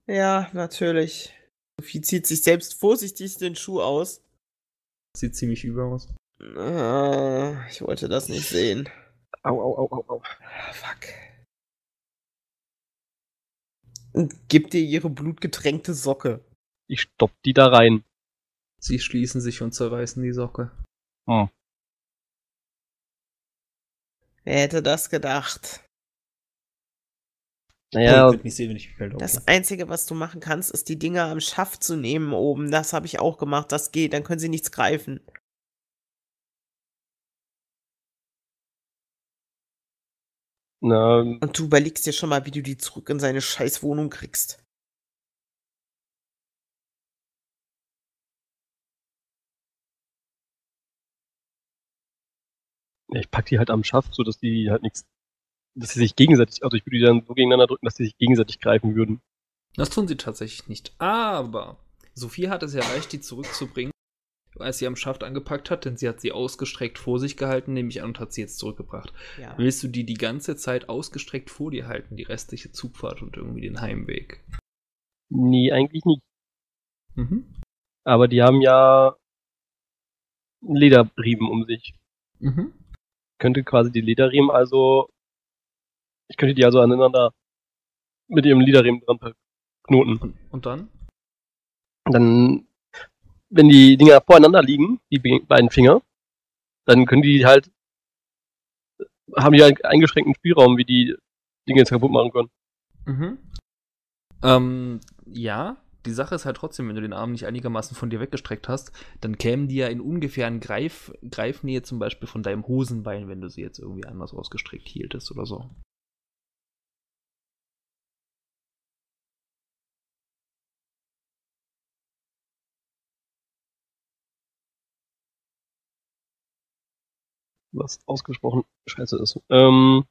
Ja, natürlich. Sophie zieht sich selbst vorsichtig den Schuh aus. Sieht ziemlich übel aus. Ah, ich wollte das nicht sehen. Au, au, au, au, au. Ah, fuck. Und gibt dir ihre blutgetränkte Socke. Ich stopp die da rein. Sie schließen sich und zerreißen die Socke. Hm. Wer hätte das gedacht? Naja, nicht sehen. Das Einzige, was du machen kannst, ist die Dinger am Schaft zu nehmen oben. Das habe ich auch gemacht. Das geht. Dann können sie nichts greifen. na, Und du überlegst dir schon mal, wie du die zurück in seine scheiß Wohnung kriegst. ich pack die halt am Schaft, so dass die halt nichts, dass sie sich gegenseitig, also ich würde die dann so gegeneinander drücken, dass sie sich gegenseitig greifen würden. Das tun sie tatsächlich nicht. Aber Sophie hat es erreicht, die zurückzubringen, als sie am Schaft angepackt hat, denn sie hat sie ausgestreckt vor sich gehalten, nehme ich an, und hat sie jetzt zurückgebracht. Ja. Willst du die die ganze Zeit ausgestreckt vor dir halten, die restliche Zugfahrt und irgendwie den Heimweg? Nee, eigentlich nicht. Mhm. Aber die haben ja einen Lederriemen um sich. Mhm. Könnte quasi die Lederriemen also, ich könnte die also aneinander mit ihrem Lederriemen dran verknoten. Und, dann? Dann, wenn die Dinger voreinander liegen, die be- beiden Finger, dann können die halt, haben die halt eingeschränkten Spielraum, wie die Dinge jetzt kaputt machen können. Mhm. Ähm, ja, die Sache ist halt trotzdem, wenn du den Arm nicht einigermaßen von dir weggestreckt hast, dann kämen die ja in ungefähr in Greif, Greifnähe zum Beispiel von deinem Hosenbein, wenn du sie jetzt irgendwie anders ausgestreckt hieltest oder so. Was ausgesprochen scheiße ist. Ähm,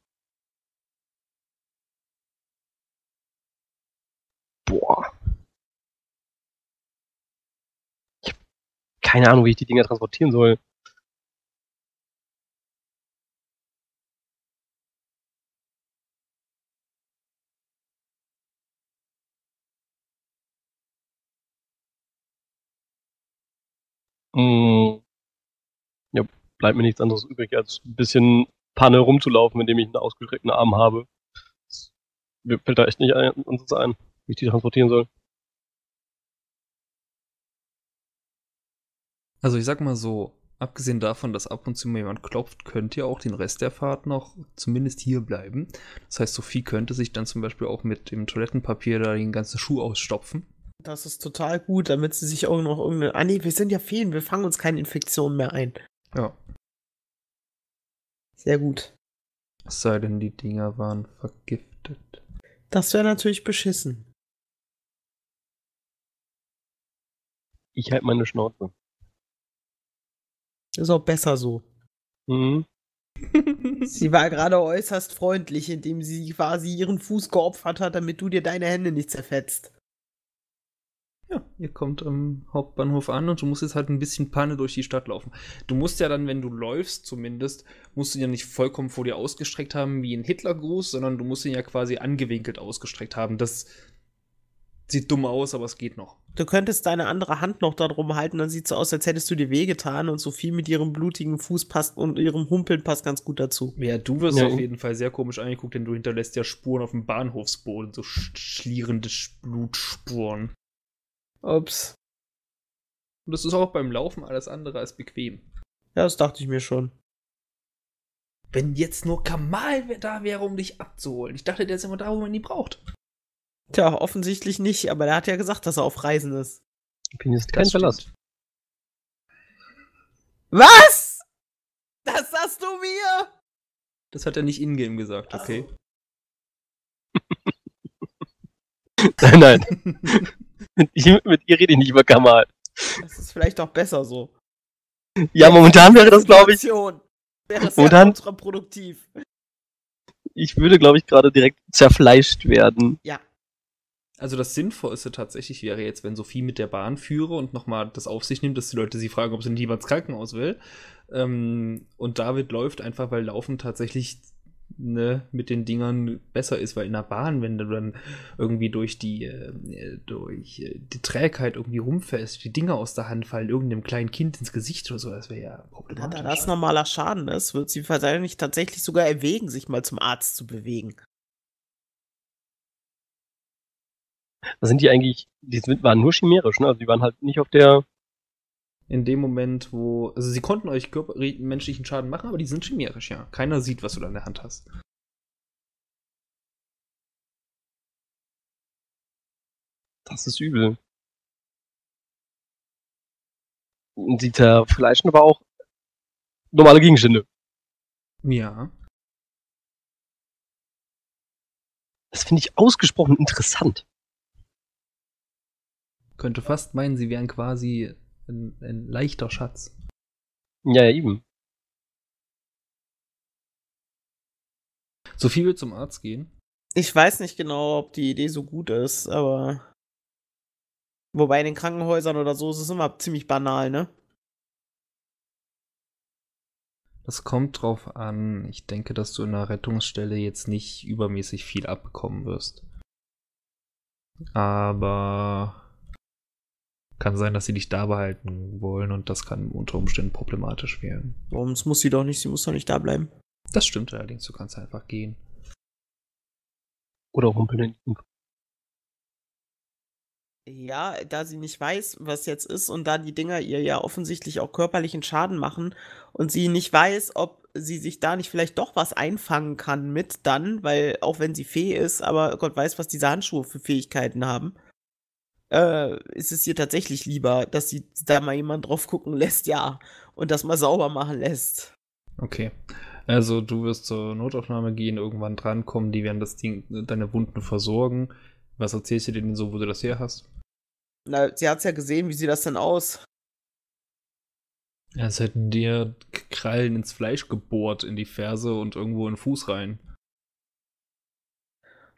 boah. Ich hab keine Ahnung, wie ich die Dinger transportieren soll. Mm. Ja, bleibt mir nichts anderes übrig, als ein bisschen Panne rumzulaufen, indem ich einen ausgestreckten Arm habe. Das- Mir fällt da echt nicht ein, uns ein, wie ich die transportieren soll. Also ich sag mal so, abgesehen davon, dass ab und zu mal jemand klopft, könnt ihr auch den Rest der Fahrt noch zumindest hier bleiben. Das heißt, Sophie könnte sich dann zum Beispiel auch mit dem Toilettenpapier da den ganzen Schuh ausstopfen. Das ist total gut, damit sie sich auch noch irgendeine. Ah, nee, wir sind ja Feen, wir fangen uns keine Infektionen mehr ein. Ja. Sehr gut. Es sei denn, die Dinger waren vergiftet. Das wäre natürlich beschissen. Ich halt meine Schnauze. Ist auch besser so. Mhm. *laughs* Sie war gerade äußerst freundlich, indem sie quasi ihren Fuß geopfert hat, damit du dir deine Hände nicht zerfetzt. Ja, ihr kommt am Hauptbahnhof an und du musst jetzt halt ein bisschen Panne durch die Stadt laufen. Du musst ja dann, wenn du läufst zumindest, musst du ja nicht vollkommen vor dir ausgestreckt haben wie ein Hitlergruß, sondern du musst ihn ja quasi angewinkelt ausgestreckt haben. Das sieht dumm aus, aber es geht noch. Du könntest deine andere Hand noch darum halten, dann sieht so aus, als hättest du dir wehgetan und Sophie mit ihrem blutigen Fuß passt und ihrem Humpeln passt ganz gut dazu. Ja, du wirst Ja. auf jeden Fall sehr komisch angeguckt, denn du hinterlässt ja Spuren auf dem Bahnhofsboden, so sch- schlierende Sch- Blutspuren. Ups. Und das ist auch beim Laufen alles andere als bequem. Ja, das dachte ich mir schon. Wenn jetzt nur Kamal da wäre, um dich abzuholen. Ich dachte, der ist immer da, wo man ihn braucht. Tja, offensichtlich nicht, aber der hat ja gesagt, dass er auf Reisen ist. Bin jetzt kein stimmt. Was? Das sagst du mir? Das hat er nicht ingame gesagt, okay? *laughs* Nein, nein. *laughs* mit, ihr, mit ihr rede ich nicht über Kamal. Das ist vielleicht auch besser so. Ja, momentan wäre das, glaube ich, Wäre sehr Momentan- kontraproduktiv. ich würde, glaube ich, gerade direkt zerfleischt werden. Ja. Also das Sinnvollste tatsächlich wäre jetzt, wenn Sophie mit der Bahn führe und nochmal das auf sich nimmt, dass die Leute sie fragen, ob sie nicht lieber ins Krankenhaus will. Ähm, und David läuft einfach, weil Laufen tatsächlich ne, mit den Dingern besser ist, weil in der Bahn, wenn du dann irgendwie durch die, äh, durch äh, die Trägheit irgendwie rumfällst, die Dinger aus der Hand fallen, irgendeinem kleinen Kind ins Gesicht oder so, das wäre ja problematisch. da das normaler Schaden ist, wird sie wahrscheinlich tatsächlich sogar erwägen, sich mal zum Arzt zu bewegen. Da sind die eigentlich, die sind, waren nur chimerisch, ne? Also die waren halt nicht auf der. In dem Moment, wo. Also, sie konnten euch körper menschlichen Schaden machen, aber die sind chimerisch, ja. Keiner sieht, was du da in der Hand hast. Das ist übel. Und die zerfleischen aber auch normale Gegenstände. Ja. Das finde ich ausgesprochen interessant. Könnte fast meinen, sie wären quasi ein, ein leichter Schatz. Ja, ja, eben. Sophie will zum Arzt gehen. Ich weiß nicht genau, ob die Idee so gut ist, aber Wobei in den Krankenhäusern oder so ist es immer ziemlich banal, ne? Das kommt drauf an. Ich denke, dass du in einer Rettungsstelle jetzt nicht übermäßig viel abbekommen wirst. Aber kann sein, dass sie dich da behalten wollen und das kann unter Umständen problematisch werden. Warum das muss sie doch nicht, sie muss doch nicht da bleiben. Das stimmt allerdings, du kannst einfach gehen. Oder rumpeln Ja, da sie nicht weiß, was jetzt ist und da die Dinger ihr ja offensichtlich auch körperlichen Schaden machen und sie nicht weiß, ob sie sich da nicht vielleicht doch was einfangen kann mit dann, weil auch wenn sie Fee ist, aber Gott weiß, was diese Handschuhe für Fähigkeiten haben, äh, ist es ihr tatsächlich lieber, dass sie da mal jemand drauf gucken lässt, ja, und das mal sauber machen lässt. Okay. Also du wirst zur Notaufnahme gehen, irgendwann drankommen, die werden das Ding, deine Wunden versorgen. Was erzählst du denen so, wo du das her hast? Na, sie hat's ja gesehen, wie sieht das denn aus? Ja, es hätten dir Krallen ins Fleisch gebohrt, in die Ferse und irgendwo in den Fuß rein.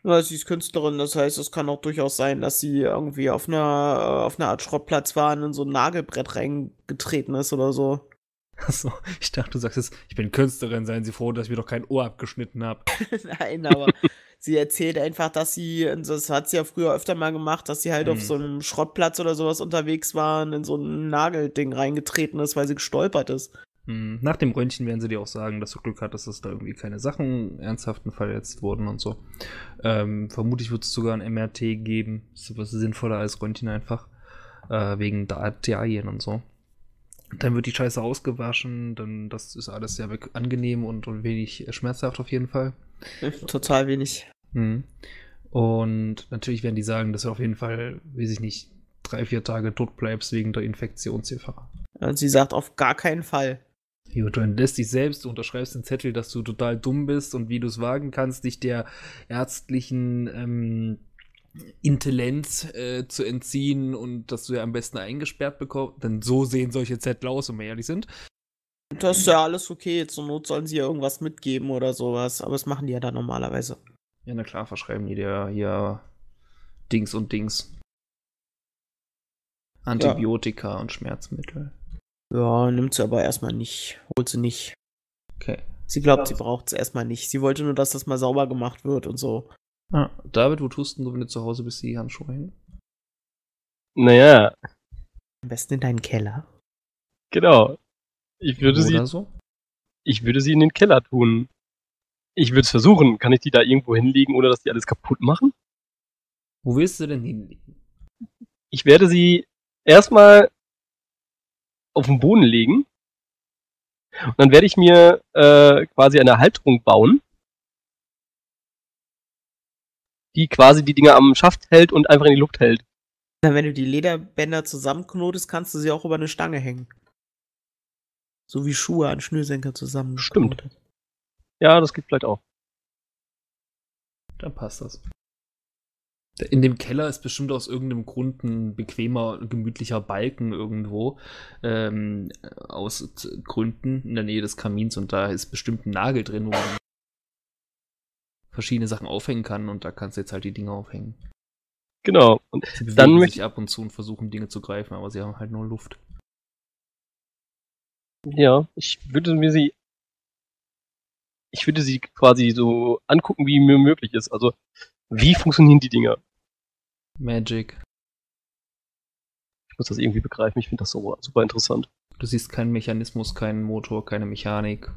Na, sie ist Künstlerin, das heißt, es kann auch durchaus sein, dass sie irgendwie auf einer, äh, auf einer Art Schrottplatz war und in so ein Nagelbrett reingetreten ist oder so. Achso, ich dachte, du sagst jetzt, ich bin Künstlerin, seien Sie froh, dass ich mir doch kein Ohr abgeschnitten habe. *laughs* Nein, aber sie erzählt einfach, dass sie, das hat sie ja früher öfter mal gemacht, dass sie halt auf Hm. so einem Schrottplatz oder sowas unterwegs war und in so ein Nagelding reingetreten ist, weil sie gestolpert ist. Hm, Nach dem Röntgen werden sie dir auch sagen, dass du Glück hattest, dass da irgendwie keine Sachen ernsthaften verletzt wurden und so. Ähm, vermutlich wird es sogar ein MRT geben. Ist was sinnvoller als Röntgen einfach. Äh, wegen der Arterien und so. Dann wird die Scheiße ausgewaschen, dann das ist alles sehr angenehm und, und wenig schmerzhaft auf jeden Fall. Total wenig. Mhm. Und natürlich werden die sagen, dass du auf jeden Fall, weiß ich nicht, drei, vier Tage tot bleibst wegen der Infektionsgefahr. Und sie sagt auf gar keinen Fall. Jo, du entlässt dich selbst, du unterschreibst den Zettel, dass du total dumm bist und wie du es wagen kannst, dich der ärztlichen ähm, Intellenz äh, zu entziehen und dass du ja am besten eingesperrt bekommst. Denn so sehen solche Zettel aus, wenn wir ehrlich sind. Das ist ja alles okay. Zur Not sollen sie ja irgendwas mitgeben oder sowas. Aber das machen die ja dann normalerweise. Ja, na klar, verschreiben die dir hier Dings und Dings. Antibiotika und Schmerzmittel. Ja, nimmt sie aber erstmal nicht. Holt sie nicht. Okay. Sie glaubt, sie braucht es erstmal nicht. Sie wollte nur, dass das mal sauber gemacht wird und so. Ah, David, wo tust denn du, wenn du zu Hause bist, die Handschuhe hin? Naja, Am besten in deinen Keller. genau. Ich würde sie, Oder so? ich würde sie in den Keller tun. Ich würde es versuchen. Kann ich die da irgendwo hinlegen, ohne dass die alles kaputt machen? Wo willst du denn hinlegen? Ich werde sie erstmal auf den Boden legen. Und dann werde ich mir äh, quasi eine Halterung bauen, die quasi die Dinger am Schaft hält und einfach in die Luft hält. Na, wenn du die Lederbänder zusammenknotest, kannst du sie auch über eine Stange hängen. So wie Schuhe an Schnürsenker zusammen. Stimmt. Ja, das geht vielleicht auch. Dann passt das. In dem Keller ist bestimmt aus irgendeinem Grund ein bequemer, gemütlicher Balken irgendwo. Ähm, aus Gründen in der Nähe des Kamins und da ist bestimmt ein Nagel drin, wo man verschiedene Sachen aufhängen kann und da kannst du jetzt halt die Dinge aufhängen. Genau. Und Sie Dann sich ab und zu und versuchen Dinge zu greifen, aber sie haben halt nur Luft. ja, ich würde mir sie. Ich würde sie quasi so angucken, wie mir möglich ist. Also, wie funktionieren die Dinger? Magic. Ich muss das irgendwie begreifen. Ich finde das so super interessant. Du siehst keinen Mechanismus, keinen Motor, keine Mechanik.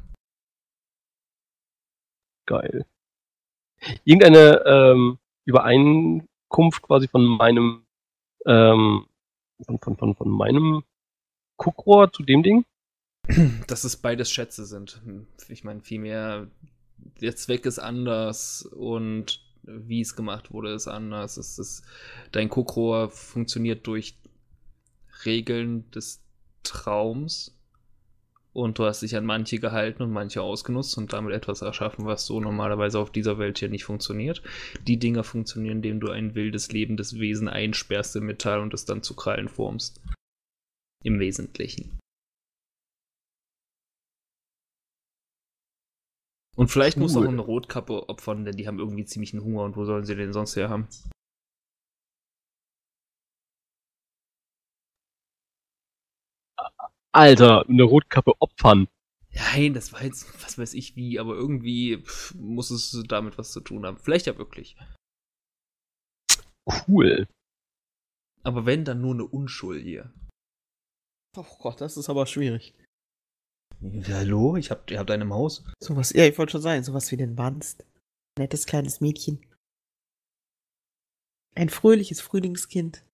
Geil. Irgendeine ähm, Übereinkunft quasi von meinem ähm, von, von, von, von meinem Guckrohr zu dem Ding? *clears throat* dass es beides Schätze sind. Ich meine, vielmehr, der Zweck ist anders und wie es gemacht wurde, ist anders. Es ist, dein Guckrohr funktioniert durch Regeln des Traums und du hast dich an manche gehalten und manche ausgenutzt und damit etwas erschaffen, was so normalerweise auf dieser Welt hier nicht funktioniert. Die Dinger funktionieren, indem du ein wildes, lebendes Wesen einsperrst im Metall und es dann zu Krallen formst. Im Wesentlichen. Und vielleicht cool. muss auch eine Rotkappe opfern, denn die haben irgendwie ziemlichen Hunger und wo sollen sie den sonst her haben? Alter, eine Rotkappe opfern. Nein, das war jetzt, was weiß ich wie, aber irgendwie pff, muss es damit was zu tun haben. Vielleicht ja wirklich. Cool. Aber wenn, dann nur eine Unschuld hier. Oh Gott, das ist aber schwierig. Hallo, ich hab, ihr habt einen im Haus. Sowas, ja, ich wollte schon sagen, sowas wie den Wanst. Nettes kleines Mädchen. Ein fröhliches Frühlingskind.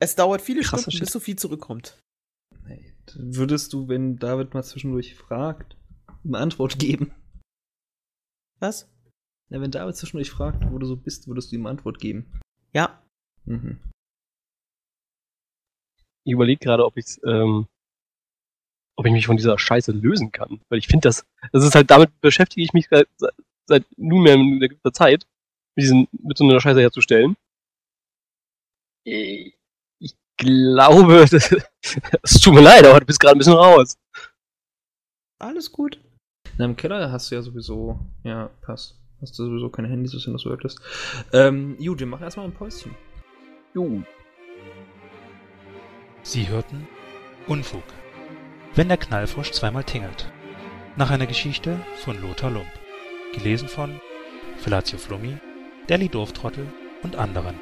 Es dauert viele Krasser Stunden, Shit. bis Sophie zurückkommt. Würdest du, wenn David mal zwischendurch fragt, eine Antwort *laughs* geben? Was? Na, wenn David zwischendurch fragt, wo du so bist, würdest du ihm eine Antwort geben. Ja. Mhm. Ich überlege gerade, ob ich ähm, ob ich mich von dieser Scheiße lösen kann. Weil ich finde das, das ist halt, damit beschäftige ich mich seit, seit- nunmehr einer gewissen Zeit, mit, diesen, mit so einer Scheiße herzustellen. Ich, glaube, *laughs* das, es tut mir leid, aber du bist gerade ein bisschen raus. Alles gut. Na, im Keller hast du ja sowieso, ja, passt. Hast du sowieso keine Handys, was du das wirklich Ähm, gut, wir machen erstmal ein Päuschen. Jo. Sie hörten Unfug. Wenn der Knallfrosch zweimal tingelt. Nach einer Geschichte von Lothar Lump. Gelesen von Felatio Flummi, Deli Dorftrottel und anderen.